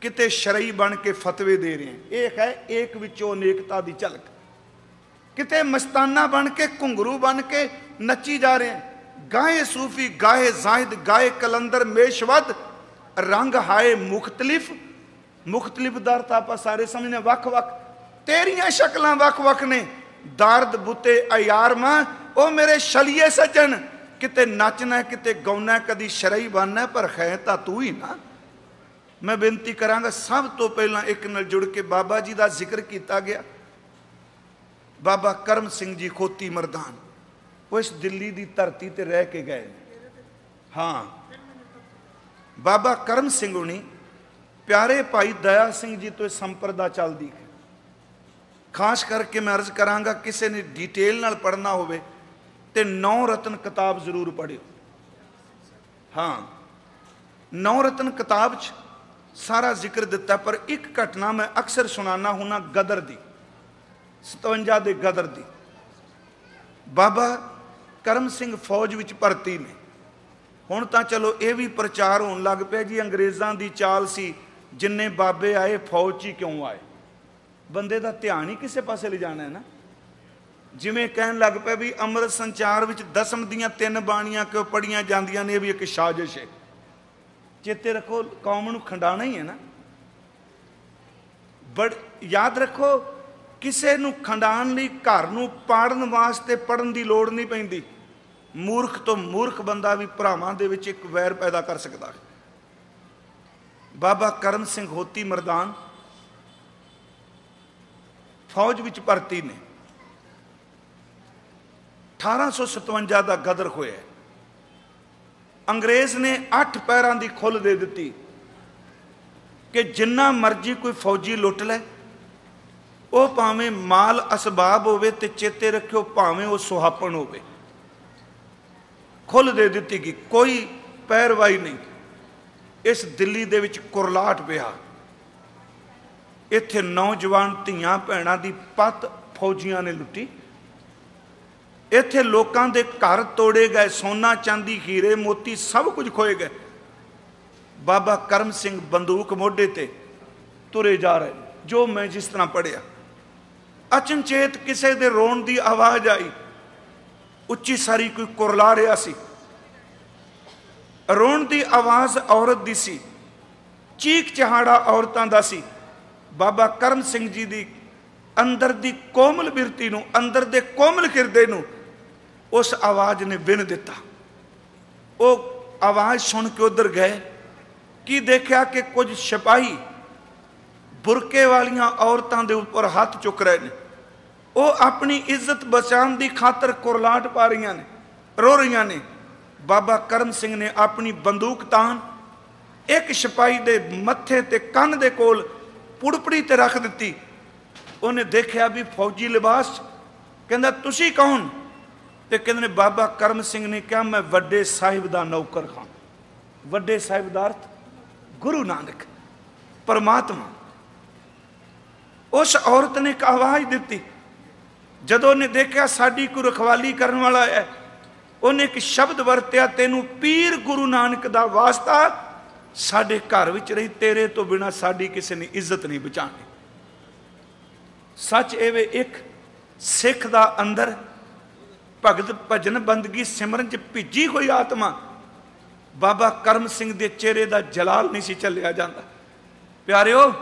ਕਿਤੇ ਸ਼ਰਈ ਬਣ ਕੇ ਫਤਵੇ ਦੇ ਰਹੇ ਇਹ ਹੈ ਏਕ ਵਿੱਚੋਂ ਅਨੇਕਤਾ ਦੀ ਝਲਕ। ਕਿਤੇ ਮਸਤਾਨਾ ਬਣ ਕੇ ਘੁੰਗਰੂ ਬਣ ਕੇ ਨੱਚੀ ਜਾ ਰਹੇ ਗਾਏ ਸੂਫੀ ਗਾਏ ਜ਼ਾਹਿਦ ਗਾਏ ਕਲੰਦਰ, ਮੇਸ਼ਵਦ, ਰੰਗ ਹਾਏ ਮੁਖਤਲਿਫ। ਮੁਖਤਲਿਫ ਦਰ ਤਾਂ ਆਪਾਂ ਸਾਰੇ ਸਮਝਨੇ ਵੱਖ-ਵੱਖ। ਤੇਰੀਆਂ ਸ਼ਕਲਾਂ ਵੱਖ-ਵੱਖ ਨੇ। ਦਰਦ ਬੁੱਤੇ ਅਯਾਰਮਾ ਉਹ ਮੇਰੇ ਸ਼ਲੀਏ ਸੱਜਣ। ਕਿਤੇ ਨੱਚਣਾ ਕਿਤੇ ਗਾਉਣਾ ਕਦੀ ਸ਼ਰਈ ਬਣਨਾ ਪਰ ਖੈ ਤਾਂ ਤੂੰ ਹੀ ਨਾ। ਮੈਂ ਬੇਨਤੀ ਕਰਾਂਗਾ, ਸਭ ਤੋਂ ਪਹਿਲਾਂ ਇੱਕ ਨਾਲ ਜੁੜ ਕੇ ਬਾਬਾ ਜੀ ਦਾ ਜ਼ਿਕਰ ਕੀਤਾ ਗਿਆ। ਬਾਬਾ ਕਰਮ ਸਿੰਘ ਜੀ ਖੋਤੀ ਮਰਦਾਨ, ਉਹ ਇਸ ਦਿੱਲੀ ਦੀ ਧਰਤੀ ਤੇ ਰਹਿ ਕੇ ਗਏ ਹਾਂ। ਬਾਬਾ ਕਰਮ ਸਿੰਘ ਹੁਣੀ, ਪਿਆਰੇ ਭਾਈ ਦਇਆ ਸਿੰਘ ਜੀ ਤੋਂ ਇਹ ਸੰਪਰਦਾ ਚੱਲਦੀ ਹੈ। ਖਾਸ ਕਰਕੇ ਮੈਂ ਅਰਜ਼ ਕਰਾਂਗਾ, ਕਿਸੇ ਨੇ ਡਿਟੇਲ ਨਾਲ ਪੜਨਾ ਹੋਵੇ ਤੇ ਨੌ ਰਤਨ ਕਿਤਾਬ ਜ਼ਰੂਰ ਪੜਿਓ ਹਾਂ, ਨੌ ਰਤਨ ਕਿਤਾਬ 'ਚ ਸਾਰਾ ਜ਼ਿਕਰ ਦਿੱਤਾ, ਪਰ ਇੱਕ ਘਟਨਾ ਮੈਂ ਅਕਸਰ ਸੁਣਾਣਾ ਹੁਣਾ ਗਦਰ ਦੀ 57 ਦੇ ਗਦਰ ਦੀ। ਬਾਬਾ ਕਰਮ ਸਿੰਘ ਫੌਜ ਵਿੱਚ ਭਰਤੀ ਨੇ। ਹੁਣ ਤਾਂ ਚਲੋ ਇਹ ਵੀ ਪ੍ਰਚਾਰ ਹੋਣ ਲੱਗ ਪਿਆ ਜੀ, ਅੰਗਰੇਜ਼ਾਂ ਦੀ ਚਾਲ ਸੀ, ਜਿੰਨੇ ਬਾਬੇ ਆਏ, ਫੌਜ 'ਚ ਕਿਉਂ ਆਏ? ਬੰਦੇ ਦਾ ਧਿਆਨ ਹੀ ਕਿਸੇ ਪਾਸੇ ਲਿਜਾਣਾ ਹੈ ਨਾ। ਜਿਵੇਂ ਕਹਿਣ ਲੱਗ ਪਿਆ ਵੀ ਅੰਮ੍ਰਿਤ ਸੰਚਾਰ ਵਿੱਚ ਦਸਮ ਦੀਆਂ ਤਿੰਨ ਬਾਣੀਆਂ ਕਿਉਂ ਪੜੀਆਂ ਜਾਂਦੀਆਂ ਨੇ, ਇਹ ਵੀ ਇੱਕ ਸਾਜ਼ਿਸ਼ ਹੈ। ਚੇਤੇ ਰੱਖੋ, ਕੌਮ ਨੂੰ ਖੰਡਾਣਾ ਹੀ ਹੈ ਨਾ। ਬੜ, ਯਾਦ ਰੱਖੋ, ਕਿਸੇ ਨੂੰ ਖੰਡਾਣ ਲਈ ਘਰ ਨੂੰ ਪਾੜਨ ਵਾਸਤੇ ਪੜਨ ਦੀ ਲੋੜ ਨਹੀਂ ਪੈਂਦੀ। ਮੂਰਖ ਤੋਂ ਮੂਰਖ ਬੰਦਾ ਵੀ ਭਰਾਵਾਂ ਦੇ ਵਿੱਚ ਇੱਕ ਵੈਰ ਪੈਦਾ ਕਰ ਸਕਦਾ ਹੈ। ਬਾਬਾ ਕਰਮ ਸਿੰਘ ਹੋਤੀ ਮਰਦਾਨ ਫੌਜ ਵਿੱਚ ਭਰਤੀ ਨੇ। 1857 ਦਾ ਗਦਰ ਹੋਇਆ ਅੰਗਰੇਜ਼ ਨੇ 8 ਪੈਰਾਂ ਦੀ ਖੁੱਲ ਦੇ ਦਿੱਤੀ ਕਿ ਜਿੰਨਾ ਮਰਜ਼ੀ ਕੋਈ ਫੌਜੀ ਲੁੱਟ ਲੈ, ਉਹ ਭਾਵੇਂ ਮਾਲ ਅਸਬਾਬ ਹੋਵੇ ਤੇ ਚੇਤੇ ਰੱਖਿਓ ਭਾਵੇਂ ਉਹ ਸੁਹਾਪਣ ਹੋਵੇ। ਖੁੱਲ ਦੇ ਦਿੱਤੀ ਕਿ ਕੋਈ ਪੈਰਵਾਈ ਨਹੀਂ। ਇਸ ਦਿੱਲੀ ਦੇ ਵਿੱਚ ਕੁਰਲਾਟ ਪਿਆ ਇੱਥੇ ਨੌਜਵਾਨ ਧੀਆਂ ਭੈਣਾਂ ਦੀ ਪਤ ਫੌਜੀਆਂ ਨੇ ਲੁੱਟੀ। ਇੱਥੇ ਲੋਕਾਂ ਦੇ ਘਰ ਤੋੜੇ ਗਏ, ਸੋਨਾ, ਚਾਂਦੀ, ਹੀਰੇ, ਮੋਤੀ ਸਭ ਕੁਝ ਖੋਏ ਗਏ। ਬਾਬਾ ਕਰਮ ਸਿੰਘ ਬੰਦੂਕ ਮੋਢੇ ਤੇ ਤੁਰੇ ਜਾ ਰਹੇ ਜੋ ਮੈਂ ਜਿਸ ਤਰ੍ਹਾਂ ਪੜਿਆ ਅਚਨਚੇਤ ਕਿਸੇ ਦੇ ਰੋਣ ਦੀ ਆਵਾਜ਼ ਆਈ। ਉੱਚੀ ਸਾਰੀ ਕੋਈ ਕੁਰਲਾ ਰਿਹਾ ਸੀ। ਰੋਣ ਦੀ ਆਵਾਜ਼ ਔਰਤ ਦੀ ਸੀ ਚੀਕ ਚਹਾੜਾ ਔਰਤਾਂ ਦਾ ਸੀ। ਬਾਬਾ ਕਰਮ ਸਿੰਘ ਜੀ ਦੀ ਅੰਦਰ ਦੀ ਕੋਮਲ ਬਿਰਤੀ ਨੂੰ, ਅੰਦਰ ਦੇ ਕੋਮਲ ਕਿਰਦੇ ਨੂੰ ਉਸ ਆਵਾਜ਼ ਨੇ ਬਿਨ ਦਿੱਤਾ। ਉਹ ਆਵਾਜ਼ ਸੁਣ ਕੇ ਉਧਰ ਗਏ। ਕੀ ਦੇਖਿਆ ਕਿ ਕੁਝ ਸਿਪਾਹੀ ਬੁਰਕੇ ਵਾਲੀਆਂ ਔਰਤਾਂ ਦੇ ਉੱਪਰ ਹੱਥ ਚੁੱਕ ਰਹੇ ਨੇ? ਉਹ ਆਪਣੀ ਇੱਜ਼ਤ ਬਚਾਉਣ ਦੀ ਖਾਤਰ ਕੁਰਲਾਟ ਪਾ ਰਹੀਆਂ ਨੇ, ਰੋ ਰਹੀਆਂ ਨੇ। ਬਾਬਾ ਕਰਮ ਸਿੰਘ ਨੇ ਆਪਣੀ ਬੰਦੂਕ ਤਾਨ ਇੱਕ ਸਿਪਾਹੀ ਦੇ ਮੱਥੇ ਤੇ ਕੰਨ ਦੇ ਕੋਲ ਪੁੜਪੜੀ ਤੇ ਰੱਖ ਦਿੱਤੀ। ਉਹਨੇ ਦੇਖਿਆ ਵੀ ਫੌਜੀ ਲਿਬਾਸ, ਕਹਿੰਦਾ, ਤੁਸੀਂ ਕੌਣ? ਤੇ ਕਹਿੰਦੇ ਨੇ, ਬਾਬਾ ਕਰਮ ਸਿੰਘ ਨੇ ਕਿਹਾ, ਮੈਂ ਵੱਡੇ ਸਾਹਿਬ ਦਾ ਨੌਕਰ ਹਾਂ। ਵੱਡੇ ਸਾਹਿਬ ਦਾ ਅਰਥ, ਗੁਰੂ ਨਾਨਕ, ਪਰਮਾਤਮਾ। ਉਸ ਔਰਤ ਨੇ ਇੱਕ ਆਵਾਜ਼ ਦਿੱਤੀ। ਜਦੋਂ ਉਹਨੇ ਦੇਖਿਆ ਸਾਡੀ ਕੋਈ ਰਖਵਾਲੀ ਕਰਨ ਵਾਲਾ ਹੈ, ਉਹਨੇ ਇੱਕ ਸ਼ਬਦ ਵਰਤਿਆ, ਤੈਨੂੰ ਪੀਰ ਗੁਰੂ ਨਾਨਕ ਦਾ ਵਾਸਤਾ ਸਾਡੇ ਘਰ ਵਿੱਚ ਰਹੀ, ਤੇਰੇ ਤੋਂ ਬਿਨਾ ਸਾਡੀ ਕਿਸੇ ਨੇ ਇੱਜ਼ਤ ਨਹੀਂ ਬਚਾਣੀ ਸੱਚ ਇਹ ਵੇ, ਇੱਕ ਸਿੱਖ ਦਾ ਅੰਦਰ ਭਗਤ ਭਜਨ ਬੰਦਗੀ ਸਿਮਰਨ ਚ ਭਿੱਜੀ ਹੋਈ ਆਤਮਾ। ਬਾਬਾ ਕਰਮ ਸਿੰਘ ਦੇ ਚਿਹਰੇ ਦਾ ਜਲਾਲ ਨਹੀਂ ਸੀ ਚੱਲਿਆ ਜਾਂਦਾ। ਪਿਆਰਿਓ,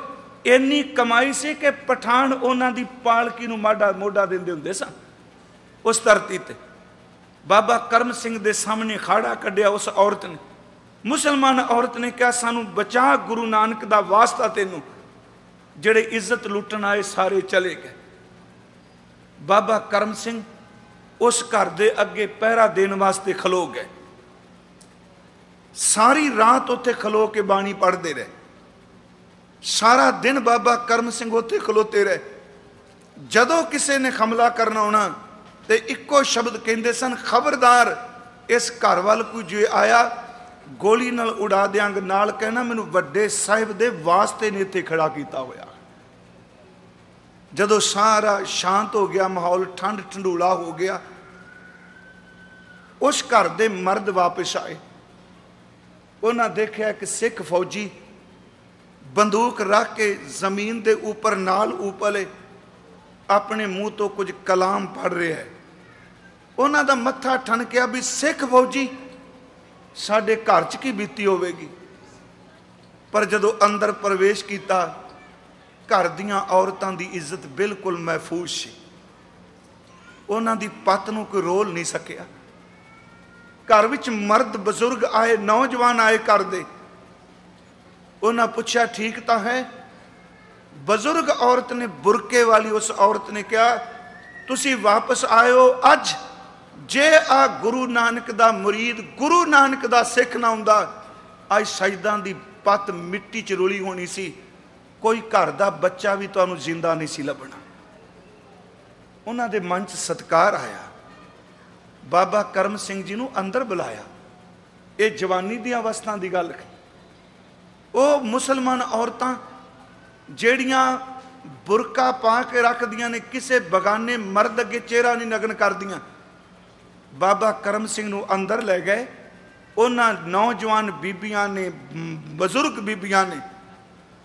ਇੰਨੀ ਕਮਾਈ ਸੀ ਕਿ ਪਠਾਨ ਉਹਨਾਂ ਦੀ ਪਾਲਕੀ ਨੂੰ ਮਾਡਾ ਮੋਢਾ ਦਿੰਦੇ ਹੁੰਦੇ ਸਨ ਉਸ ਧਰਤੀ ਤੇ। ਬਾਬਾ ਕਰਮ ਸਿੰਘ ਦੇ ਸਾਹਮਣੇ ਖਾੜਾ ਕੱਢਿਆ ਉਸ ਔਰਤ ਨੇ। ਮੁਸਲਮਾਨ ਔਰਤ ਨੇ ਕਿਹਾ, ਸਾਨੂੰ ਬਚਾ ਗੁਰੂ ਨਾਨਕ ਦਾ ਵਾਸਤਾ ਤੈਨੂੰ। ਜਿਹੜੇ ਇੱਜ਼ਤ ਲੁੱਟਣ ਆਏ ਸਾਰੇ ਚਲੇ ਗਏ। ਬਾਬਾ ਕਰਮ ਸਿੰਘ ਉਸ ਘਰ ਦੇ ਅੱਗੇ ਪਹਿਰਾ ਦੇਣ ਵਾਸਤੇ ਖਲੋ ਗਏ। ਸਾਰੀ ਰਾਤ ਉੱਥੇ ਖਲੋ ਕੇ ਬਾਣੀ ਪੜ੍ਹਦੇ ਰਹੇ। ਸਾਰਾ ਦਿਨ ਬਾਬਾ ਕਰਮ ਸਿੰਘ ਉੱਥੇ ਖਲੋਤੇ ਰਹੇ। ਜਦੋਂ ਕਿਸੇ ਨੇ ਹਮਲਾ ਕਰਨਾ ਆਉਣਾ ਤੇ ਇੱਕੋ ਸ਼ਬਦ ਕਹਿੰਦੇ ਸਨ, ਖਬਰਦਾਰ, ਇਸ ਘਰ ਵੱਲ ਕੋਈ ਜੇ ਆਇਆ, ਗੋਲੀ ਨਾਲ ਉਡਾ ਦਿਆਂਗ, ਨਾਲ ਕਹਿਣਾ, ਮੈਨੂੰ ਵੱਡੇ ਸਾਹਿਬ ਦੇ ਵਾਸਤੇ ਨੇ ਇੱਥੇ ਖੜਾ ਕੀਤਾ ਹੋਇਆ। ਜਦੋਂ ਸਾਰਾ ਸ਼ਾਂਤ ਹੋ ਗਿਆ, ਮਾਹੌਲ ਠੰਡ ਠੰਡੂਲਾ ਹੋ ਗਿਆ, ਉਸ ਘਰ ਦੇ ਮਰਦ ਵਾਪਸ ਆਏ। ਉਹਨਾਂ ਦੇਖਿਆ ਕਿ ਸਿੱਖ ਫੌਜੀ ਬੰਦੂਕ ਰੱਖ ਕੇ ਜ਼ਮੀਨ ਦੇ ਉੱਪਰ ਨਾਲ ਉਪਲੇ, ਆਪਣੇ ਮੂੰਹ ਤੋਂ ਕੁਝ ਕਲਾਮ ਪੜ ਰਿਹਾ ਹੈ। ਉਹਨਾਂ ਦਾ ਮੱਥਾ ਠਣਕਿਆ ਵੀ ਸਿੱਖ ਫੌਜੀ, ਸਾਡੇ ਘਰ 'ਚ ਕੀ ਬੀਤੀ ਹੋਵੇਗੀ? ਪਰ ਜਦੋਂ ਅੰਦਰ ਪ੍ਰਵੇਸ਼ ਕੀਤਾ ਘਰ ਦੀਆਂ ਔਰਤਾਂ ਦੀ ਇੱਜ਼ਤ ਬਿਲਕੁਲ ਮਹਿਫੂਜ਼ ਸੀ। ਉਹਨਾਂ ਦੀ ਪਤ ਨੂੰ ਕੋਈ ਰੋਲ ਨਹੀਂ ਸਕਿਆ। ਘਰ ਵਿੱਚ ਮਰਦ ਬਜ਼ੁਰਗ ਆਏ, ਨੌਜਵਾਨ ਆਏ ਘਰ ਦੇ। ਉਹਨਾਂ ਪੁੱਛਿਆ, ਠੀਕ ਤਾਂ ਹੈ? ਬਜ਼ੁਰਗ ਔਰਤ ਨੇ ਬੁਰਕੇ ਵਾਲੀ ਉਸ ਔਰਤ ਨੇ ਕਿਹਾ, ਤੁਸੀਂ ਵਾਪਸ ਆਇਓ ਅੱਜ। ਜੇ ਆ ਗੁਰੂ ਨਾਨਕ ਦਾ ਮੁਰੀਦ, ਗੁਰੂ ਨਾਨਕ ਦਾ ਸਿੱਖ ਨਾ ਹੁੰਦਾ, ਅੱਜ ਸਜਦਾਂ ਦੀ ਪਤ ਮਿੱਟੀ 'ਚ ਰੁਲੀ ਹੋਣੀ ਸੀ। ਕੋਈ ਘਰ ਦਾ ਬੱਚਾ ਵੀ ਤੁਹਾਨੂੰ ਜ਼ਿੰਦਾ ਨਹੀਂ ਸੀ ਲੱਭਣਾ। ਉਹਨਾਂ ਦੇ ਮਨ 'ਚ ਸਤਕਾਰ ਆਇਆ। ਬਾਬਾ ਕਰਮ ਸਿੰਘ ਜੀ ਨੂੰ ਅੰਦਰ ਬੁਲਾਇਆ। ਇਹ ਜਵਾਨੀ ਦੀਆਂ ਅਵਸਥਾ ਦੀ ਗੱਲ ਉਹ ਮੁਸਲਮਾਨ ਔਰਤਾਂ ਜਿਹੜੀਆਂ ਬੁਰਕਾ ਪਾ ਕੇ ਰੱਖਦੀਆਂ ਨੇ, ਕਿਸੇ ਬਗਾਨੇ ਮਰਦ ਅੱਗੇ ਚਿਹਰਾ ਨਹੀਂ ਨਗਨ ਕਰਦੀਆਂ। ਬਾਬਾ ਕਰਮ ਸਿੰਘ ਨੂੰ ਅੰਦਰ ਲੈ ਗਏ। ਉਹਨਾਂ ਨੌਜਵਾਨ ਬੀਬੀਆਂ ਨੇ ਬਜ਼ੁਰਗ ਬੀਬੀਆਂ ਨੇ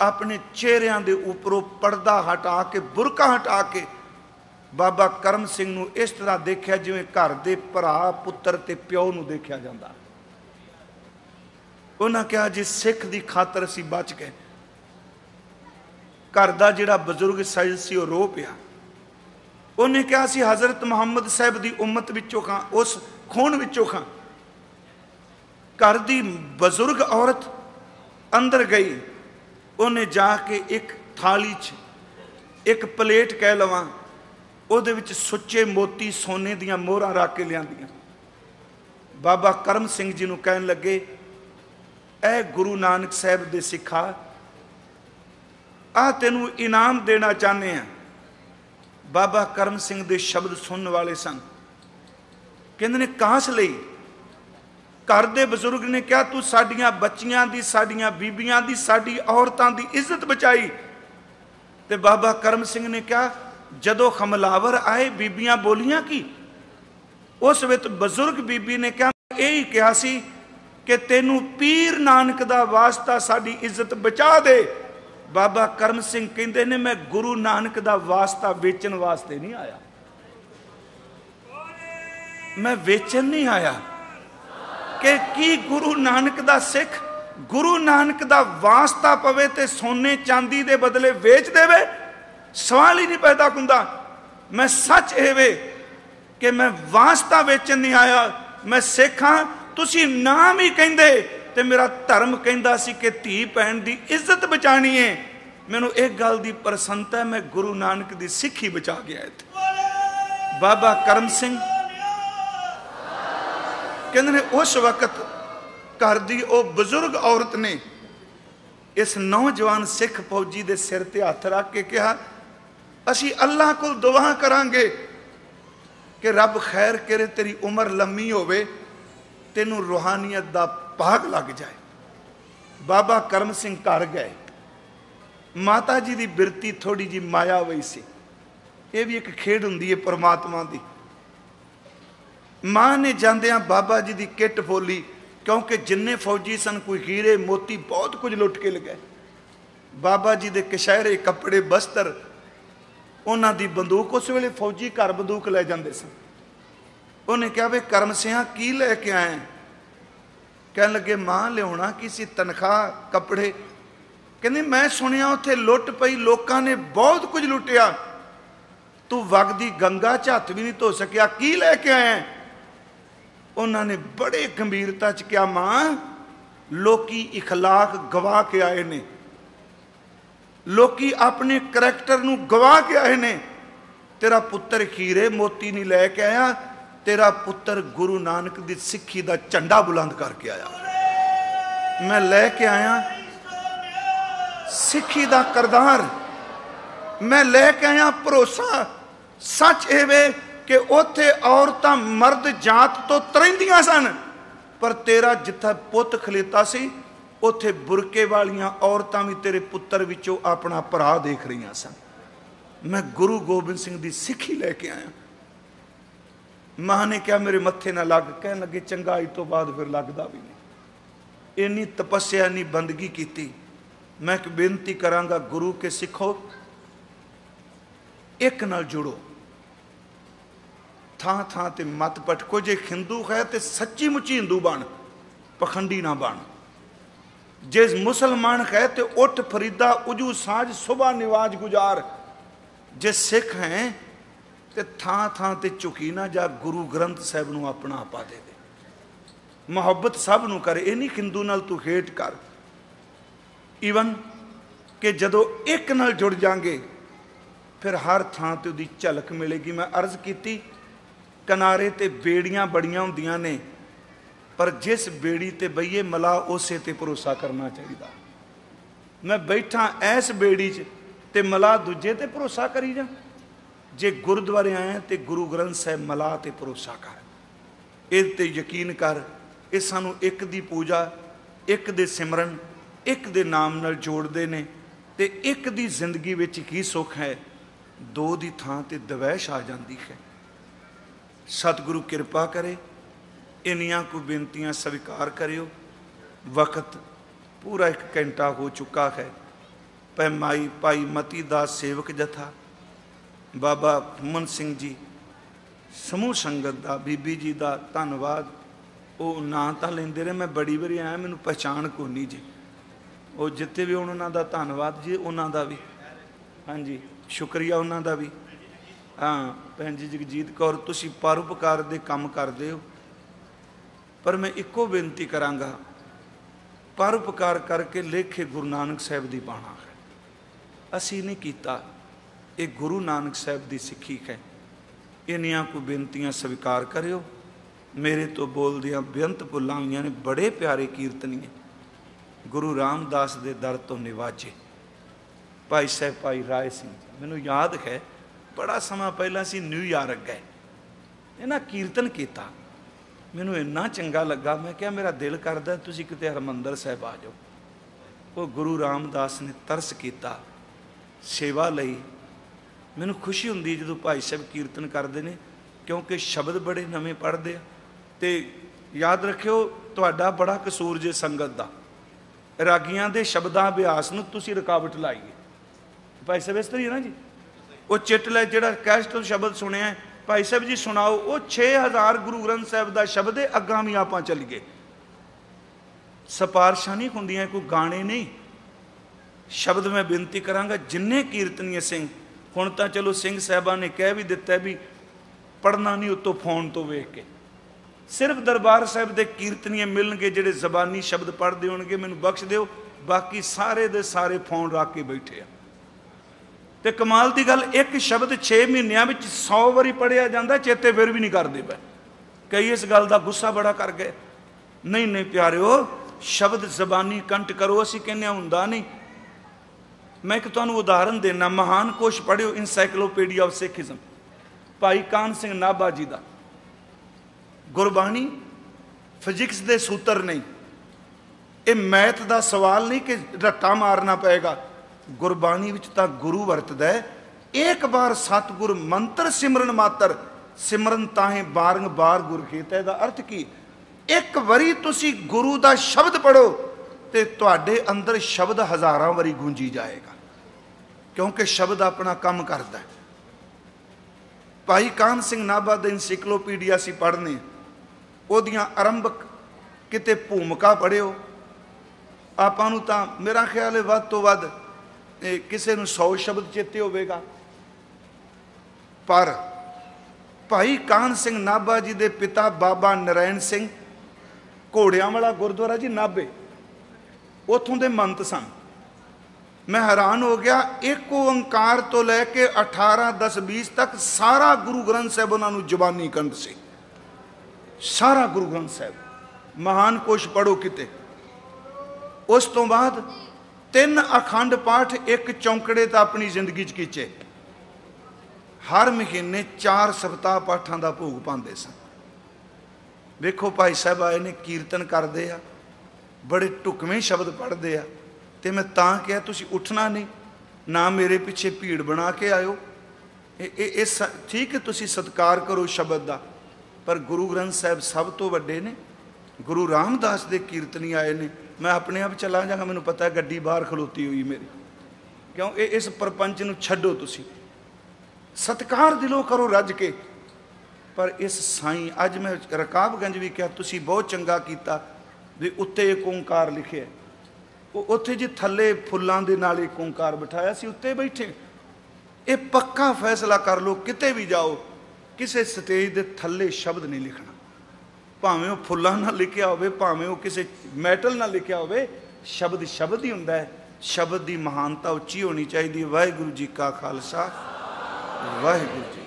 ਆਪਣੇ ਚਿਹਰਿਆਂ ਦੇ ਉੱਪਰੋਂ ਪਰਦਾ ਹਟਾ ਕੇ, ਬੁਰਕਾ ਹਟਾ ਕੇ ਬਾਬਾ ਕਰਮ ਸਿੰਘ ਨੂੰ ਇਸ ਤਰ੍ਹਾਂ ਦੇਖਿਆ ਜਿਵੇਂ ਘਰ ਦੇ ਭਰਾ, ਪੁੱਤਰ ਤੇ ਪਿਓ ਨੂੰ ਦੇਖਿਆ ਜਾਂਦਾ। ਉਹਨਾਂ ਕਿਹਾ, ਜੀ ਸਿੱਖ ਦੀ ਖਾਤਰ ਅਸੀਂ ਬਚ ਗਏ, ਘਰ ਦਾ ਜਿਹੜਾ ਬਜ਼ੁਰਗ ਸਾਇਦ ਸੀ, ਉਹ ਰੋ ਪਿਆ। ਉਹਨੇ ਕਿਹਾ ਸੀ ਹਜ਼ਰਤ ਮੁਹੰਮਦ ਸਾਹਿਬ ਦੀ ਉਮਤ ਵਿੱਚੋਂ ਖਾਂ, ਉਸ ਖੂਨ ਵਿੱਚੋਂ ਖਾਂ। ਘਰ ਦੀ ਬਜ਼ੁਰਗ ਔਰਤ ਅੰਦਰ ਗਈ ਉਹਨੇ ਜਾ ਕੇ ਇੱਕ ਥਾਲੀ 'ਚ ਇੱਕ ਪਲੇਟ ਕਹਿ ਲਵਾਂ, ਉਹਦੇ ਵਿੱਚ ਸੁੱਚੇ ਮੋਤੀ ਸੋਨੇ ਦੀਆਂ ਮੋਹਰਾਂ ਰੱਖ ਕੇ ਲਿਆਂਦੀਆਂ। ਬਾਬਾ ਕਰਮ ਸਿੰਘ ਜੀ ਨੂੰ ਕਹਿਣ ਲੱਗੇ ਇਹ ਗੁਰੂ ਨਾਨਕ ਸਾਹਿਬ ਦੇ ਸਿੱਖਾ ਆ ਤੈਨੂੰ ਇਨਾਮ ਦੇਣਾ ਚਾਹੁੰਦੇ ਆ। ਬਾਬਾ ਕਰਮ ਸਿੰਘ ਦੇ ਸ਼ਬਦ ਸੁਣਨ ਵਾਲੇ ਸਨ। ਕਹਿੰਦੇ ਨੇ, ਕਾਸ ਲਈ ਘਰ ਦੇ ਬਜ਼ੁਰਗ ਨੇ ਕਿਹਾ, ਤੂੰ ਸਾਡੀਆਂ ਬੱਚੀਆਂ ਦੀ, ਸਾਡੀਆਂ ਬੀਬੀਆਂ ਦੀ, ਸਾਡੀ ਔਰਤਾਂ ਦੀ ਇੱਜ਼ਤ ਬਚਾਈ। ਤੇ ਬਾਬਾ ਕਰਮ ਸਿੰਘ ਨੇ ਕਿਹਾ, ਜਦੋਂ ਹਮਲਾਵਰ ਆਏ, ਬੀਬੀਆਂ ਬੋਲੀਆਂ ਕੀ? ਉਸ ਵਿੱਚ ਬਜ਼ੁਰਗ ਬੀਬੀ ਨੇ ਕਿਹਾ ਇਹ ਹੀ ਕਿਹਾ ਸੀ ਕਿ ਤੈਨੂੰ ਪੀਰ ਨਾਨਕ ਦਾ ਵਾਸਤਾ ਸਾਡੀ ਇੱਜ਼ਤ ਬਚਾ ਦੇ। ਬਾਬਾ ਕਰਮ ਸਿੰਘ ਕਹਿੰਦੇ ਨੇ, ਮੈਂ ਗੁਰੂ ਨਾਨਕ ਦਾ ਵਾਸਤਾ ਵੇਚਣ ਵਾਸਤੇ ਨਹੀਂ ਆਇਆ। ਮੈਂ ਵੇਚਣ ਨਹੀਂ ਆਇਆ। ਕਿ ਕੀ ਗੁਰੂ ਨਾਨਕ ਦਾ ਸਿੱਖ, ਗੁਰੂ ਨਾਨਕ ਦਾ ਵਾਸਤਾ ਪਵੇ ਤੇ ਸੋਨੇ ਚਾਂਦੀ ਦੇ ਬਦਲੇ ਵੇਚ ਦੇਵੇ? ਸਵਾਲ ਹੀ ਨਹੀਂ ਪੈਦਾ ਹੁੰਦਾ। ਮੈਂ ਸੱਚ ਇਹ ਵੇ ਕਿ ਮੈਂ ਵਾਸਤਾ ਵੇਚਣ ਨਹੀਂ ਆਇਆ, ਮੈਂ ਸਿੱਖਾਂ ਤੁਸੀਂ ਨਾਮ ਹੀ ਕਹਿੰਦੇ ਤੇ ਮੇਰਾ ਧਰਮ ਕਹਿੰਦਾ ਸੀ ਕਿ ਧੀ ਭੈਣ ਦੀ ਇੱਜ਼ਤ ਬਚਾਣੀ ਹੈ ਮੈਨੂੰ ਇਹ ਗੱਲ ਦੀ ਪ੍ਰਸੰਨਤਾ ਮੈਂ ਗੁਰੂ ਨਾਨਕ ਦੀ ਸਿੱਖੀ ਬਚਾ ਗਿਆ ਇੱਥੇ। ਬਾਬਾ ਕਰਮ ਸਿੰਘ ਕਹਿੰਦੇ ਨੇ, ਉਸ ਵਕਤ ਘਰ ਦੀ ਉਹ ਬਜ਼ੁਰਗ ਔਰਤ ਨੇ ਇਸ ਨੌਜਵਾਨ ਸਿੱਖ ਫੌਜੀ ਦੇ ਸਿਰ ਤੇ ਹੱਥ ਰੱਖ ਕੇ ਕਿਹਾ, ਅਸੀਂ ਅੱਲਾਹ ਕੋਲ ਦੁਆ ਕਰਾਂਗੇ ਕਿ ਰੱਬ ਖੈਰ ਕਰੇ, ਤੇਰੀ ਉਮਰ ਲੰਮੀ ਹੋਵੇ, ਤੈਨੂੰ ਰੂਹਾਨੀਅਤ ਦਾ ਭਾਗ ਲੱਗ ਜਾਏ। ਬਾਬਾ ਕਰਮ ਸਿੰਘ ਘਰ ਗਏ। ਮਾਤਾ ਜੀ ਦੀ ਬਿਰਤੀ ਥੋੜੀ ਜੀ ਮਾਇਆ ਹੋਈ ਸੀ। ਇਹ ਵੀ ਇੱਕ ਖੇਡ ਹੁੰਦੀ ਹੈ ਪਰਮਾਤਮਾ ਦੀ। ਮਾਂ ਨੇ ਜਾਂਦਿਆਂ ਬਾਬਾ ਜੀ ਦੀ ਕਿੱਟ ਫੋਲੀ ਕਿਉਂਕਿ ਜਿੰਨੇ ਫੌਜੀ ਸਨ, ਕੋਈ ਹੀਰੇ, ਮੋਤੀ, ਬਹੁਤ ਕੁਝ ਲੁੱਟ ਕੇ ਲਗਾਏ ਬਾਬਾ ਜੀ ਦੇ ਕਸ਼ਹਿਰੇ ਕੱਪੜੇ, ਬਸਤਰ, ਉਹਨਾਂ ਦੀ ਬੰਦੂਕ ਉਸ ਵੇਲੇ ਫੌਜੀ ਘਰ ਬੰਦੂਕ ਲੈ ਜਾਂਦੇ ਸਨ। ਉਹਨੇ ਕਿਹਾ ਵੇ ਕਰਮ ਸਿਆ, ਕੀ ਲੈ ਕੇ ਆਏ? ਕਹਿਣ ਲੱਗੇ, ਮਾਂ, ਲਿਆਉਣਾ ਕੀ ਸੀ? ਤਨਖਾਹ, ਕੱਪੜੇ। ਕਹਿੰਦੇ, ਮੈਂ ਸੁਣਿਆ ਉੱਥੇ ਲੁੱਟ ਪਈ, ਲੋਕਾਂ ਨੇ ਬਹੁਤ ਕੁਝ ਲੁੱਟਿਆ। ਤੂੰ ਵਗਦੀ ਗੰਗਾ ਚ ਹੱਥ ਵੀ ਨਹੀਂ ਧੋ ਸਕਿਆ, ਕੀ ਲੈ ਕੇ ਆਇਆ ਉਹਨਾਂ ਨੇ ਬੜੇ ਗੰਭੀਰਤਾ ਚ ਕਿਹਾ ਮਾਂ ਲੋਕੀ اخلاق ਗਵਾ ਕੇ ਆਏ ਨੇ ਲੋਕੀ ਆਪਣੇ ਕਰੈਕਟਰ ਨੂੰ ਗਵਾ ਕੇ ਆਏ ਨੇ ਤੇਰਾ ਪੁੱਤਰ ਖੀਰੇ ਮੋਤੀ ਨਹੀਂ ਲੈ ਕੇ ਆਇਆ ਤੇਰਾ ਪੁੱਤਰ ਗੁਰੂ ਨਾਨਕ ਦੀ ਸਿੱਖੀ ਦਾ ਝੰਡਾ ਬੁਲੰਦ ਕਰਕੇ ਆਇਆ ਮੈਂ ਲੈ ਕੇ ਆਇਆ ਸਿੱਖੀ ਦਾ ਕਰਦਾਰ ਮੈਂ ਲੈ ਕੇ ਆਇਆ ਭਰੋਸਾ ਸੱਚ ਇਹ ਵੇ ਕਿ ਉੱਥੇ ਔਰਤਾਂ ਮਰਦ ਜਾਤ ਤੋਂ ਤਰੰਦੀਆਂ ਸਨ। ਪਰ ਤੇਰਾ ਜਿੱਥੇ ਪੁੱਤ ਖਲੇਤਾ ਸੀ, ਉੱਥੇ ਬੁਰਕੇ ਵਾਲੀਆਂ ਔਰਤਾਂ ਵੀ ਤੇਰੇ ਪੁੱਤਰ ਵਿੱਚੋਂ ਆਪਣਾ ਭਰਾ ਦੇਖ ਰਹੀਆਂ ਸਨ। ਮੈਂ ਗੁਰੂ ਗੋਬਿੰਦ ਸਿੰਘ ਦੀ ਸਿੱਖੀ ਲੈ ਕੇ ਆਇਆ। ਮਾਂ ਨੇ ਕਿਹਾ, ਮੇਰੇ ਮੱਥੇ ਨਾ ਲੱਗ। ਕਹਿਣ ਲੱਗੇ ਚੰਗਾਈ ਤੋਂ ਬਾਅਦ ਫਿਰ ਲੱਗਦਾ ਵੀ ਨਹੀਂ। ਇੰਨੀ ਤਪੱਸਿਆ, ਇੰਨੀ ਬੰਦਗੀ ਕੀਤੀ। ਮੈਂ ਇੱਕ ਬੇਨਤੀ ਕਰਾਂਗਾ ਗੁਰੂ ਕੇ ਸਿੱਖੋ, ਇੱਕ ਨਾਲ ਜੁੜੋ। ਥਾਂ ਥਾਂ ਤੇ ਮਤ ਪਟਕੋ ਜੇ ਹਿੰਦੂ ਹੈ ਤੇ ਸੱਚੀ ਮੁੱਚੀ ਹਿੰਦੂ ਬਣ, ਪਖੰਡੀ ਨਾ ਬਣ। ਜੇ ਮੁਸਲਮਾਨ ਹੈ ਤੇ ਉੱਠ ਫਰੀਦਾ, ਉਜੂ ਸਾਜ, ਸੁਬਾ ਨਿਵਾਜ ਗੁਜ਼ਾਰ। ਜੇ ਸਿੱਖ ਹੈ ਤੇ ਥਾਂ ਥਾਂ ਤੇ ਝੁਕੀ ਨਾ ਜਾ, ਗੁਰੂ ਗ੍ਰੰਥ ਸਾਹਿਬ ਨੂੰ ਆਪਣਾ ਆਪਾ ਦੇ ਦੇ। ਮੁਹੱਬਤ ਸਭ ਨੂੰ ਕਰ, ਇਹ ਨਹੀਂ ਹਿੰਦੂ ਨਾਲ ਤੂੰ ਹੇਟ ਕਰ। ਈਵਨ ਕਿ ਜਦੋਂ ਇੱਕ ਨਾਲ ਜੁੜ ਜਾਾਂਗੇ, ਫਿਰ ਹਰ ਥਾਂ ਤੇ ਉਹਦੀ ਝਲਕ ਮਿਲੇਗੀ। ਮੈਂ ਅਰਜ਼ ਕੀਤੀ ਕਿਨਾਰੇ ਤੇ ਬੇੜੀਆਂ ਬੜੀਆਂ ਹੁੰਦੀਆਂ ਨੇ, ਪਰ ਜਿਸ ਬੇੜੀ ਤੇ ਬਈਏ ਮਲਾ, ਉਸੇ ਤੇ ਭਰੋਸਾ ਕਰਨਾ ਚਾਹੀਦਾ। ਮੈਂ ਬੈਠਾ ਐਸ ਬੇੜੀ 'ਚ ਤੇ ਮਲਾ ਦੂਜੇ ਤੇ ਭਰੋਸਾ ਕਰੀ ਜਾ? ਜੇ ਗੁਰਦੁਆਰੇ ਆਇਆ ਤੇ ਗੁਰੂ ਗ੍ਰੰਥ ਸਾਹਿਬ ਮਲਾ ਤੇ ਭਰੋਸਾ ਕਰ। ਇਹ ਤੇ ਯਕੀਨ ਕਰ, ਇਹ ਸਾਨੂੰ ਇੱਕ ਦੀ ਪੂਜਾ, ਇੱਕ ਦੇ ਸਿਮਰਨ, ਇੱਕ ਦੇ ਨਾਮ ਨਾਲ ਜੋੜਦੇ ਨੇ ਤੇ ਇੱਕ ਦੀ ਜ਼ਿੰਦਗੀ ਵਿੱਚ ਕੀ ਸੁੱਖ ਹੈ? ਦੋ ਦੀ ਥਾਂ ਤੇ ਦਵੈਸ਼ ਆ ਜਾਂਦੀ ਹੈ। ਸਤਿਗੁਰੂ ਕਿਰਪਾ ਕਰੇ, ਇੰਨੀਆਂ ਕੋ ਬੇਨਤੀਆਂ ਸਵੀਕਾਰ ਕਰਿਓ। ਵਕਤ ਪੂਰਾ ਇੱਕ ਘੰਟਾ ਹੋ ਚੁੱਕਾ ਹੈ। ਪੈ ਮਾਈ, ਭਾਈ ਮਤੀ ਦਾ ਸੇਵਕ ਜਥਾ। ਬਾਬਾ ਫੁੰਮਨ ਸਿੰਘ ਜੀ, ਸਮੂਹ ਸੰਗਤ ਦਾ, ਬੀਬੀ ਜੀ ਦਾ ਧੰਨਵਾਦ। ਉਹ ਨਾਂ ਤਾਂ ਲੈਂਦੇ ਰਹੇ, ਮੈਂ ਬੜੀ ਵਾਰੀ ਆਇਆ, ਮੈਨੂੰ ਪਛਾਣ ਕੋ ਨਹੀਂ ਜੀ। ਉਹ ਜਿੱਤੇ ਵੀ ਉਹਨਾਂ ਦਾ ਧੰਨਵਾਦ ਜੀ, ਉਹਨਾਂ ਦਾ ਵੀ। ਹਾਂਜੀ, ਸ਼ੁਕਰੀਆ ਉਹਨਾਂ ਦਾ ਵੀ। ਹਾਂ ਭੈਣ ਜੀ ਜਗਜੀਤ ਕੌਰ, ਤੁਸੀਂ ਪਰਉਪਕਾਰ ਦੇ ਕੰਮ ਕਰਦੇ ਹੋ। ਪਰ ਮੈਂ ਇੱਕੋ ਬੇਨਤੀ ਕਰਾਂਗਾ, ਪਰਉਪਕਾਰ ਕਰਕੇ ਲੇਖੇ ਗੁਰੂ ਨਾਨਕ ਸਾਹਿਬ ਦੀ ਬਾਣਾ ਹੈ। ਅਸੀਂ ਨਹੀਂ ਕੀਤਾ, ਇਹ ਗੁਰੂ ਨਾਨਕ ਸਾਹਿਬ ਦੀ ਸਿੱਖੀ ਹੈ। ਇਹਨੀਆਂ ਕੋ ਬੇਨਤੀਆਂ ਸਵੀਕਾਰ ਕਰਿਓ। ਮੇਰੇ ਤੋਂ ਬੋਲਦਿਆਂ ਬੇਅੰਤ ਭੁੱਲਾਂ ਹੋਈਆਂ ਨੇ, ਬੜੇ ਪਿਆਰੇ ਕੀਰਤਨੀਏ ਗੁਰੂ ਰਾਮਦਾਸ ਦੇ ਦਰ ਤੋਂ ਨਿਵਾਜੇ। ਭਾਈ ਸਾਹਿਬ, ਭਾਈ ਰਾਏ ਸਿੰਘ ਮੈਨੂੰ ਯਾਦ ਹੈ ਬੜਾ ਸਮਾਂ ਪਹਿਲਾਂ ਅਸੀਂ ਨਿਊਯਾਰਕ ਗਏ। ਇਹਨਾਂ ਕੀਰਤਨ ਕੀਤਾ। ਮੈਨੂੰ ਇੰਨਾ ਚੰਗਾ ਲੱਗਾ। ਮੈਂ ਕਿਹਾ, ਮੇਰਾ ਦਿਲ ਕਰਦਾ ਤੁਸੀਂ ਕਿਤੇ ਹਰਮੰਦਰ ਸਾਹਿਬ ਆ ਜਾਓ। ਉਹ ਗੁਰੂ ਰਾਮਦਾਸ ਨੇ ਤਰਸ ਕੀਤਾ, ਸੇਵਾ ਲਈ। ਮੈਨੂੰ ਖੁਸ਼ੀ ਹੁੰਦੀ ਜਦੋਂ ਭਾਈ ਸਾਹਿਬ ਕੀਰਤਨ ਕਰਦੇ ਨੇ, ਕਿਉਂਕਿ ਸ਼ਬਦ ਬੜੇ ਨਵੇਂ ਪੜ੍ਹਦੇ ਆ। ਤੇ ਯਾਦ ਰੱਖਿਓ, ਤੁਹਾਡਾ ਬੜਾ ਕਸੂਰ ਜੇ ਸੰਗਤ ਦਾ। ਰਾਗੀਆਂ ਦੇ ਸ਼ਬਦਾਂ ਅਭਿਆਸ ਨੂੰ ਤੁਸੀਂ ਰੁਕਾਵਟ ਲਾਈਏ। ਭਾਈ ਸਾਹਿਬ, ਇਸ ਤਰ੍ਹਾਂ ਹੀ ਹੈ ਨਾ ਜੀ? ਉਹ ਚਿੱਟ ਲੈ ਜਿਹੜਾ ਕੈਸ਼ ਤੋਂ ਸ਼ਬਦ ਸੁਣਿਆ ਭਾਈ ਸਾਹਿਬ ਜੀ ਸੁਣਾਓ, ਉਹ 6000 ਗੁਰੂ ਗ੍ਰੰਥ ਸਾਹਿਬ ਦਾ ਸ਼ਬਦ ਹੈ, ਅੱਗਾਂ ਵੀ ਆਪਾਂ ਚੱਲੀਏ ਸਪਾਰਸ਼ਾਂ ਨਹੀਂ ਹੁੰਦੀਆਂ, ਕੋਈ ਗਾਣੇ ਨਹੀਂ। ਸ਼ਬਦ ਮੈਂ ਬੇਨਤੀ ਕਰਾਂਗਾ, ਜਿੰਨੇ ਕੀਰਤਨੀਏ ਸਿੰਘ, ਹੁਣ ਤਾਂ ਚਲੋ ਸਿੰਘ ਸਾਹਿਬਾਂ ਨੇ ਕਹਿ ਵੀ ਦਿੱਤਾ ਵੀ ਪੜਨਾ ਨਹੀਂ ਉਤੋਂ ਫੋਨ ਤੋਂ ਵੇਖ ਕੇ। ਸਿਰਫ ਦਰਬਾਰ ਸਾਹਿਬ ਦੇ ਕੀਰਤਨੀਏ ਮਿਲਣਗੇ, ਜਿਹੜੇ ਜ਼ਬਾਨੀ ਸ਼ਬਦ ਪੜ੍ਹਦੇ ਹੋਣਗੇ, ਮੈਨੂੰ ਬਖਸ਼ ਦਿਓ। ਬਾਕੀ ਸਾਰੇ ਦੇ ਸਾਰੇ ਫੋਨ ਰੱਖ ਕੇ ਬੈਠੇ ਆ। ਤੇ ਕਮਾਲ ਦੀ ਗੱਲ, ਇੱਕ ਸ਼ਬਦ 6 ਮਹੀਨਿਆਂ ਵਿੱਚ 100 ਵਾਰੀ ਪੜਿਆ ਜਾਂਦਾ, ਚੇਤੇ ਫਿਰ ਵੀ ਨਹੀਂ ਕਰਦੇ ਪਏ। ਕਈ ਇਸ ਗੱਲ ਦਾ ਗੁੱਸਾ ਬੜਾ ਕਰ ਗਏ। ਨਹੀਂ ਨਹੀਂ ਪਿਆਰਿਓ, ਸ਼ਬਦ ਜ਼ਬਾਨੀ ਕੰਟ ਕਰੋ, ਅਸੀਂ ਕਹਿੰਦੇ ਹਾਂ ਹੁੰਦਾ ਨਹੀਂ। ਮੈਂ ਇੱਕ ਤੁਹਾਨੂੰ ਉਦਾਹਰਨ ਦੇਣਾ ਮਹਾਨ ਕੋਸ਼ ਪੜਿਓ ਇਨਸਾਈਕਲੋਪੀਡੀਆ ਆਫ ਸਿੱਖੀਜ਼ਮ ਭਾਈ ਕਾਨ ਸਿੰਘ ਨਾਭਾ ਜੀ ਦਾ। ਗੁਰਬਾਣੀ ਫਿਜ਼ਿਕਸ ਦੇ ਸੂਤਰ ਨਹੀਂ। ਇਹ ਮੈਥ ਦਾ ਸਵਾਲ ਨਹੀਂ ਕਿ ਰੱਟਾ ਮਾਰਨਾ ਪਏਗਾ। ਗੁਰਬਾਣੀ ਵਿੱਚ ਤਾਂ ਗੁਰੂ ਵਰਤਦਾ ਹੈ। ਇੱਕ ਵਾਰ ਸਤਿਗੁਰ ਮੰਤਰ ਸਿਮਰਨ ਮਾਤਰ, ਸਿਮਰਨ ਤਾਹੇ ਬਾਰੰਗ ਬਾਰ ਗੁਰ ਹੈ ਇਹਦਾ ਅਰਥ ਕੀ? ਇੱਕ ਵਾਰੀ ਤੁਸੀਂ ਗੁਰੂ ਦਾ ਸ਼ਬਦ ਪੜੋ ਤੇ ਤੁਹਾਡੇ ਅੰਦਰ ਸ਼ਬਦ ਹਜ਼ਾਰਾਂ ਵਾਰੀ ਗੂੰਜੀ ਜਾਏਗਾ। ਕਿਉਂਕਿ ਸ਼ਬਦ ਆਪਣਾ ਕੰਮ ਕਰਦਾ ਹੈ। ਭਾਈ ਕਾਨ ਸਿੰਘ ਨਾਭਾ ਦੇ ਐਨਸਾਈਕਲੋਪੀਡੀਆ ਸੀ ਪੜ੍ਹਨੇ ਉਹਦੀਆਂ ਆਰੰਭਕ ਕਿਤੇ ਭੂਮਿਕਾ ਪੜਿਓ ਆਪਾਂ ਨੂੰ ਤਾਂ ਮੇਰਾ ਖਿਆਲ ਹੈ ਵੱਧ ਤੋਂ ਵੱਧ ਕਿਸੇ ਨੂੰ 100 ਸ਼ਬਦ ਚੇਤੇ ਹੋਵੇਗਾ। ਪਰ ਭਾਈ ਕਾਨ ਸਿੰਘ ਨਾਭਾ ਜੀ ਦੇ ਪਿਤਾ ਬਾਬਾ ਨਰੈਣ ਸਿੰਘ ਘੋੜਿਆਂ ਵਾਲਾ ਗੁਰਦੁਆਰਾ ਜੀ ਨਾਭੇ, ਉਥੋਂ ਦੇ ਮੰਤ ਸਨ। ਮੈਂ ਹੈਰਾਨ ਹੋ ਗਿਆ, ਇੱਕ ਓੰਕਾਰ ਤੋਂ ਲੈ ਕੇ 18 10 20 ਤੱਕ ਸਾਰਾ ਗੁਰੂ ਗ੍ਰੰਥ ਸਾਹਿਬ ਉਹਨਾਂ ਨੂੰ ਜ਼ਬਾਨੀ ਕੰਠ ਸੀ। ਸਾਰਾ ਗੁਰੂ ਗ੍ਰੰਥ ਸਾਹਿਬ, ਮਹਾਨ ਕੋਸ਼ ਪੜੋ ਕਿਤੇ। ਉਸ ਤੋਂ ਬਾਅਦ ਤਿੰਨ ਅਖੰਡ ਪਾਠ ਇੱਕ ਚੌਂਕੜੇ ਤਾਂ ਆਪਣੀ ਜ਼ਿੰਦਗੀ 'ਚ ਕੀਚੇ। ਹਰ ਮਹੀਨੇ ਚਾਰ ਸਪਤਾਹ ਪਾਠਾਂ ਦਾ ਭੋਗ ਪਾਉਂਦੇ ਸਨ। ਵੇਖੋ ਭਾਈ ਸਾਹਿਬ ਆਏ ਨੇ ਕੀਰਤਨ ਕਰਦੇ ਆ, ਬੜੇ ਢੁਕਵੇਂ ਸ਼ਬਦ ਪੜ੍ਹਦੇ ਆ, ਤੇ ਮੈਂ ਤਾਂ ਕਿਹਾ, ਤੁਸੀਂ ਉੱਠਣਾ ਨਹੀਂ, ਨਾ ਮੇਰੇ ਪਿੱਛੇ ਭੀੜ ਬਣਾ ਕੇ ਆਇਓ। ਇਹ ਇਹ ਸ- ਠੀਕ ਹੈ, ਤੁਸੀਂ ਸਤਿਕਾਰ ਕਰੋ ਸ਼ਬਦ ਦਾ, ਪਰ ਗੁਰੂ ਗ੍ਰੰਥ ਸਾਹਿਬ ਸਭ ਤੋਂ ਵੱਡੇ ਨੇ। ਗੁਰੂ ਰਾਮਦਾਸ ਦੇ ਕੀਰਤਨੀ ਆਏ ਨੇ ਮੈਂ ਆਪਣੇ ਆਪ ਚਲਾ ਜਾਗਾ, ਮੈਨੂੰ ਪਤਾ ਹੈ ਗੱਡੀ ਬਾਹਰ ਖਲੋਤੀ ਹੋਈ ਮੇਰੀ। ਕਿਉਂ? ਇਹ ਇਸ ਪਰਪੰਚ ਨੂੰ ਛੱਡੋ ਤੁਸੀਂ। ਸਤਿਕਾਰ ਦਿਲੋਂ ਕਰੋ ਰੱਜ ਕੇ। ਪਰ ਇਸ ਸਾਈਂ, ਅੱਜ ਮੈਂ ਰਕਾਬਗੰਜ ਵੀ ਕਿਹਾ, ਤੁਸੀਂ ਬਹੁਤ ਚੰਗਾ ਕੀਤਾ ਵੀ ਉੱਤੇ ਇੱਕ ਓੰਕਾਰ ਲਿਖਿਆ। ਉਹ ਉੱਥੇ ਜੀ ਥੱਲੇ ਫੁੱਲਾਂ ਦੇ ਨਾਲ ਇੱਕ ਓੰਕਾਰ ਬਿਠਾਇਆ ਸੀ, ਉੱਤੇ ਬੈਠੇ। ਇਹ ਪੱਕਾ ਫੈਸਲਾ ਕਰ ਲਓ, ਕਿਤੇ ਵੀ ਜਾਓ, ਕਿਸੇ ਸਟੇਜ ਦੇ ਥੱਲੇ ਸ਼ਬਦ ਨਹੀਂ ਲਿਖਣਾ। ਭਾਵੇਂ ਉਹ ਫੁੱਲਾਂ ਨਾਲ ਲਿਖਿਆ ਹੋਵੇ, ਭਾਵੇਂ ਉਹ ਕਿਸੇ ਮੈਟਲ ਨਾਲ ਲਿਖਿਆ ਹੋਵੇ, ਸ਼ਬਦ ਸ਼ਬਦ ਹੀ ਹੁੰਦਾ ਹੈ। ਸ਼ਬਦ ਦੀ ਮਹਾਨਤਾ ਉੱਚੀ ਹੋਣੀ ਚਾਹੀਦੀ ਹੈ। ਵਾਹਿਗੁਰੂ ਜੀ ਕਾ ਖਾਲਸਾ, ਵਾਹਿਗੁਰੂ ਜੀ